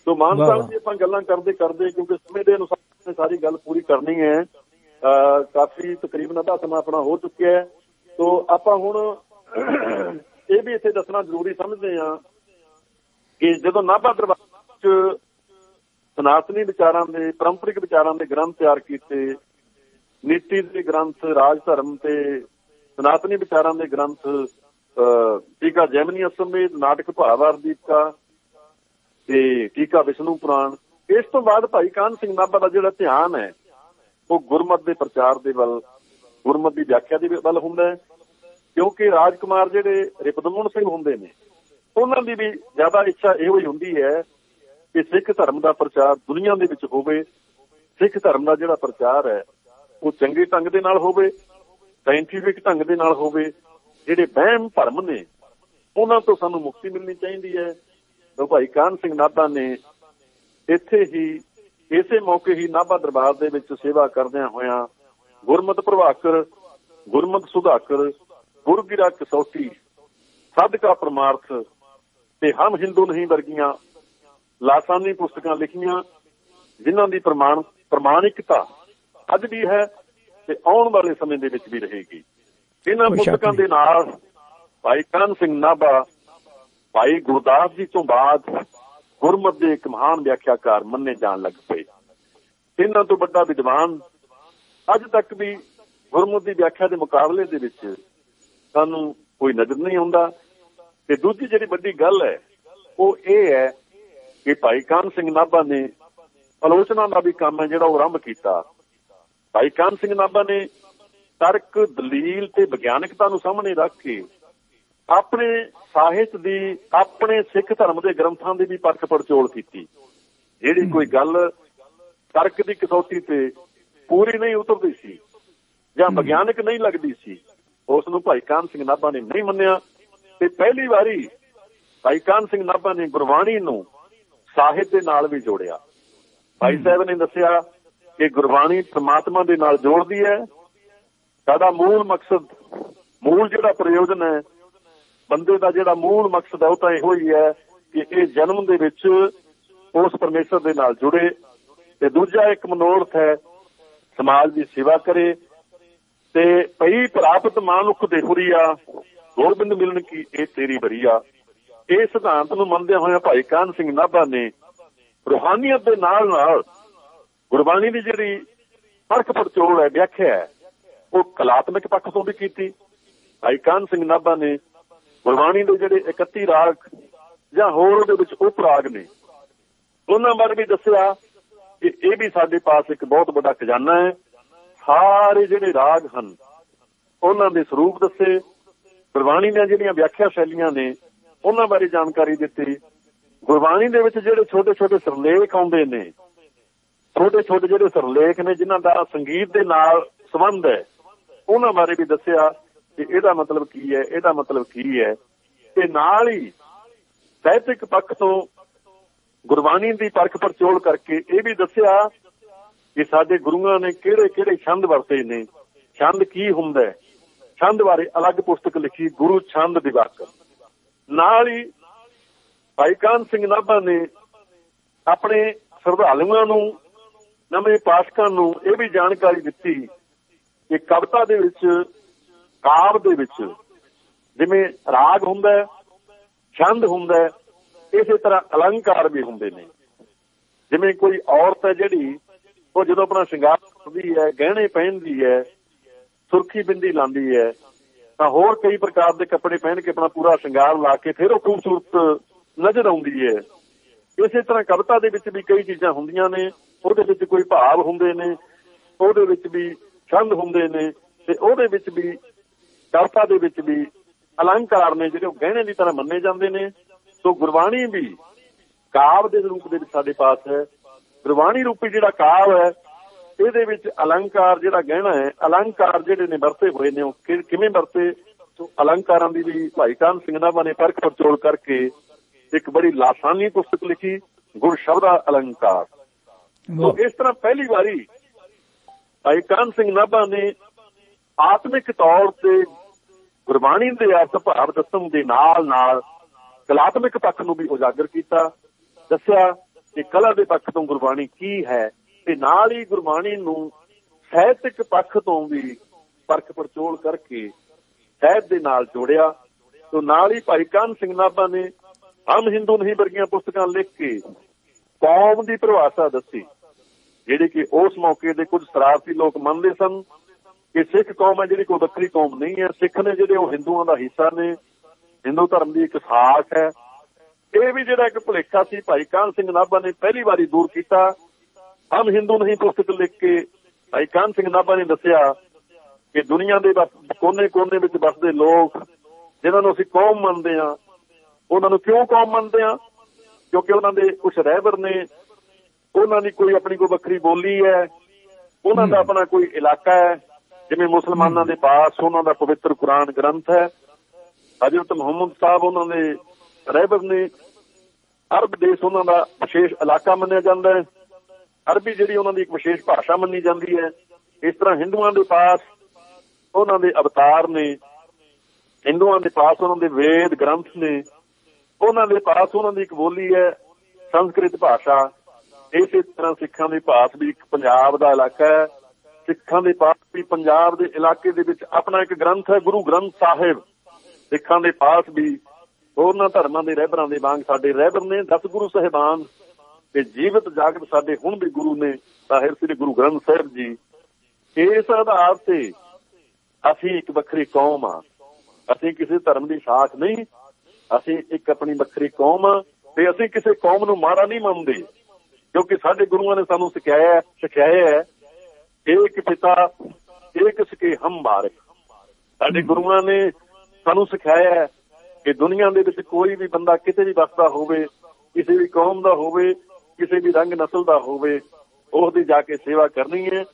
ਸੋ ਮਾਨ ਸਾਹਿਬ। ਜੀ ਆਪਾਂ ਗੱਲਾਂ ਕਰਦੇ ਕਰਦੇ ਕਿਉਂਕਿ ਸਮੇਂ ਦੇ ਅਨੁਸਾਰ ਸਾਰੀ ਗੱਲ ਪੂਰੀ ਕਰਨੀ ਹੈ ਕਾਫੀ ਤਕਰੀਬਨ ਅੱਧਾ ਸਮਾਂ ਆਪਣਾ ਹੋ ਚੁੱਕਿਆ ਹੈ ਸੋ ਆਪਾਂ ਹੁਣ ਇਹ ਵੀ ਇੱਥੇ ਦੱਸਣਾ ਜ਼ਰੂਰੀ ਸਮਝਦੇ ਹਾਂ ਕਿ ਜਦੋਂ ਨਾਭਾ ਦਰਬਾਰ ਚ ਸਨਾਤਨੀ ਵਿਚਾਰਾਂ ਦੇ ਪਰੰਪਰਿਕ ਵਿਚਾਰਾਂ ਦੇ ਗ੍ਰੰਥ ਤਿਆਰ ਕੀਤੇ ਨੀਤੀ ਦੇ ਗ੍ਰੰਥ ਰਾਜ ਧਰਮ ਤੇ ਸਨਾਤਨੀ ਵਿਚਾਰਾਂ ਦੇ ਗ੍ਰੰਥ ਟੀਕਾ ਜੈਮਨੀ ਅਸਮੇਤ, ਨਾਟਕ ਭਾਵਾਰ ਦੀਪਕਾ ਤੇ ਟੀਕਾ ਵਿਸ਼ਨੂੰ ਪੁਰਾਣ। ਇਸ ਤੋਂ ਬਾਅਦ ਭਾਈ ਕਾਨ ਸਿੰਘ ਨਾਭਾ ਦਾ ਜਿਹੜਾ ਧਿਆਨ ਹੈ, ਉਹ ਗੁਰਮਤ ਦੇ ਪ੍ਰਚਾਰ ਦੇ ਵੱਲ, ਗੁਰਮਤ ਦੀ ਵਿਆਖਿਆ ਦੇ ਵੱਲ ਹੁੰਦਾ ਹੈ। ਕਿਉਂਕਿ ਰਾਜਕੁਮਾਰ ਜਿਹੜੇ ਰਿਪਦਮਨ ਸਿੰਘ ਹੁੰਦੇ ਨੇ, ਉਹਨਾਂ ਦੀ ਵੀ ਜ਼ਿਆਦਾ ਇੱਛਾ ਇਹੋ ਹੀ ਹੁੰਦੀ ਹੈ ਕਿ ਸਿੱਖ ਧਰਮ ਦਾ ਪ੍ਰਚਾਰ ਦੁਨੀਆ ਦੇ ਵਿੱਚ ਹੋਵੇ। ਸਿੱਖ ਧਰਮ ਦਾ ਜਿਹੜਾ ਪ੍ਰਚਾਰ ਹੈ, ਉਹ ਚੰਗੇ ਢੰਗ ਦੇ ਨਾਲ ਹੋਵੇ ਸਾਇੰਟੀਫਿਕ ਢੰਗ ਦੇ ਨਾਲ ਹੋਵੇ। ਜਿਹੜੇ ਵਹਿਮ ਭਰਮ ਨੇ, ਉਹਨਾਂ ਤੋਂ ਸਾਨੂੰ ਮੁਕਤੀ ਮਿਲਣੀ ਚਾਹੀਦੀ ਹੈ। ਤਾਂ ਭਾਈ ਕਾਨ ਸਿੰਘ ਨਾਭਾ ਨੇ ਇੱਥੇ ਹੀ, ਇਸੇ ਮੌਕੇ ਹੀ ਨਾਭਾ ਦਰਬਾਰ ਦੇ ਵਿੱਚ ਸੇਵਾ ਕਰਦਿਆਂ ਹੋਇਆਂ ਗੁਰਮਤ ਪ੍ਰਭਾਕਰ, ਗੁਰਮਤ ਸੁਧਾਕਰ, ਗੁਰਗਿਰਾ ਕਸੌਟੀ ਸਦਕਾ ਪ੍ਰਮਾਰਥ ਤੇ ਹਮ ਹਿੰਦੂ ਨਹੀਂ ਵਰਗੀਆਂ ਲਾਸਾਨੀ ਪੁਸਤਕਾਂ ਲਿਖੀਆਂ, ਜਿਨ੍ਹਾਂ ਦੀ ਪ੍ਰਮਾਣ ਪ੍ਰਮਾਣਿਕਤਾ ਅੱਜ ਵੀ ਹੈ ਤੇ ਆਉਣ ਵਾਲੇ ਸਮੇਂ ਦੇ ਵਿੱਚ ਵੀ ਰਹੇਗੀ। ਇਹਨਾਂ ਪੁਸਤਕਾਂ ਦੇ। ਨਾਲ ਭਾਈ ਕਾਨ ਸਿੰਘ ਨਾਭਾ ਭਾਈ ਗੁਰਦਾਸ ਜੀ ਤੋਂ ਬਾਅਦ ਗੁਰਮਤ ਦੇ ਇੱਕ ਮਹਾਨ ਵਿਆਖਿਆਕਾਰ ਮੰਨੇ ਜਾਣ ਲੱਗ ਪਏ। ਇਹਨਾਂ ਤੋਂ ਵੱਡਾ ਵਿਦਵਾਨ ਅੱਜ ਤੱਕ ਵੀ ਗੁਰਮਤ ਦੀ ਵਿਆਖਿਆ ਦੇ ਮੁਕਾਬਲੇ ਦੇ ਵਿੱਚ ਸਾਨੂੰ ਕੋਈ ਨਜ਼ਰ ਨਹੀਂ ਆਉਂਦਾ। ਤੇ ਦੂਜੀ ਜਿਹੜੀ ਵੱਡੀ ਗੱਲ ਹੈ ਉਹ ਇਹ ਹੈ ਕਿ ਭਾਈ ਕਾਨ ਸਿੰਘ ਨਾਭਾ ਨੇ ਆਲੋਚਨਾ ਦਾ ਵੀ ਕੰਮ ਹੈ ਜਿਹੜਾ ਉਹ ਆਰੰਭ ਕੀਤਾ। ਭਾਈ ਕਾਨ ਸਿੰਘ ਨਾਭਾ ਨੇ ਤਰਕ ਦਲੀਲ ਤੇ ਵਿਗਿਆਨਿਕਤਾ ਨੂੰ ਸਾਹਮਣੇ ਰੱਖ ਕੇ ਆਪਣੇ ਸਾਹਿਤ ਦੀ ਆਪਣੇ ਸਿੱਖ ਧਰਮ ਦੇ ਗ੍ਰੰਥਾਂ ਦੀ ਵੀ ਪਰਖ ਪੜਚੋਲ ਕੀਤੀ। ਜਿਹੜੀ ਕੋਈ ਗੱਲ ਤਰਕ ਦੀ ਕਸੌਟੀ ਤੇ ਪੂਰੀ ਨਹੀਂ ਉਤਰਦੀ ਸੀ ਜਾਂ ਵਿਗਿਆਨਿਕ ਨਹੀਂ ਲੱਗਦੀ ਸੀ ਉਸ ਨੂੰ ਭਾਈ ਕਾਨ ਸਿੰਘ ਨਾਭਾ ਨੇ ਨਹੀਂ ਮੰਨਿਆ। ਤੇ ਪਹਿਲੀ ਵਾਰੀ ਭਾਈ ਕਾਨ ਸਿੰਘ ਨਾਭਾ ਨੇ ਗੁਰਬਾਣੀ ਨੂੰ ਸਾਹਿਤ ਦੇ ਨਾਲ ਵੀ ਜੋੜਿਆ। ਭਾਈ ਸਾਹਿਬ ਨੇ ਦੱਸਿਆ ਕਿ ਗੁਰਬਾਣੀ ਪ੍ਰਮਾਤਮਾ ਦੇ ਨਾਲ ਜੋੜਦੀ ਹੈ ਸਾਡਾ ਮੂਲ ਮਕਸਦ, ਮੂਲ ਜਿਹੜਾ ਪ੍ਰਯੋਜਨ ਹੈ, ਬੰਦੇ ਦਾ ਜਿਹੜਾ ਮੂਲ ਮਕਸਦ ਹੈ, ਉਹ ਤਾਂ ਇਹੋ ਹੀ ਹੈ ਕਿ ਇਹ ਜਨਮ ਦੇ ਵਿੱਚ ਉਸ ਪਰਮੇਸ਼ਰ ਦੇ ਨਾਲ ਜੁੜੇ ਤੇ ਦੂਜਾ ਇੱਕ ਮਨੋਰਥ ਹੈ, ਸਮਾਜ ਦੀ ਸੇਵਾ ਕਰੇ ਤੇ ਪਈ ਪ੍ਰਾਪਤ ਮਾਨੁਖ ਦੇ ਹੁਰੀਆ ਗੋਰਬਿੰਦ ਮਿਲਣ ਕੀ ਇਹ ਤੇਰੀ ਬਰੀਆ ਇਹ ਸਿਧਾਂਤ ਨੂੰ ਮੰਨਦੇ ਹੋਏ ਭਾਈ ਕਾਨ ਸਿੰਘ ਨਾਭਾ ਨੇ ਰੂਹਾਨੀਅਤ ਦੇ ਨਾਲ ਨਾਲ ਗੁਰਬਾਣੀ ਦੀ ਜਿਹੜੀ ਪਰਖ ਪਰਚੋਲ ਹੈ, ਵਿਆਖਿਆ ਹੈ। ਉਹ ਕਲਾਤਮਿਕ ਪੱਖ ਤੋਂ ਵੀ ਕੀਤੀ। ਭਾਈ ਕਾਨ ਸਿੰਘ ਨਾਭਾ ਨੇ ਗੁਰਬਾਣੀ ਦੇ ਜਿਹੜੇ 31 ਰਾਗ ਜਾਂ ਹੋਰ ਉਹਦੇ ਵਿੱਚ ਉਪ ਰਾਗ ਨੇ, ਉਹਨਾਂ ਬਾਰੇ ਵੀ ਦੱਸਿਆ ਕਿ ਇਹ ਵੀ ਸਾਡੇ ਪਾਸ ਇੱਕ ਬਹੁਤ ਵੱਡਾ ਖਜ਼ਾਨਾ ਹੈ। ਸਾਰੇ ਜਿਹੜੇ ਰਾਗ ਹਨ, ਉਹਨਾਂ ਦੇ ਸਰੂਪ ਦੱਸੇ। ਗੁਰਬਾਣੀ ਦੀਆਂ ਜਿਹੜੀਆਂ ਵਿਆਖਿਆ ਸ਼ੈਲੀਆਂ ਨੇ, ਉਹਨਾਂ ਬਾਰੇ ਜਾਣਕਾਰੀ ਦਿੱਤੀ। ਗੁਰਬਾਣੀ ਦੇ ਵਿੱਚ ਜਿਹੜੇ ਛੋਟੇ ਛੋਟੇ ਸਰਲੇਖ ਆਉਂਦੇ ਨੇ ਛੋਟੇ ਛੋਟੇ ਜਿਹੜੇ ਸਰਲੇਖ ਨੇ, ਜਿਨ੍ਹਾਂ ਦਾ ਸੰਗੀਤ ਦੇ ਨਾਲ ਸੰਬੰਧ ਹੈ ਉਹਨਾਂ ਬਾਰੇ ਵੀ ਦੱਸਿਆ ਕਿ ਇਹਦਾ ਮਤਲਬ ਕੀ ਹੈ, ਇਹਦਾ ਮਤਲਬ ਕੀ ਹੈ। ਤੇ ਨਾਲ ਹੀ ਸਾਹਿਤਿਕ ਪੱਖ ਤੋਂ ਗੁਰਬਾਣੀ ਦੀ ਪਰਖ ਪਰਚੋਲ ਕਰਕੇ ਇਹ ਵੀ ਦੱਸਿਆ ਕਿ ਸਾਡੇ ਗੁਰੂਆਂ ਨੇ ਕਿਹੜੇ ਕਿਹੜੇ ਛੰਦ ਵਰਤੇ ਨੇ। ਛੰਦ ਕੀ ਹੁੰਦਾ ਹੈ? ਛੰਦ ਬਾਰੇ ਅਲੱਗ ਪੁਸਤਕ ਲਿਖੀ ਗੁਰੂ ਛੰਦ ਦਿਵਾਕਰ ਨਾਲ ਹੀ ਭਾਈ ਕਾਨ ਸਿੰਘ ਨਾਭਾ ਨੇ ਆਪਣੇ ਸ਼ਰਧਾਲੂਆਂ ਨੂੰ, ਨਵੇਂ ਪਾਠਕਾਂ ਨੂੰ ਇਹ ਵੀ ਜਾਣਕਾਰੀ ਦਿੱਤੀ ਕਿ ਕਵਿਤਾ ਦੇ ਵਿੱਚ, ਕਾਵ ਦੇ ਵਿੱਚ ਜਿਵੇਂ ਰਾਗ ਹੁੰਦਾ ਹੈ, ਛੰਦ ਹੁੰਦਾ ਹੈ, ਇਸੇ ਤਰ੍ਹਾਂ ਅਲੰਕਾਰ ਵੀ ਹੁੰਦੇ ਨੇ। ਜਿਵੇਂ ਕੋਈ ਔਰਤ ਹੈ ਜਿਹੜੀ, ਉਹ ਜਦੋਂ ਆਪਣਾ ਸ਼ਿੰਗਾਰ ਕਰਦੀ ਹੈ, ਗਹਿਣੇ ਪਹਿਨਦੀ ਹੈ, ਸੁਰਖੀ ਬਿੰਦੀ ਲਾਉਂਦੀ ਹੈ, ਤਾਂ ਹੋਰ ਕਈ ਪ੍ਰਕਾਰ ਦੇ ਕੱਪੜੇ ਪਹਿਨ ਕੇ ਆਪਣਾ ਪੂਰਾ ਸ਼ਿੰਗਾਰ ਲਾ ਕੇ ਫਿਰ ਉਹ ਖੂਬਸੂਰਤ ਨਜ਼ਰ ਆਉਂਦੀ ਹੈ। ਇਸੇ ਤਰ੍ਹਾਂ ਕਵਿਤਾ ਦੇ ਵਿੱਚ ਵੀ ਕਈ ਚੀਜ਼ਾਂ ਹੁੰਦੀਆਂ ਨੇ, ਉਹਦੇ ਵਿੱਚ ਕੋਈ ਭਾਵ ਹੁੰਦੇ ਨੇ, ਉਹਦੇ ਵਿੱਚ ਵੀ ਛੰਦ ਹੁੰਦੇ ਨੇ ਤੇ ਉਹਦੇ ਵਿੱਚ ਵੀ ਕਵਿਤਾ ਦੇ ਵਿੱਚ ਵੀ ਅਲੰਕਾਰ ਨੇ ਜਿਹੜੇ ਉਹ ਗਹਿਣੇ ਦੀ ਤਰ੍ਹਾਂ ਮੰਨੇ ਜਾਂਦੇ ਨੇ। ਸੋ ਗੁਰਬਾਣੀ ਵੀ ਕਾਵ ਦੇ ਰੂਪ ਦੇ ਵਿੱਚ ਸਾਡੇ ਪਾਸ ਹੈ। ਗੁਰਬਾਣੀ ਰੂਪੀ ਜਿਹੜਾ ਕਾਵ ਹੈ ਇਹਦੇ ਵਿੱਚ ਅਲੰਕਾਰ ਜਿਹੜਾ ਗਹਿਣਾ ਹੈ ਅਲੰਕਾਰ ਜਿਹੜੇ ਨੇ ਵਰਤੇ ਹੋਏ ਨੇ ਉਹ ਕਿਵੇਂ ਵਰਤੇ? ਸੋ ਅਲੰਕਾਰਾਂ ਦੀ ਵੀ ਭਾਈ ਕਾਨ ਸਿੰਘ ਨਾਭਾ ਨੇ ਪਰਖ ਪਰਚੋਲ ਕਰਕੇ ਇੱਕ ਬੜੀ ਲਾਸਾਨੀ ਪੁਸਤਕ ਲਿਖੀ ਗੁਰ ਸ਼ਬਦਾ ਅਲੰਕਾਰ। ਸੋ ਇਸ ਤਰ੍ਹਾਂ ਪਹਿਲੀ ਵਾਰੀ ਭਾਈ ਕਾਨ ਸਿੰਘ ਨਾਭਾ ਨੇ ਆਤਮਿਕ ਤੌਰ ਤੇ ਗੁਰਬਾਣੀ ਦੇ ਅਰਥ ਭਾਵ ਦੱਸਣ ਦੇ ਨਾਲ ਨਾਲ ਕਲਾਤਮਿਕ ਪੱਖ ਨੂੰ ਵੀ ਉਜਾਗਰ ਕੀਤਾ, ਦੱਸਿਆ ਕਿ ਕਲਾ ਦੇ ਪੱਖ ਤੋਂ ਗੁਰਬਾਣੀ ਕੀ ਹੈ ਤੇ ਨਾਲ ਹੀ ਗੁਰਬਾਣੀ ਨੂੰ ਸਾਹਿਤਿਕ ਪੱਖ ਤੋਂ ਵੀ ਪਰਖ ਪਰਚੋਲ ਕਰਕੇ ਸਾਹਿਤ ਦੇ ਨਾਲ ਜੋੜਿਆ ਤੋਂ ਨਾਲ ਹੀ ਭਾਈ ਕਾਨ ਸਿੰਘ ਨਾਭਾ ਨੇ ਹਮ ਹਿੰਦੂ ਨਹੀਂ ਵਰਗੀਆਂ ਪੁਸਤਕਾਂ ਲਿਖ ਕੇ ਕੌਮ ਦੀ ਪਰਿਭਾਸ਼ਾ ਦੱਸੀ। ਜਿਹੜੀ ਕਿ ਉਸ ਮੌਕੇ ਦੇ ਕੁਝ ਸਰਾਰਤੀ ਲੋਕ ਮੰਨਦੇ ਸਨ ਕਿ ਸਿੱਖ ਕੌਮ ਹੈ ਜਿਹੜੀ ਕੋਈ ਵੱਖਰੀ ਕੌਮ ਨਹੀਂ ਹੈ। ਸਿੱਖ ਨੇ ਜਿਹੜੇ ਉਹ ਹਿੰਦੂਆਂ ਦਾ ਹਿੱਸਾ ਨੇ। ਹਿੰਦੂ ਧਰਮ ਦੀ ਇੱਕ ਸਾਖ ਹੈ। ਇਹ ਵੀ ਜਿਹੜਾ ਇੱਕ ਭੁਲੇਖਾ ਸੀ, ਭਾਈ ਕਾਨ ਸਿੰਘ ਨਾਭਾ ਨੇ ਪਹਿਲੀ ਵਾਰੀ ਦੂਰ ਕੀਤਾ। ਹਮ ਹਿੰਦੂ ਨਹੀਂ ਪੁਸਤਕ ਲਿਖ ਕੇ ਭਾਈ ਕਾਨ ਸਿੰਘ ਨਾਭਾ ਨੇ ਦੱਸਿਆ ਕਿ ਦੁਨੀਆ ਦੇ ਕੋਨੇ-ਕੋਨੇ ਵਿੱਚ ਵੱਸਦੇ ਲੋਕ, ਜਿਨ੍ਹਾਂ ਨੂੰ ਅਸੀਂ ਕੌਮ ਮੰਨਦੇ ਆ ਉਹਨਾਂ ਨੂੰ ਕਿਉਂ ਕੌਮ ਮੰਨਦੇ ਆ ਕਿਉਂਕਿ ਉਹਨਾਂ ਦੇ ਕੁਝ ਰਹਿਬਰ ਨੇ ਉਹਨਾਂ ਦੀ ਕੋਈ ਆਪਣੀ ਕੋਈ ਵੱਖਰੀ ਬੋਲੀ ਹੈ ਉਹਨਾਂ ਦਾ ਆਪਣਾ ਕੋਈ ਇਲਾਕਾ ਹੈ ਜਿਵੇਂ ਮੁਸਲਮਾਨਾਂ ਦੇ ਪਾਸ ਉਹਨਾਂ ਦਾ ਪਵਿੱਤਰ ਕੁਰਾਨ ਗ੍ਰੰਥ ਹੈ। ਹਜ਼ਰਤ ਮੁਹੰਮਦ ਸਾਹਿਬ ਉਹਨਾਂ ਦੇ ਰਹਿਬਰ ਨੇ ਅਰਬ ਦੇਸ਼ ਉਹਨਾਂ ਦਾ ਵਿਸ਼ੇਸ਼ ਇਲਾਕਾ ਮੰਨਿਆ ਜਾਂਦਾ ਹੈ। ਅਰਬੀ ਜਿਹੜੀ ਉਹਨਾਂ ਦੀ ਇੱਕ ਵਿਸ਼ੇਸ਼ ਭਾਸ਼ਾ ਮੰਨੀ ਜਾਂਦੀ ਹੈ। ਇਸ ਤਰ੍ਹਾਂ ਹਿੰਦੂਆਂ ਦੇ ਪਾਸ ਉਹਨਾਂ ਦੇ ਅਵਤਾਰ ਨੇ ਹਿੰਦੂਆਂ ਦੇ ਪਾਸ ਉਹਨਾਂ ਦੇ ਵੇਦ ਗ੍ਰੰਥ ਨੇ ਉਹਨਾਂ ਦੇ ਪਾਸ ਉਹਨਾਂ ਦੀ ਇੱਕ ਬੋਲੀ ਹੈ ਸੰਸਕ੍ਰਿਤ ਭਾਸ਼ਾ। ਇਸੇ ਤਰ੍ਹਾਂ ਸਿੱਖਾਂ ਦੇ ਪਾਸ ਵੀ ਇੱਕ ਪੰਜਾਬ ਦਾ ਇਲਾਕਾ ਹੈ। ਸਿੱਖਾਂ ਦੇ ਪਾਸ ਵੀ ਪੰਜਾਬ ਦੇ ਇਲਾਕੇ ਦੇ ਵਿੱਚ ਆਪਣਾ ਇੱਕ ਗ੍ਰੰਥ ਹੈ, ਗੁਰੂ ਗ੍ਰੰਥ ਸਾਹਿਬ। ਸਿੱਖਾਂ ਦੇ ਪਾਸ ਵੀ ਹੋਰਨਾਂ ਧਰਮਾਂ ਦੇ ਰਹਿਬਰਾਂ ਦੇ ਵਾਂਗ ਸਾਡੇ ਰਹਿਬਰ ਨੇ ਦਸ ਗੁਰੂ ਸਹਿਬਾਨ ਤੇ ਜੀਵਤ ਜਾਗਤ ਸਾਡੇ ਹੁਣ ਵੀ ਗੁਰੂ ਨੇ, ਸਾਹਿਬ ਸ੍ਰੀ ਗੁਰੂ ਗ੍ਰੰਥ ਸਾਹਿਬ ਜੀ। ਇਸ ਆਧਾਰ ਤੇ ਅਸੀਂ ਇੱਕ ਵੱਖਰੀ ਕੌਮ ਆ। ਅਸੀਂ ਕਿਸੇ ਧਰਮ ਦੀ ਸਾਖ ਨਹੀਂ, ਅਸੀਂ ਇੱਕ ਆਪਣੀ ਵੱਖਰੀ ਕੌਮ ਆ ਤੇ ਅਸੀਂ ਕਿਸੇ ਕੌਮ ਨੂੰ ਮਾਰਾ ਨਹੀਂ ਮੰਨਦੇ। ਜੋ ਕਿ ਸਾਡੇ ਗੁਰੂਆਂ ਨੇ ਸਾਨੂੰ ਸਿਖਾਇਆ ਸਿਖਾਇਆ ਹੈ ਇੱਕ ਪਿਤਾ ਇੱਕ ਸਕੇ ਹਮ ਮਾਰਕ ਸਾਡੇ ਗੁਰੂਆਂ ਨੇ ਸਾਨੂੰ ਸਿਖਾਇਆ ਹੈ ਕਿ ਦੁਨੀਆ ਦੇ ਵਿੱਚ ਕੋਈ ਵੀ ਬੰਦਾ ਕਿਤੇ ਵੀ ਵਸਦਾ ਹੋਵੇ, ਕਿਸੇ ਵੀ ਕੌਮ ਦਾ ਹੋਵੇ, ਕਿਸੇ ਵੀ ਰੰਗ ਨਸਲ ਦਾ ਹੋਵੇ ਉਸ ਦੀ ਜਾ ਕੇ ਸੇਵਾ ਕਰਨੀ ਹੈ।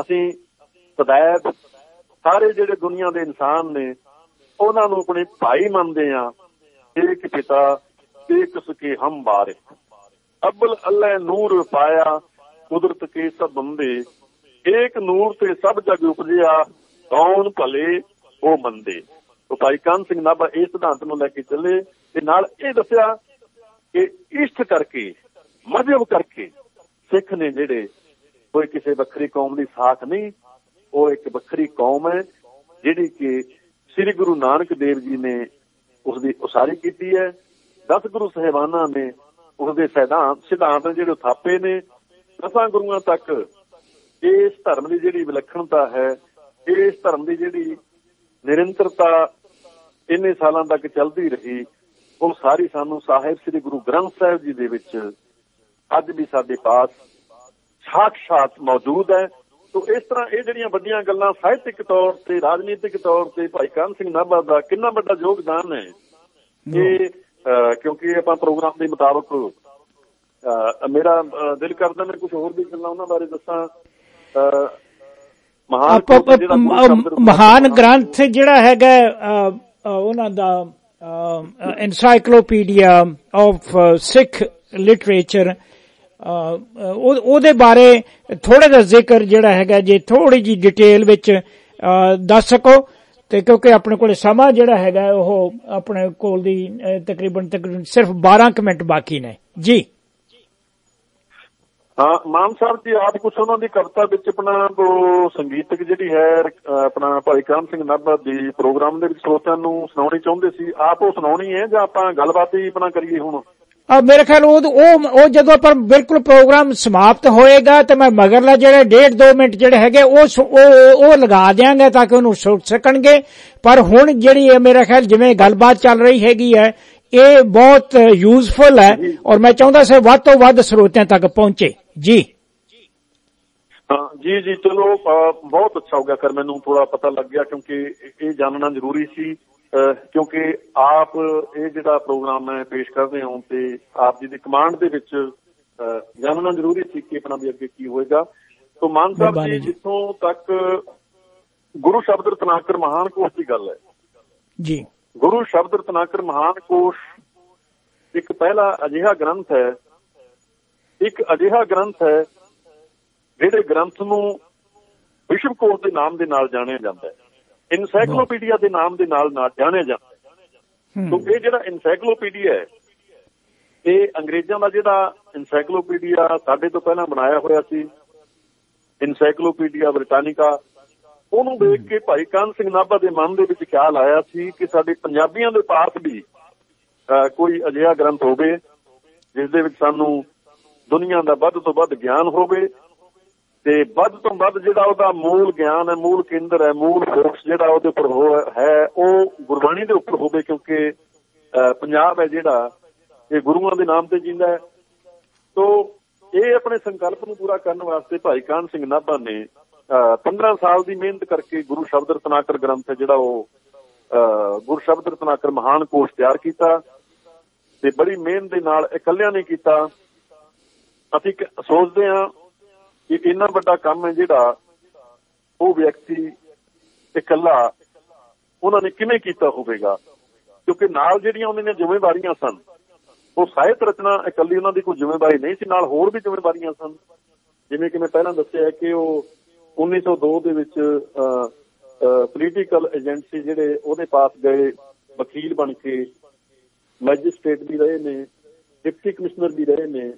ਅਸੀਂ ਸਦਾਇਬ ਸਾਰੇ ਜਿਹੜੇ ਦੁਨੀਆ ਦੇ ਇਨਸਾਨ ਨੇ, ਉਹਨਾਂ ਨੂੰ ਆਪਣੇ ਭਾਈ ਮੰਨਦੇ ਆ ਇੱਕ ਪਿਤਾ ਇੱਕ ਸਕੇ ਹਮ ਬਾਰਕ ਅਬਲ ਅੱਲਾ ਨੂਰ ਪਾਇਆ, ਕੁਦਰਤ ਕੇ ਸਭ ਬੰਦੇ ਏਕ ਨੂਰ ਤੇ ਸਭ ਜਗ ਉਪਜਿਆ, ਕੌਣ ਭਲੇ, ਉਹ ਮੰਦੇ। ਉਹ ਭਾਈ ਕਾਨ ਸਿੰਘ ਨਾਭਾ ਇਸ ਸਿਧਾਂਤ ਨੂੰ ਲੈ ਕੇ ਚੱਲੇ ਤੇ ਨਾਲ ਇਹ ਦੱਸਿਆ ਕਿ ਇਸ਼ਟ ਕਰਕੇ, ਮਜਬ ਕਰਕੇ ਸਿੱਖ ਨੇ ਜਿਹੜੇ ਕੋਈ ਕਿਸੇ ਵੱਖਰੀ ਕੌਮ ਦੀ ਸਾਖ ਨਹੀਂ, ਉਹ ਇੱਕ ਵੱਖਰੀ ਕੌਮ ਹੈ, ਜਿਹੜੀ ਕਿ ਸ੍ਰੀ ਗੁਰੂ ਨਾਨਕ ਦੇਵ ਜੀ ਨੇ ਉਸ ਦੀ ਉਸਾਰੀ ਕੀਤੀ ਹੈ। ਦਸ ਗੁਰੂ ਸਹਿਬਾਨਾਂ ਨੇ ਉਸ ਦੇ ਸਿਧਾਂਤ ਸਿਧਾਂਤ ਜਿਹੜੇ ਥਾਪੇ ਨੇ ਦਸਾਂ ਗੁਰੂਆਂ ਤੱਕ। ਇਸ ਧਰਮ ਦੀ ਜਿਹੜੀ ਵਿਲੱਖਣਤਾ ਹੈ ਇਸ ਧਰਮ ਦੀ ਜਿਹੜੀ ਨਿਰੰਤਰਤਾ ਇੰਨੇ ਸਾਲਾਂ ਤੱਕ ਚੱਲਦੀ ਰਹੀ ਉਹ ਸਾਰੀ ਸਾਨੂੰ ਸਾਹਿਬ ਸ੍ਰੀ ਗੁਰੂ ਗ੍ਰੰਥ ਸਾਹਿਬ ਜੀ ਦੇ ਵਿੱਚ ਅੱਜ ਵੀ ਸਾਡੇ ਪਾਸ ਸਾਖਸ਼ਾਤ ਮੌਜੂਦ ਹੈ। ਤੋ ਇਸ ਤਰ੍ਹਾਂ ਇਹ ਜਿਹੜੀਆਂ ਵੱਡੀਆਂ ਗੱਲਾਂ ਸਾਹਿਤਿਕ ਤੌਰ ਤੇ ਰਾਜਨੀਤਿਕ ਤੌਰ ਤੇ ਭਾਈ ਕਾਨ ਸਿੰਘ ਨਾਭਾ ਦਾ ਕਿੰਨਾ ਵੱਡਾ ਯੋਗਦਾਨ ਹੈ ਇਹ ਕਿਉਂਕਿ ਆਪਾਂ ਪ੍ਰੋਗਰਾਮ ਦੇ ਮੁਤਾਬਕ ਮੇਰਾ ਦਿਲ ਕਰਦਾ ਮੈਂ ਕੁਝ ਹੋਰ ਵੀ ਗੱਲਾਂ ਉਹਨਾਂ ਬਾਰੇ ਦੱਸਾਂ। ਮਹਾਨ ਗ੍ਰੰਥ ਜਿਹੜਾ ਹੈਗਾ ਉਹਨਾਂ ਦਾ ਐਨਸਾਈਕਲੋਪੀਡੀਆ ਆਫ ਸਿੱਖ ਲਿਟਰੇਚਰ ਉਹਦੇ ਬਾਰੇ ਥੋੜਾ ਜਿਹਾ ਜ਼ਿਕਰ ਜਿਹੜਾ ਹੈਗਾ ਜੇ ਥੋੜੀ ਜੀ ਡਿਟੇਲ ਵਿੱਚ ਦੱਸ ਸਕੋ। ਤੇ ਕਿਉਂਕਿ ਆਪਣੇ ਕੋਲੇ ਸਮਾਂ ਜਿਹੜਾ ਹੈਗਾ, ਉਹ ਆਪਣੇ ਕੋਲ ਦੀ ਤਕਰੀਬਨ ਤਕਰੀਬਨ ਸਿਰਫ 12 ਮਿੰਟ ਬਾਕੀ ਨੇ। ਜੀ। ਮਾਨ ਸਾਹਿਬ ਜੀ ਆਪ ਕੁਛ ਉਹਨਾਂ ਦੀ ਕਵਿਤਾ ਵਿੱਚ ਆਪਣਾ ਉਹ ਸੰਗੀਤਕ ਜਿਹੜੀ ਹੈ ਆਪਣਾ ਭਾਈ ਕਾਮ ਸਿੰਘ ਨਾਭਾ ਦੀ ਪ੍ਰੋਗਰਾਮ ਦੇ ਵਿੱਚ ਸਰੋਤਿਆਂ ਨੂੰ ਸੁਣਾਉਣੀ ਚਾਹੁੰਦੇ ਸੀ। ਆਪ ਉਹ ਸੁਣਾਉਣੀ ਹੈ ਜਾਂ ਆਪਾਂ ਗੱਲਬਾਤ ਹੀ ਆਪਣਾ ਕਰੀਏ ਹੁਣ? ਆ ਮੇਰੇ ਖਿਆਲ ਉਹ ਉਹ ਜਦੋਂ ਪਰ ਬਿਲਕੁਲ ਪ੍ਰੋਗਰਾਮ ਸਮਾਪਤ ਹੋਏਗਾ ਤੇ ਮੈਂ ਮਗਰਲਾ ਜਿਹੜੇ ਡੇਢ 2 ਮਿੰਟ ਜਿਹੜੇ ਹੈਗੇ, ਉਹ ਉਹ ਲਗਾ ਦਿਆਂਗੇ ਤਾਂ ਕਿ ਉਹਨੂੰ ਸੁਣ ਸਕਣਗੇ। ਪਰ ਹੁਣ ਜਿਹੜੀ ਹੈ ਮੇਰੇ ਖਿਆਲ ਜਿਵੇਂ ਗੱਲਬਾਤ ਚੱਲ ਰਹੀ ਹੈਗੀ ਹੈ, ਇਹ ਬਹੁਤ ਯੂਜ਼ਫੁਲ ਹੈ ਔਰ ਮੈਂ ਚਾਹੁੰਦਾ ਸੀ ਵੱਧ ਤੋਂ ਵੱਧ ਸਰੋਤਿਆਂ ਤੱਕ ਪਹੁੰਚੇ। ਜੀ। ਜੀ ਜੀ, ਚਲੋ ਬਹੁਤ ਅੱਛਾ ਹੋ ਗਿਆ ਕਰ ਮੈਨੂੰ ਥੋੜਾ ਪਤਾ ਲੱਗ ਗਿਆ ਕਿਉਂਕਿ ਇਹ ਜਾਣਨਾ ਜ਼ਰੂਰੀ ਸੀ। ਕਿਉਂਕਿ ਆਪ ਇਹ ਜਿਹੜਾ ਪ੍ਰੋਗਰਾਮ ਹੈ ਪੇਸ਼ ਕਰਦੇ ਹਾਂ ਤੇ ਆਪ ਜੀ ਦੀ ਕਮਾਂਡ ਦੇ ਵਿੱਚ ਜਾਣਨਾ ਜ਼ਰੂਰੀ ਸੀ ਕਿ ਆਪਣਾ ਵੀ ਅੱਗੇ ਕੀ ਹੋਏਗਾ। ਤੋਂ ਮਾਨ ਸਾਹਿਬ ਜੀ ਜਿੱਥੋਂ ਤੱਕ ਗੁਰੂ ਸ਼ਬਦ ਰਤਨਾਕਰ ਮਹਾਨ ਕੋਸ਼ ਦੀ ਗੱਲ ਹੈ। ਜੀ। ਗੁਰੂ ਸ਼ਬਦ ਰਤਨਾਕਰ ਮਹਾਨ ਕੋਸ਼ ਇੱਕ ਪਹਿਲਾ ਅਜਿਹਾ ਗ੍ਰੰਥ ਹੈ ਇੱਕ ਅਜਿਹਾ ਗ੍ਰੰਥ ਹੈ ਜਿਹੜੇ ਗ੍ਰੰਥ ਨੂੰ ਵਿਸ਼ਵ ਕੋਸ਼ ਦੇ ਨਾਮ ਦੇ ਨਾਲ ਜਾਣਿਆ ਜਾਂਦਾ ਹੈ। ਇਨਸਾਈਕਲੋਪੀਡੀਆ ਦੇ ਨਾਮ ਦੇ ਨਾਲ ਨਾ ਜਾਣਿਆ ਜਾਂਦਾ। ਤੋਂ ਇਹ ਜਿਹੜਾ ਇਨਸਾਈਕਲੋਪੀਡੀਆ ਹੈ ਇਹ ਅੰਗਰੇਜ਼ਾਂ ਦਾ ਜਿਹੜਾ ਇਨਸਾਈਕਲੋਪੀਡੀਆ ਸਾਡੇ ਤੋਂ ਪਹਿਲਾਂ ਬਣਾਇਆ ਹੋਇਆ ਸੀ ਇਨਸਾਈਕਲੋਪੀਡੀਆ ਬ੍ਰਿਟਾਨੀਕਾ ਉਹਨੂੰ ਦੇਖ ਕੇ ਭਾਈ ਕਾਨ ਸਿੰਘ ਨਾਭਾ ਦੇ ਮਨ ਦੇ ਵਿੱਚ ਖਿਆਲ ਆਇਆ ਸੀ ਕਿ ਸਾਡੇ ਪੰਜਾਬੀਆਂ ਦੇ ਪਾਸ ਵੀ ਕੋਈ ਅਜਿਹਾ ਗ੍ਰੰਥ ਹੋਵੇ ਜਿਸ ਦੇ ਵਿੱਚ ਸਾਨੂੰ ਦੁਨੀਆ ਦਾ ਵੱਧ ਤੋਂ ਵੱਧ ਗਿਆਨ ਹੋਵੇ ਤੇ ਵੱਧ ਤੋਂ ਵੱਧ ਜਿਹੜਾ ਉਹਦਾ ਮੂਲ ਗਿਆਨ ਹੈ, ਮੂਲ ਕੇਂਦਰ ਹੈ, ਮੂਲ ਫੋਕਸ ਜਿਹੜਾ ਉਹਦੇ ਉੱਪਰ ਹੈ ਉਹ ਗੁਰਬਾਣੀ ਦੇ ਉੱਪਰ ਹੋਵੇ ਕਿਉਂਕਿ ਪੰਜਾਬ ਹੈ ਜਿਹੜਾ, ਇਹ ਗੁਰੂਆਂ ਦੇ ਨਾਮ ਤੇ ਜਿੰਦਾ ਹੈ। ਤੋਂ ਇਹ ਆਪਣੇ ਸੰਕਲਪ ਨੂੰ ਪੂਰਾ ਕਰਨ ਵਾਸਤੇ ਭਾਈ ਕਾਨ ਸਿੰਘ ਨਾਭਾ ਨੇ 15 ਸਾਲ ਦੀ ਮਿਹਨਤ ਕਰਕੇ ਗੁਰੂ ਸ਼ਬਦ ਰਤਨਾਕਰ ਗ੍ਰੰਥ ਹੈ ਜਿਹੜਾ ਉਹ ਗੁਰੂ ਸ਼ਬਦ ਰਤਨਾਕਰ ਮਹਾਨ ਕੋਸ਼ ਤਿਆਰ ਕੀਤਾ ਤੇ ਬੜੀ ਮਿਹਨਤ ਦੇ ਨਾਲ ਇਕੱਲਿਆਂ ਨੇ ਕੀਤਾ। ਅਸੀਂ ਸੋਚਦੇ ਹਾਂ ਕਿ ਇੰਨਾ ਵੱਡਾ ਕੰਮ ਹੈ ਜਿਹੜਾ ਉਹ ਵਿਅਕਤੀ ਇਕੱਲਾ ਉਹਨਾਂ ਨੇ ਕਿਵੇਂ ਕੀਤਾ ਹੋਵੇਗਾ? ਕਿਉਂਕਿ ਨਾਲ ਜਿਹੜੀਆਂ ਉਹਨਾਂ ਦੀਆਂ ਜ਼ਿੰਮੇਵਾਰੀਆਂ ਸਨ, ਉਹ ਸਾਹਿਤ ਰਚਨਾ ਇਕੱਲੀ ਉਹਨਾਂ ਦੀ ਕੋਈ ਜ਼ਿੰਮੇਵਾਰੀ ਨਹੀਂ ਸੀ, ਨਾਲ ਹੋਰ ਵੀ ਜ਼ਿੰਮੇਵਾਰੀਆਂ ਸਨ। ਜਿਵੇਂ ਕਿ ਮੈਂ ਪਹਿਲਾਂ ਦੱਸਿਆ ਕਿ ਉਹ 1902 ਦੇ ਵਿੱਚ ਪੋਲੀਟੀਕਲ ਏਜੰਸੀ ਜਿਹੜੇ ਉਹਦੇ ਪਾਸ ਗਏ, ਵਕੀਲ ਬਣ ਕੇ ਮੈਜਿਸਟ੍ਰੇਟ ਵੀ ਰਹੇ ਨੇ ਡਿਪਟੀ ਕਮਿਸ਼ਨਰ ਵੀ ਰਹੇ ਨੇ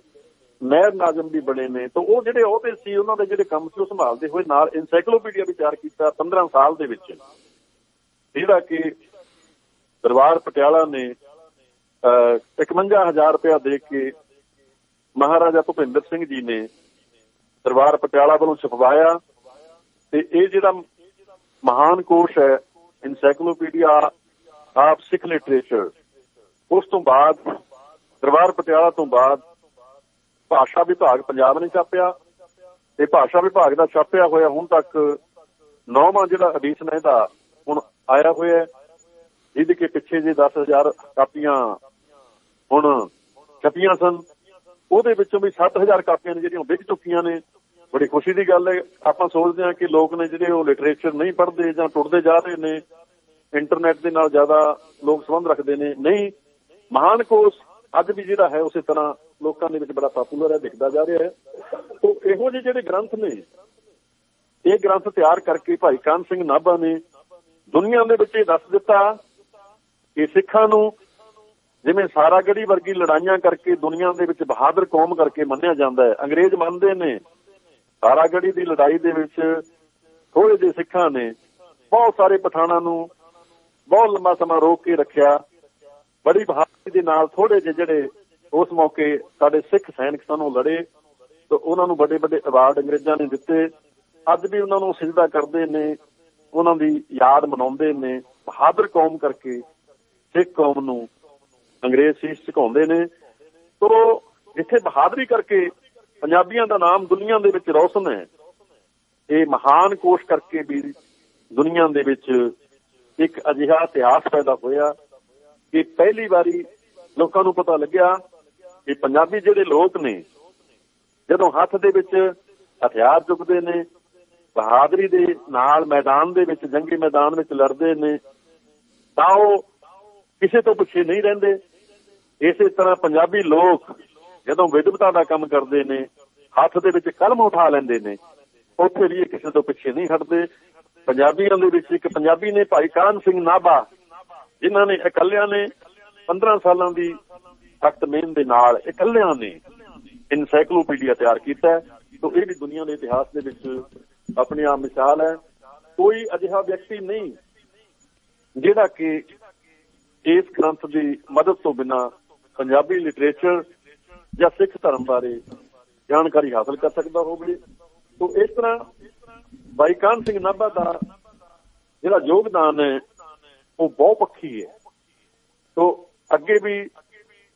ਮਹਿਰ ਨਾਜ਼ਮ ਵੀ ਬਣੇ ਨੇ। ਤਾਂ ਉਹ ਜਿਹੜੇ ਉਹਦੇ ਸੀ, ਉਹਨਾਂ ਦੇ ਜਿਹੜੇ ਕੰਮ ਸੀ, ਉਹ ਸੰਭਾਲਦੇ ਹੋਏ ਨਾਲ ਐਨਸਾਈਕਲੋਪੀਡੀਆ ਵੀ ਤਿਆਰ ਕੀਤਾ 15 ਸਾਲ ਦੇ ਵਿੱਚ। ਜਿਹੜਾ ਕਿ ਦਰਬਾਰ ਪਟਿਆਲਾ ਨੇ 51000 ਰੁਪਇਆ ਦੇ ਕੇ ਮਹਾਰਾਜਾ ਭੁਪਿੰਦਰ ਸਿੰਘ ਜੀ ਨੇ ਦਰਬਾਰ ਪਟਿਆਲਾ ਵੱਲੋਂ ਛਪਵਾਇਆ। ਤੇ ਇਹ ਜਿਹੜਾ ਮਹਾਨ ਕੋਸ਼ ਹੈ ਐਨਸਾਈਕਲੋਪੀਡੀਆ ਆਫ ਸਿੱਖ ਲਿਟਰੇਚਰ ਉਸ ਤੋਂ ਬਾਅਦ, ਦਰਬਾਰ ਪਟਿਆਲਾ ਤੋਂ ਬਾਅਦ ਭਾਸ਼ਾ ਵਿਭਾਗ ਪੰਜਾਬ ਨੇ ਛਾਪਿਆ ਤੇ ਭਾਸ਼ਾ ਵਿਭਾਗ ਦਾ ਛਾਪਿਆ ਹੋਇਆ ਹੁਣ ਤੱਕ ਨੌਵਾਂ ਜਿਹੜਾ ਐਡੀਸ਼ਨ ਹੈ ਇਹਦਾ ਹੁਣ ਆਇਆ ਹੋਇਆ ਜਿਹਦੇ ਕੇ ਪਿੱਛੇ ਜੇ 10000 ਕਾਪੀਆਂ ਹੁਣ ਛਪੀਆਂ ਸਨ, ਉਹਦੇ ਵਿੱਚੋਂ ਵੀ 7000 ਕਾਪੀਆਂ ਨੇ ਜਿਹੜੀਆਂ ਵਿਕ ਚੁੱਕੀਆਂ ਨੇ। ਬੜੀ ਖੁਸ਼ੀ ਦੀ ਗੱਲ ਹੈ, ਆਪਾਂ ਸੋਚਦੇ ਹਾਂ ਕਿ ਲੋਕ ਨੇ ਜਿਹੜੇ ਉਹ ਲਿਟਰੇਚਰ ਨਹੀਂ ਪੜ੍ਹਦੇ ਜਾਂ ਟੁੱਟਦੇ ਜਾ ਰਹੇ ਨੇ ਇੰਟਰਨੈਟ ਦੇ ਨਾਲ ਜ਼ਿਆਦਾ ਲੋਕ ਸੰਬੰਧ ਰੱਖਦੇ ਨੇ। ਨਹੀਂ, ਮਹਾਨ ਕੋਸ਼ ਅੱਜ ਵੀ ਜਿਹੜਾ ਹੈ ਉਸੇ ਤਰ੍ਹਾਂ ਲੋਕਾਂ ਦੇ ਵਿੱਚ ਬੜਾ ਪਪੂਲਰ ਹੈ, ਦਿਖਦਾ ਜਾ ਰਿਹਾ ਹੈ। ਤੋਂ ਇਹੋ ਜਿਹੇ ਜਿਹੜੇ ਗ੍ਰੰਥ ਨੇ, ਇਹ ਗ੍ਰੰਥ ਤਿਆਰ ਕਰਕੇ ਭਾਈ ਕਾਨ ਸਿੰਘ ਨਾਭਾ ਨੇ ਦੁਨੀਆ ਦੇ ਵਿੱਚ ਇਹ ਦੱਸ ਦਿੱਤਾ ਕਿ ਸਿੱਖਾਂ ਨੂੰ ਜਿਵੇਂ ਸਾਰਾਗੜੀ ਵਰਗੀ ਲੜਾਈਆਂ ਕਰਕੇ ਦੁਨੀਆ ਦੇ ਵਿੱਚ ਬਹਾਦਰ ਕੌਮ ਕਰਕੇ ਮੰਨਿਆ ਜਾਂਦਾ ਹੈ, ਅੰਗਰੇਜ਼ ਮੰਨਦੇ ਨੇ। ਸਾਰਾਗੜੀ ਦੀ ਲੜਾਈ ਦੇ ਵਿੱਚ ਥੋੜੇ ਜਿਹੇ ਸਿੱਖਾਂ ਨੇ ਬਹੁਤ ਸਾਰੇ ਪਠਾਣਾ ਨੂੰ ਬਹੁਤ ਲੰਮਾ ਸਮਾਂ ਰੋਕ ਕੇ ਰੱਖਿਆ। ਬੜੀ ਬਹਾਦਰੀ ਦੇ ਨਾਲ ਥੋੜੇ ਜਿਹੇ ਜਿਹੜੇ ਉਸ ਮੌਕੇ ਸਾਡੇ ਸਿੱਖ ਸੈਨਿਕ ਸਾਨੂੰ ਲੜੇ ਤੇ ਉਹਨਾਂ ਨੂੰ ਵੱਡੇ ਵੱਡੇ ਅਵਾਰਡ ਅੰਗਰੇਜ਼ਾਂ ਨੇ ਦਿੱਤੇ। ਅੱਜ ਵੀ ਉਹਨਾਂ ਨੂੰ ਸਿਜਦਾ ਕਰਦੇ ਨੇ, ਉਹਨਾਂ ਦੀ ਯਾਦ ਮਨਾਉਂਦੇ ਨੇ। ਬਹਾਦਰ ਕੌਮ ਕਰਕੇ ਸਿੱਖ ਕੌਮ ਨੂੰ ਅੰਗਰੇਜ਼ ਸੀਸ ਝੁਕਾਉਂਦੇ ਨੇ। ਤੋ ਜਿੱਥੇ ਬਹਾਦਰੀ ਕਰਕੇ ਪੰਜਾਬੀਆਂ ਦਾ ਨਾਮ ਦੁਨੀਆ ਦੇ ਵਿੱਚ ਰੌਸ਼ਨ ਹੈ। ਇਹ ਮਹਾਨ ਕੋਸ਼ ਕਰਕੇ ਵੀ ਦੁਨੀਆ ਦੇ ਵਿੱਚ ਇੱਕ ਅਜਿਹਾ ਇਤਿਹਾਸ ਪੈਦਾ ਹੋਇਆ ਕਿ ਪਹਿਲੀ ਵਾਰੀ ਲੋਕਾਂ ਨੂੰ ਪਤਾ ਲੱਗਿਆ ਕਿ ਪੰਜਾਬੀ ਜਿਹੜੇ ਲੋਕ ਨੇ, ਜਦੋਂ ਹੱਥ ਦੇ ਵਿੱਚ ਹਥਿਆਰ ਚੁੱਕਦੇ ਨੇ, ਬਹਾਦਰੀ ਦੇ ਨਾਲ ਮੈਦਾਨ ਦੇ ਵਿੱਚ, ਜੰਗੀ ਮੈਦਾਨ ਵਿੱਚ ਲੜਦੇ ਨੇ, ਤਾਂ ਉਹ ਕਿਸੇ ਤੋਂ ਪਿੱਛੇ ਨਹੀਂ ਰਹਿੰਦੇ। ਇਸੇ ਤਰ੍ਹਾਂ ਪੰਜਾਬੀ ਲੋਕ ਜਦੋਂ ਵਿਦਵਤਾ ਦਾ ਕੰਮ ਕਰਦੇ ਨੇ, ਹੱਥ ਦੇ ਵਿੱਚ ਕਲਮ ਉਠਾ ਲੈਂਦੇ ਨੇ, ਉੱਥੇ ਵੀ ਕਿਸੇ ਤੋਂ ਪਿੱਛੇ ਨਹੀਂ ਹਟਦੇ। ਪੰਜਾਬੀਆਂ ਦੇ ਵਿੱਚ ਇੱਕ ਪੰਜਾਬੀ ਨੇ ਭਾਈ ਕਾਨ ਸਿੰਘ ਨਾਭਾ, ਜਿਨ੍ਹਾਂ ਨੇ ਇਕੱਲਿਆਂ ਨੇ 15 ਸਾਲਾਂ ਦੀ ਸਖਤ ਮਿਹਨਤ ਦੇ ਨਾਲ ਇਕੱਲਿਆਂ ਨੇ ਇਨਸਾਈਕਲੋਪੀਡੀਆ ਤਿਆਰ ਕੀਤਾ ਤੋਂ ਇਹ ਵੀ ਦੁਨੀਆ ਦੇ ਇਤਿਹਾਸ ਦੇ ਵਿੱਚ ਆਪਣੀ ਆਪ ਮਿਸਾਲ ਹੈ। ਕੋਈ ਅਜਿਹਾ ਵਿਅਕਤੀ ਨਹੀਂ ਜਿਹੜਾ ਕਿ ਇਸ ਗ੍ਰੰਥ ਦੀ ਮਦਦ ਤੋਂ ਬਿਨਾ ਪੰਜਾਬੀ ਲਿਟਰੇਚਰ ਜਾਂ ਸਿੱਖ ਧਰਮ ਬਾਰੇ ਜਾਣਕਾਰੀ ਹਾਸਲ ਕਰ ਸਕਦਾ ਹੋਵੇ। ਤੋਂ ਇਸ ਤਰ੍ਹਾਂ ਬਾਈਕਾਨ ਸਿੰਘ ਨਾਭਾ ਦਾ ਜਿਹੜਾ ਯੋਗਦਾਨ ਹੈ, ਉਹ ਬਹੁ ਪੱਖੀ ਹੈ। ਤੋਂ ਅੱਗੇ ਵੀ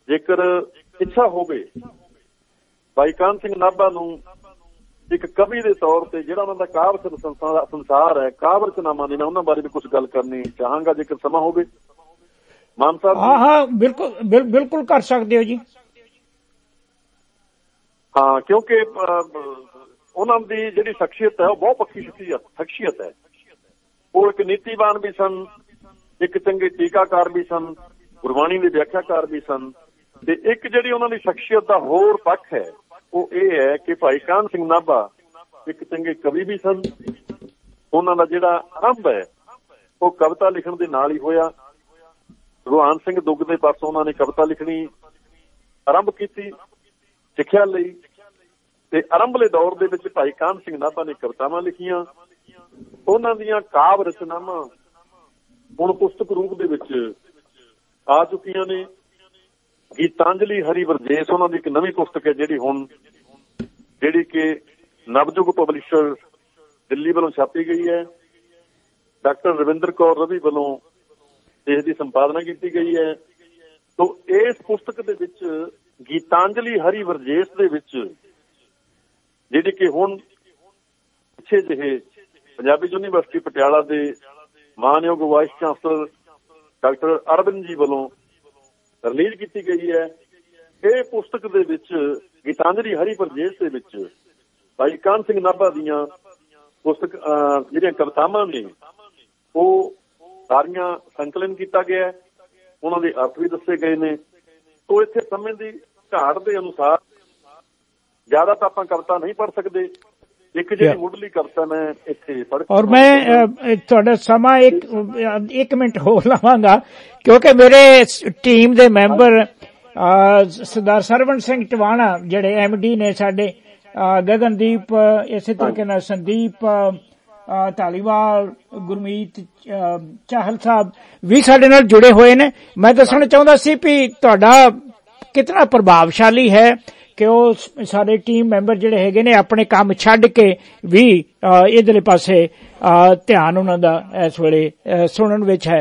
ਜੇਕਰ ਇੱਛਾ ਹੋਵੇ ਬਾਈ ਕਾਨ ਸਿੰਘ ਨਾਭਾ ਨੂੰ ਇੱਕ ਕਵੀ ਦੇ ਤੌਰ ਤੇ ਜਿਹੜਾ ਉਹਨਾਂ ਦਾ ਕਾਵਿ ਸੰਸਾਰ ਹੈ ਕਾਵਿ ਰਚਨਾਵਾਂ ਨਾਲ ਉਹਨਾਂ ਬਾਰੇ ਵੀ ਕੁਝ ਗੱਲ ਕਰਨੀ ਚਾਹਾਂਗਾ ਜੇਕਰ ਸਮਾਂ ਹੋਵੇ। ਮਾਨ ਸਾਹਿਬ ਹਾਂ ਹਾਂ ਬਿਲਕੁਲ ਬਿਲਕੁਲ ਕਰ ਸਕਦੇ ਹੋ ਜੀ। ਹਾਂ ਕਿਉਂਕਿ ਉਹਨਾਂ ਦੀ ਜਿਹੜੀ ਸ਼ਖਸੀਅਤ ਹੈ ਉਹ ਬਹੁਤ ਪੱਕੀ ਸ਼ਖਸੀਅਤ ਸ਼ਖਸੀਅਤ ਹੈ। ਉਹ ਇੱਕ ਨੀਤੀਵਾਨ ਵੀ ਸਨ ਇੱਕ ਚੰਗੇ ਟੀਕਾਕਾਰ ਵੀ ਸਨ ਗੁਰਬਾਣੀ ਦੇ ਵਿਆਖਿਆਕਾਰ ਵੀ ਸਨ। ਤੇ ਇੱਕ ਜਿਹੜੀ ਉਹਨਾਂ ਦੀ ਸ਼ਖਸੀਅਤ ਦਾ ਹੋਰ ਪੱਖ ਹੈ, ਉਹ ਇਹ ਹੈ ਕਿ ਭਾਈ ਕਾਨ ਸਿੰਘ ਨਾਭਾ ਇੱਕ ਚੰਗੇ ਕਵੀ ਵੀ ਸਨ। ਉਹਨਾਂ ਦਾ ਜਿਹੜਾ ਆਰੰਭ ਹੈ, ਉਹ ਕਵਿਤਾ ਲਿਖਣ ਦੇ ਨਾਲ ਹੀ ਹੋਇਆ। ਭਗਵਾਨ ਸਿੰਘ ਦੁੱਗ ਦੇ ਪਾਸੋਂ ਉਹਨਾਂ ਨੇ ਕਵਿਤਾ ਲਿਖਣੀ ਆਰੰਭ ਕੀਤੀ ਸਿੱਖਿਆ ਲਈ। ਤੇ ਆਰੰਭਲੇ ਦੌਰ ਦੇ ਵਿੱਚ ਭਾਈ ਕਾਨ ਸਿੰਘ ਨਾਭਾ ਨੇ ਕਵਿਤਾਵਾਂ ਲਿਖੀਆਂ। ਉਹਨਾਂ ਦੀਆਂ ਕਾਵ ਰਚਨਾਵਾਂ ਹੁਣ ਪੁਸਤਕ ਰੂਪ ਦੇ ਵਿੱਚ ਆ ਚੁੱਕੀਆਂ ਨੇ। ਗੀਤਾਂਜਲੀ ਹਰੀ ਵਰਜੇਸ ਉਹਨਾਂ ਦੀ ਇੱਕ ਨਵੀਂ ਪੁਸਤਕ ਹੈ ਜਿਹੜੀ ਹੁਣ ਜਿਹੜੀ ਕਿ ਨਵਜੁਗ ਪਬਲਿਸ਼ਰ ਦਿੱਲੀ ਵੱਲੋਂ ਛਾਪੀ ਗਈ ਹੈ। ਡਾਕਟਰ ਰਵਿੰਦਰ ਕੌਰ ਰਵੀ ਵੱਲੋਂ ਇਸ ਦੀ ਸੰਪਾਦਨਾ ਕੀਤੀ ਗਈ ਹੈ। ਤੋਂ ਇਸ ਪੁਸਤਕ ਦੇ ਵਿੱਚ ਗੀਤਾਂਜਲੀ ਹਰੀ ਵਰਜੇਸ ਦੇ ਵਿੱਚ ਜਿਹੜੀ ਕਿ ਹੁਣ ਪਿੱਛੇ ਜਿਹੇ ਪੰਜਾਬੀ ਯੂਨੀਵਰਸਿਟੀ ਪਟਿਆਲਾ ਦੇ ਮਾਨਯੋਗ ਵਾਈਸ ਚਾਂਸਲਰ ਡਾਕਟਰ ਅਰਵਿੰਦ ਜੀ ਵੱਲੋਂ ਰਿਲੀਜ਼ ਕੀਤੀ ਗਈ ਹੈ। ਇਹ ਪੁਸਤਕ ਦੇ ਵਿੱਚ ਗੀਤਾਂਜਲੀ ਹਰੀ ਵਰਜੇਸ ਦੇ ਵਿੱਚ ਭਾਈ ਕਾਨ ਸਿੰਘ ਨਾਭਾ ਦੀਆਂ ਪੁਸਤਕ ਜਿਹੜੀਆਂ ਕਵਿਤਾਵਾਂ ਨੇ, ਉਹ ਸਾਰੀਆਂ ਸੰਕਲਨ ਕੀਤਾ ਗਿਆ ਹੈ। ਉਹਨਾਂ ਦੇ ਅਰਥ ਵੀ ਦੱਸੇ ਗਏ ਨੇ। ਤੋਂ ਇੱਥੇ ਸਮੇਂ ਦੀ ਘਾਟ ਦੇ ਅਨੁਸਾਰ ਜ਼ਿਆਦਾ ਤਾਂ ਆਪਾਂ ਕਵਿਤਾ ਨਹੀਂ ਪੜ ਸਕਦੇ। ਇੱਕ ਜਿਹੜੀ ਮੁੱਢਲੀ ਕਵਿਤਾ ਮੈਂ ਇੱਥੇ ਪੜ੍ਹ ਔਰ ਮੈਂ ਤੁਹਾਡਾ ਸਮਾਂ ਇੱਕ ਇੱਕ ਮਿੰਟ ਹੋਰ ਲਵਾਂਗਾ ਕਿਉਂਕਿ ਮੇਰੇ ਟੀਮ ਦੇ ਮੈਂਬਰ ਸਰਦਾਰ ਸਰਵਣ ਸਿੰਘ ਟਵਾਣਾ ਜਿਹੜੇ ਐਮਡੀ ਨੇ ਸਾਡੇ ਗਗਨਦੀਪ ਇਸੇ ਤਰੀਕੇ ਨਾਲ ਸੰਦੀਪ ਢਾਲੀਵਾਲ ਗੁਰਮੀਤ ਚਾਹਲ ਸਾਹਿਬ ਵੀ ਸਾਡੇ ਨਾਲ ਜੁੜੇ ਹੋਏ ਨੇ। ਮੈਂ ਦੱਸਣਾ ਚਾਹੁੰਦਾ ਸੀ ਵੀ ਤੁਹਾਡਾ ਕਿੰਨਾ ਪ੍ਰਭਾਵਸ਼ਾਲੀ ਹੈ ਕਿ ਉਹ ਸਾਰੇ ਟੀਮ ਮੈਂਬਰ ਜਿਹੜੇ ਹੈਗੇ ਨੇ ਆਪਣੇ ਕੰਮ ਛੱਡ ਕੇ ਵੀ ਇਧਰਲੇ ਪਾਸੇ ਧਿਆਨ ਉਹਨਾਂ ਦਾ ਇਸ ਵੇਲੇ ਸੁਣਨ ਵਿੱਚ ਹੈ।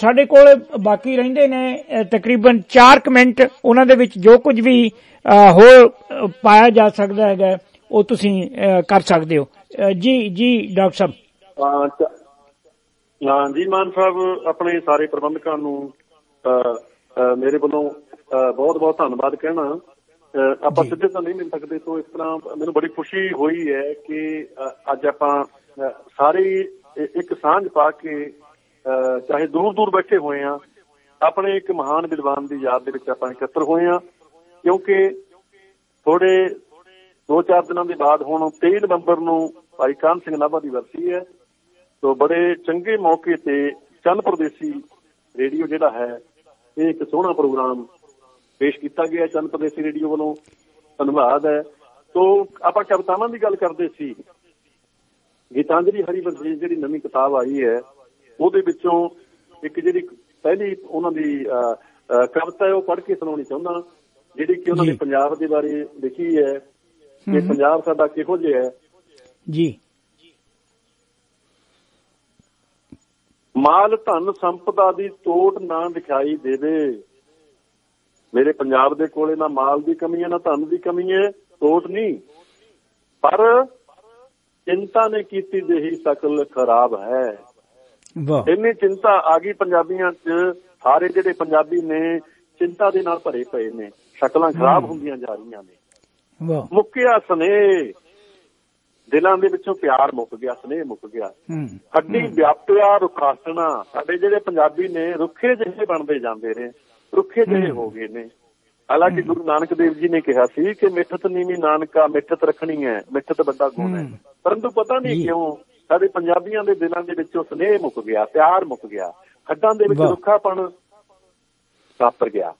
ਸਾਡੇ ਕੋਲ ਬਾਕੀ ਰਹਿੰਦੇ ਨੇ ਤਕਰੀਬਨ 4 ਮਿੰਟ ਉਹਨਾਂ ਦੇ ਵਿੱਚ ਜੋ ਕੁਝ ਵੀ ਹੋਰ ਪਾਇਆ ਜਾ ਸਕਦਾ ਹੈਗਾ, ਉਹ ਤੁਸੀਂ ਕਰ ਸਕਦੇ ਹੋ। ਜੀ ਜੀ, ਡਾਕਟਰ ਸਾਹਿਬ। ਹਾਂ ਜੀ, ਮਾਨ ਸਾਹਿਬ, ਆਪਣੇ ਸਾਰੇ ਪ੍ਰਬੰਧਕਾਂ ਨੂੰ ਮੇਰੇ ਵੱਲੋਂ ਬਹੁਤ ਬਹੁਤ ਧੰਨਵਾਦ ਕਹਿਣਾ। ਆਪਾਂ ਸਿੱਧੇ ਤਾਂ ਨਹੀਂ ਮਿਲ ਸਕਦੇ ਤੋਂ ਇਸ ਤਰ੍ਹਾਂ ਮੈਨੂੰ ਬੜੀ ਖੁਸ਼ੀ ਹੋਈ ਹੈ ਕਿ ਅੱਜ ਆਪਾਂ ਸਾਰੇ ਇੱਕ ਸਾਂਝ ਪਾ ਕੇ ਚਾਹੇ ਦੂਰ ਦੂਰ ਬੈਠੇ ਹੋਏ ਆ ਆਪਣੇ ਇੱਕ ਮਹਾਨ ਵਿਦਵਾਨ ਦੀ ਯਾਦ ਦੇ ਵਿੱਚ ਆਪਾਂ ਇਕੱਤਰ ਹੋਏ ਆ ਕਿਉਂਕਿ ਥੋੜੇ 2-4 ਦਿਨਾਂ ਦੇ ਬਾਅਦ ਹੁਣ 23 ਨਵੰਬਰ ਨੂੰ ਭਾਈ ਕਾਨ ਸਿੰਘ ਨਾਭਾ ਦੀ ਵਰਸੀ ਹੈ ਤੋਂ ਬੜੇ ਚੰਗੇ ਮੌਕੇ ਤੇ ਚੰਨ ਪ੍ਰਦੇਸੀ ਰੇਡੀਓ ਜਿਹੜਾ ਹੈ ਇਹ ਇੱਕ ਸੋਹਣਾ ਪ੍ਰੋਗਰਾਮ ਪੇਸ਼ ਕੀਤਾ ਗਿਆ ਚੰਨ ਪ੍ਰਦੇਸੀ ਰੇਡੀਓ ਵੱਲੋਂ। ਧੰਨਵਾਦ ਹੈ। ਤੋਂ ਆਪਾਂ ਕਵਿਤਾਵਾਂ ਦੀ ਗੱਲ ਕਰਦੇ ਸੀ। ਗੀਤਾਂਜਲੀ ਹਰੀ ਵਰਜੀ ਜਿਹੜੀ ਨਵੀਂ ਕਿਤਾਬ ਆਈ ਹੈ ਉਹਦੇ ਵਿੱਚੋਂ ਇੱਕ ਜਿਹੜੀ ਪਹਿਲੀ ਉਹਨਾਂ ਦੀ ਕਵਿਤਾ ਹੈ ਉਹ ਪੜ੍ਹ ਕੇ ਸੁਣਾਉਣੀ ਚਾਹੁੰਦਾ। ਜਿਹੜੀ ਕਿ ਉਹਨਾਂ ਨੇ ਪੰਜਾਬ ਦੇ ਬਾਰੇ ਲਿਖੀ ਹੈ। ਕਿ ਪੰਜਾਬ ਸਾਡਾ ਕਿਹੋ ਜਿਹਾ ਹੈ। ਜੀ। ਮਾਲ ਧਨ ਸੰਪਦਾ ਦੀ ਤੋਟ ਨਾ ਦਿਖਾਈ ਦੇਵੇ। ਮੇਰੇ ਪੰਜਾਬ ਦੇ ਕੋਲੇ ਨਾ ਮਾਲ ਦੀ ਕਮੀ ਹੈ ਨਾ ਧਨ ਦੀ ਕਮੀ ਹੈ ਤੋਟ ਨਹੀਂ। ਪਰ ਚਿੰਤਾ ਨੇ ਕੀਤੀ ਦੇਹੀ ਸਕਲ ਖਰਾਬ ਹੈ। ਵਾਹ। ਇੰਨੀ ਚਿੰਤਾ ਆ ਗਈ ਪੰਜਾਬੀਆਂ 'ਚ ਸਾਰੇ ਜਿਹੜੇ ਪੰਜਾਬੀ ਨੇ ਚਿੰਤਾ ਦੇ ਨਾਲ ਭਰੇ ਪਏ ਨੇ। ਸ਼ਕਲਾਂ ਖਰਾਬ ਹੁੰਦੀਆਂ ਜਾ ਰਹੀਆਂ ਨੇ। ਵਾਹ। ਮੁੱਕਿਆ ਸਨੇਹ। ਦਿਲਾਂ ਦੇ ਵਿੱਚੋਂ ਪਿਆਰ ਮੁੱਕ ਗਿਆ ਸਨੇਹ ਮੁੱਕ ਗਿਆ। ਹੱਡੀ ਵਿਆਪਿਆ ਰੁਖਾਸਣਾ। ਸਾਡੇ ਜਿਹੜੇ ਪੰਜਾਬੀ ਨੇ ਰੁੱਖੇ ਜਿਹੇ ਬਣਦੇ ਜਾਂਦੇ ਨੇ। ਰੁੱਖੇ ਜਿਹੇ ਹੋ। ਗਏ ਨੇ। ਹਾਲਾਂਕਿ ਗੁਰੂ ਨਾਨਕ ਦੇਵ ਜੀ ਨੇ ਕਿਹਾ ਸੀ ਕਿ ਮਿੱਠਤ ਨੀਵੀਂ ਨਾਨਕਾ ਮਿੱਠਤ ਰੱਖਣੀ ਹੈ ਮਿੱਠਤ ਵੱਡਾ ਗੁਣ ਹੈ। ਪਰੰਤੂ ਪਤਾ ਨਹੀਂ ਕਿਉਂ ਸਾਡੇ ਪੰਜਾਬੀਆਂ ਦੇ ਦਿਲਾਂ ਦੇ ਵਿੱਚੋਂ ਸਨੇਹ ਮੁੱਕ ਗਿਆ ਪਿਆਰ ਮੁੱਕ ਗਿਆ। ਹੱਡਾਂ ਦੇ ਵਿੱਚ। ਰੁੱਖਾਪਣ ਵਾਪਰ ਗਿਆ।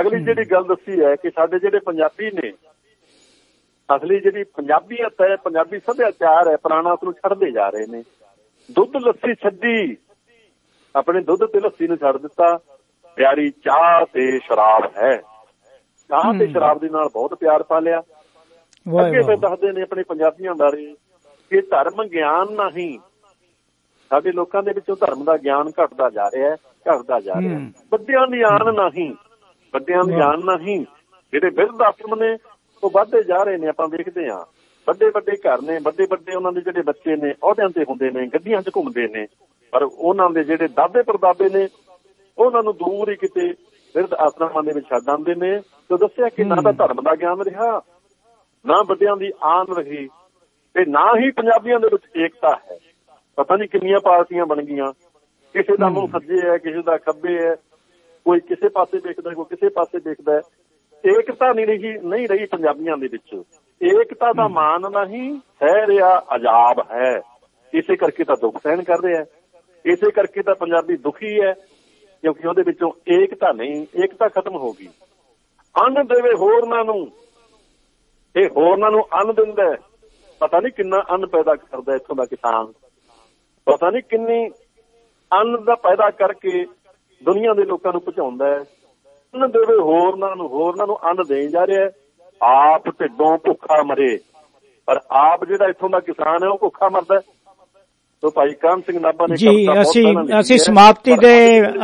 ਅਗਲੀ ਜਿਹੜੀ ਗੱਲ ਦੱਸੀ ਹੈ ਕਿ ਸਾਡੇ ਜਿਹੜੇ ਪੰਜਾਬੀ ਨੇ ਅਸਲੀ ਜਿਹੜੀ ਪੰਜਾਬੀਅਤ ਹੈ ਪੰਜਾਬੀ ਸੱਭਿਆਚਾਰ ਹੈ ਪੁਰਾਣਾ ਉਸ ਨੂੰ ਛੱਡਦੇ ਜਾ ਰਹੇ ਨੇ। ਦੁੱਧ ਲੱਸੀ ਛੱਡੀ ਆਪਣੇ ਦੁੱਧ ਤੇ ਲੱਸੀ ਨੂੰ ਛੱਡ ਦਿੱਤਾ। ਪਿਆਰੀ ਚਾਹ ਤੇ ਸ਼ਰਾਬ ਹੈ। ਚਾਹ ਤੇ। ਸ਼ਰਾਬ ਦੇ ਨਾਲ ਬਹੁਤ ਪਿਆਰ ਪਾ ਲਿਆ। ਅੱਗੇ ਵਾਹ ਦੱਸਦੇ ਨੇ ਆਪਣੇ ਪੰਜਾਬੀਆਂ ਬਾਰੇ ਕਿ ਧਰਮ ਗਿਆਨ ਨਹੀਂ। ਸਾਡੇ ਲੋਕਾਂ ਦੇ ਵਿੱਚੋਂ ਧਰਮ ਦਾ ਗਿਆਨ ਘਟਦਾ ਜਾ ਰਿਹਾ ਹੈ ਘਟਦਾ ਜਾ ਰਿਹਾ ਹੈ। ਵੱਡਿਆਂ ਦੀ ਆਨ ਨਹੀਂ। ਵੱਡਿਆਂ ਦੀ ਆਨ ਨਹੀਂ। ਜਿਹੜੇ ਬਿਰਧ ਆਸ਼ਰਮ ਨੇ ਉਹ ਵੱਧਦੇ ਜਾ ਰਹੇ ਨੇ ਆਪਾਂ ਦੇਖਦੇ ਹਾਂ। ਵੱਡੇ ਵੱਡੇ ਘਰ ਨੇ ਵੱਡੇ ਵੱਡੇ ਉਹਨਾਂ ਦੇ ਜਿਹੜੇ ਬੱਚੇ ਨੇ ਅਹੁਦਿਆਂ ਤੇ ਹੁੰਦੇ ਨੇ ਗੱਡੀਆਂ 'ਚ ਘੁੰਮਦੇ ਨੇ। ਪਰ ਉਹਨਾਂ ਦੇ ਜਿਹੜੇ ਦਾਦੇ ਪਰਦਾਦੇ ਨੇ ਉਹਨਾਂ ਨੂੰ ਦੂਰ ਹੀ ਕਿਤੇ ਬਿਰਧ ਆਸ਼ਰਮਾਂ ਦੇ ਵਿੱਚ ਛੱਡ ਆਉਂਦੇ ਨੇ ਤੇ ਦੱਸਿਆ ਕਿ ਨਾ ਤਾਂ ਧਰਮ ਦਾ ਗਿਆਨ ਰਿਹਾ ਨਾ ਵੱਡਿਆਂ ਦੀ ਆਨ ਰਹੀ ਤੇ ਨਾ ਹੀ ਪੰਜਾਬੀਆਂ ਦੇ ਵਿੱਚ ਏਕਤਾ ਹੈ। ਪਤਾ ਨਹੀਂ ਕਿੰਨੀਆਂ ਪਾਰਟੀਆਂ ਬਣ ਗਈਆਂ। ਕਿਸੇ ਦਾ ਮੂੰਹ ਸੱਜੇ ਹੈ ਕਿਸੇ ਦਾ ਖੱਬੇ ਹੈ ਕੋਈ ਕਿਸੇ ਪਾਸੇ ਵੇਖਦਾ ਕੋਈ ਕਿਸੇ ਪਾਸੇ ਵੇਖਦਾ ਹੈ। ਏਕਤਾ ਨਹੀਂ ਰਹੀ ਨਹੀਂ ਰਹੀ ਪੰਜਾਬੀਆਂ ਦੇ ਵਿੱਚ। ਏਕਤਾ ਦਾ ਮਾਨ ਨਹੀਂ ਸਹਿ ਰਿਹਾ ਅਜਾਬ ਹੈ। ਇਸੇ ਕਰਕੇ ਤਾਂ ਦੁੱਖ ਸਹਿਣ ਕਰ ਰਿਹਾ ਹੈ। ਇਸੇ ਕਰਕੇ ਤਾਂ ਪੰਜਾਬੀ ਦੁਖੀ ਹੈ। ਕਿਉਂਕਿ ਉਹਦੇ ਵਿੱਚੋਂ ਏਕਤਾ ਨਹੀਂ, ਏਕਤਾ ਖਤਮ ਹੋ ਗਈ। ਅੰਨ ਦੇਵੇ ਹੋਰਨਾਂ ਨੂੰ। ਇਹ ਹੋਰਨਾਂ ਨੂੰ ਅੰਨ ਦਿੰਦਾ ਪਤਾ ਨਹੀਂ ਕਿੰਨਾ ਅੰਨ ਪੈਦਾ ਕਰਦਾ ਇੱਥੋਂ ਦਾ ਕਿਸਾਨ। ਪਤਾ ਨਹੀਂ ਕਿੰਨੀ ਅੰਨ ਦਾ ਪੈਦਾ ਕਰਕੇ ਦੁਨੀਆ ਦੇ ਲੋਕਾਂ ਨੂੰ ਪਹੁੰਚਾਉਂਦਾ ਹੈ। ਅੰਨ ਦੇਵੇ ਹੋਰਨਾਂ ਨੂੰ ਹੋਰਨਾਂ ਨੂੰ ਅੰਨ ਦੇਣ ਜਾ ਰਿਹਾ ਆਪ ਢਿੱਡੋਂ ਭੁੱਖਾ ਮਰੇ। ਪਰ ਆਪ ਜਿਹੜਾ ਇੱਥੋਂ ਦਾ ਕਿਸਾਨ ਹੈ, ਉਹ ਭੁੱਖਾ ਮਰਦਾ ਹੈ। ਤੋ ਭਾਈ ਕਾਨ ਸਿੰਘ ਨਾਭਾ ਨੇ ਜੀ ਅਸੀਂ ਅਸੀਂ ਸਮਾਪਤੀ ਦੇ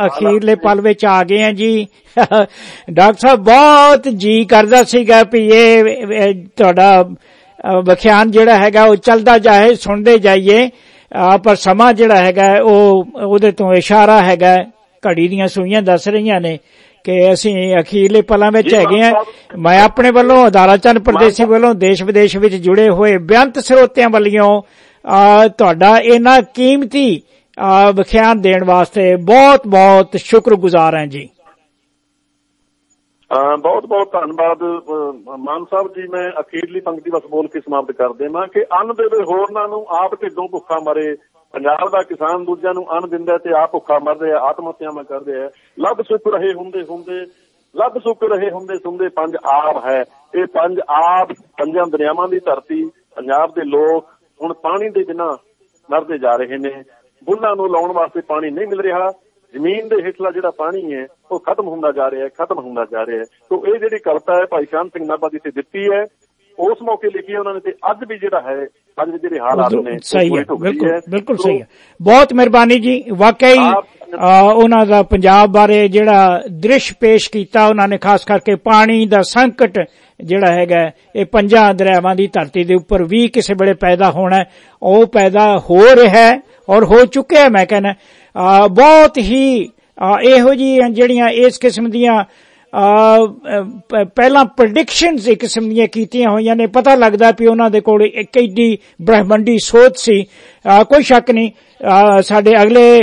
ਅਖੀਰਲੇ ਪਲ ਵਿੱਚ ਆ ਗਏ ਹਾਂ ਜੀ। ਡਾਕਟਰ ਸਾਹਿਬ ਬਹੁਤ ਜੀ ਕਰਦਾ ਸੀਗਾ ਵੀ ਇਹ ਤੁਹਾਡਾ ਵਿਖਿਆਨ ਜਿਹੜਾ ਹੈਗਾ ਉਹ ਚੱਲਦਾ ਜਾਏ ਸੁਣਦੇ ਜਾਈਏ। ਪਰ ਸਮਾਂ ਜਿਹੜਾ ਹੈਗਾ ਉਹ ਉਹਦੇ ਤੋਂ ਇਸ਼ਾਰਾ ਹੈਗਾ ਘੜੀ ਦੀਆਂ ਸੂਈਆਂ ਦੱਸ ਰਹੀਆਂ ਨੇ ਕਿ ਅਸੀਂ ਅਖੀਰਲੇ ਪਲਾਂ ਵਿੱਚ ਹੈਗੇ ਆ। ਮੈਂ ਆਪਣੇ ਵੱਲੋਂ ਅਦਾਰਾ ਚੰਦ ਪ੍ਰਦੇਸੀ ਵੱਲੋਂ ਦੇਸ਼ ਵਿਦੇਸ਼ ਵਿੱਚ ਜੁੜੇ ਹੋਏ ਬੇਅੰਤ ਸਰੋਤਿਆਂ ਵੱਲੋਂ ਤੁਹਾਡਾ ਇਹਨਾਂ ਕੀਮਤੀ ਅ, ਵਿਖਿਆਨ ਦੇਣ ਵਾਸਤੇ ਬਹੁਤ ਬਹੁਤ ਸ਼ੁਕਰਗੁਜ਼ਾਰ ਹਾਂ ਜੀ। ਬਹੁਤ ਬਹੁਤ ਧੰਨਵਾਦ। ਮਾਨ ਸਾਹਿਬ ਜੀ ਮੈਂ ਅਖੀਰਲੀ ਪੰਕਤੀ ਬਸ ਬੋਲ ਕੇ ਸਮਾਪਤ ਕਰ ਦੇਵਾਂ ਕਿ ਅੰਨ ਦੇਵੇ ਹੋਰਨਾਂ ਨੂੰ ਆਪ ਢਿੱਡੋਂ ਭੁੱਖਾ ਮਰੇ। ਪੰਜਾਬ ਦਾ ਕਿਸਾਨ ਦੂਜਿਆਂ ਨੂੰ ਅੰਨ ਦਿੰਦਾ ਤੇ ਆਪ ਭੁੱਖਾ ਮਰਦੇ ਰਿਹਾ ਆਤਮ ਹੱਤਿਆਵਾਂ ਕਰਦੇ ਰਿਹਾ ਲੱਭ ਸੁੱਖ ਰਹੇ ਹੁੰਦੇ ਹੁੰਦੇ ਲੱਭ ਸੁੱਖ ਰਹੇ ਹੁੰਦੇ ਸੁੰਦੇ ਪੰਜ ਆਪ ਹੈ। ਇਹ ਪੰਜ ਆਪ ਪੰਜਾਂ ਦਰਿਆਵਾਂ ਦੀ ਧਰਤੀ ਪੰਜਾਬ ਦੇ ਲੋਕ ਹੁਣ ਪਾਣੀ ਦੇ ਬਿਨਾਂ ਮਰਦੇ ਜਾ ਰਹੇ ਨੇ। ਬੁੱਲਾਂ ਨੂੰ ਲਾਉਣ ਵਾਸਤੇ ਪਾਣੀ ਨਹੀਂ ਮਿਲ ਰਿਹਾ। ਜ਼ਮੀਨ ਦੇ ਹੇਠਲਾ ਜਿਹੜਾ ਪਾਣੀ ਹੈ ਉਹ ਖਤਮ ਹੁੰਦਾ ਜਾ ਰਿਹਾ ਹੈ ਖਤਮ ਹੁੰਦਾ ਜਾ ਰਿਹਾ ਹੈ। ਸੋ ਇਹ ਜਿਹੜੀ ਕਵਿਤਾ ਹੈ ਭਾਈ ਸ਼ਾਨ ਸਿੰਘ ਨਾਭਾ ਜੀ ਤੇ ਦਿੱਤੀ ਹੈ। ਉਸ ਮੌਕੇ ਲਿਖੀ ਉਹਨਾਂ ਨੇ ਤੇ ਅੱਜ ਵੀ ਜਿਹੜਾ ਹੈ ਅੱਜ ਵੀ ਜਿਹੜੇ ਹਾਲਾਤ ਨੇ ਸਹੀ ਹੈ। ਬਿਲਕੁਲ ਬਿਲਕੁਲ ਸਹੀ ਹੈ। ਬਹੁਤ ਮਿਹਰਬਾਨੀ ਜੀ। ਵਾਕਈ ਉਹਨਾਂ ਦਾ ਪੰਜਾਬ ਬਾਰੇ ਜਿਹੜਾ ਦ੍ਰਿਸ਼ ਪੇਸ਼ ਕੀਤਾ ਉਹਨਾਂ ਨੇ ਖਾਸ ਕਰਕੇ ਪਾਣੀ ਦਾ ਸੰਕਟ ਜਿਹੜਾ ਹੈਗਾ ਇਹ ਪੰਜਾਂ ਦਰਿਆਵਾਂ ਦੀ ਧਰਤੀ ਦੇ ਉੱਪਰ ਵੀ ਕਿਸੇ ਵੇਲੇ ਪੈਦਾ ਹੋਣਾ ਉਹ ਪੈਦਾ ਹੋ ਰਿਹਾ ਔਰ ਹੋ ਚੁੱਕਿਆ ਮੈਂ ਕਹਿੰਦਾ ਬਹੁਤ ਹੀ ਇਹੋ ਜਿਹੀਆਂ ਜਿਹੜੀਆਂ ਇਸ ਕਿਸਮ ਦੀਆਂ ਪਹਿਲਾਂ ਪ੍ਰੈਡਿਕਸ਼ਨਸ ਇੱਕ ਕਿਸਮ ਦੀਆਂ ਕੀਤੀਆਂ ਹੋਈਆਂ ਨੇ। ਪਤਾ ਲੱਗਦਾ ਵੀ ਉਹਨਾਂ ਦੇ ਕੋਲ ਇੱਕ ਐਡੀ ਬ੍ਰਹਮੰਡੀ ਸੋਚ ਸੀ। ਕੋਈ ਸ਼ੱਕ ਨਹੀਂ। ਸਾਡੇ ਅਗਲੇ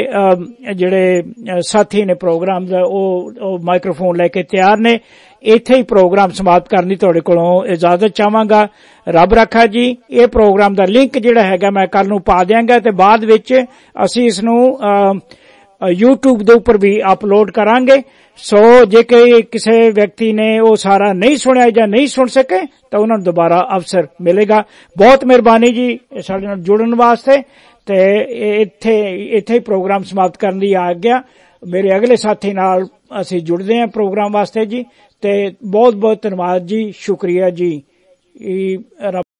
ਜਿਹੜੇ ਸਾਥੀ ਨੇ ਪ੍ਰੋਗਰਾਮ ਦਾ, ਉਹ ਮਾਈਕ੍ਰੋਫੋਨ ਲੈ ਕੇ ਤਿਆਰ ਨੇ। ਇੱਥੇ ਹੀ ਪ੍ਰੋਗਰਾਮ ਸਮਾਪਤ ਕਰਨ ਦੀ ਤੁਹਾਡੇ ਕੋਲੋਂ ਇਜਾਜ਼ਤ ਚਾਹਾਂਗਾ। ਰੱਬ ਰੱਖਾ ਜੀ, ਇਹ ਪ੍ਰੋਗਰਾਮ ਦਾ ਲਿੰਕ ਜਿਹੜਾ ਹੈਗਾ ਮੈਂ ਕੱਲ ਨੂੰ ਪਾ ਦਿਆਂਗਾ ਤੇ ਬਾਅਦ ਵਿੱਚ ਅਸੀਂ ਇਸ ਨੂੰ YouTube ਦੇ ਉੱਪਰ ਵੀ ਅਪਲੋਡ ਕਰਾਂਗੇ। ਸੋ ਜੇ ਕੋਈ ਕਿਸੇ ਵਿਅਕਤੀ ਨੇ ਉਹ ਸਾਰਾ ਨਹੀਂ ਸੁਣਿਆ ਜਾਂ ਨਹੀਂ ਸੁਣ ਸਕੇ, ਤਾਂ ਉਹਨਾਂ ਨੂੰ ਦੁਬਾਰਾ ਅਵਸਰ ਮਿਲੇਗਾ। ਬਹੁਤ ਮਿਹਰਬਾਨੀ ਜੀ ਸਾਡੇ ਨਾਲ ਜੁੜਨ ਵਾਸਤੇ ਤੇ ਇੱਥੇ ਇੱਥੇ ਹੀ ਪ੍ਰੋਗਰਾਮ ਸਮਾਪਤ ਕਰਨ ਦੀ ਆਗਿਆ ਮੇਰੇ ਅਗਲੇ ਸਾਥੀ ਨਾਲ ਅਸੀਂ ਜੁੜਦੇ ਹਾਂ ਪ੍ਰੋਗਰਾਮ ਵਾਸਤੇ ਜੀ। ਤੇ ਬਹੁਤ ਬਹੁਤ ਧੰਨਵਾਦ ਜੀ ਸ਼ੁਕਰੀਆ ਜੀ।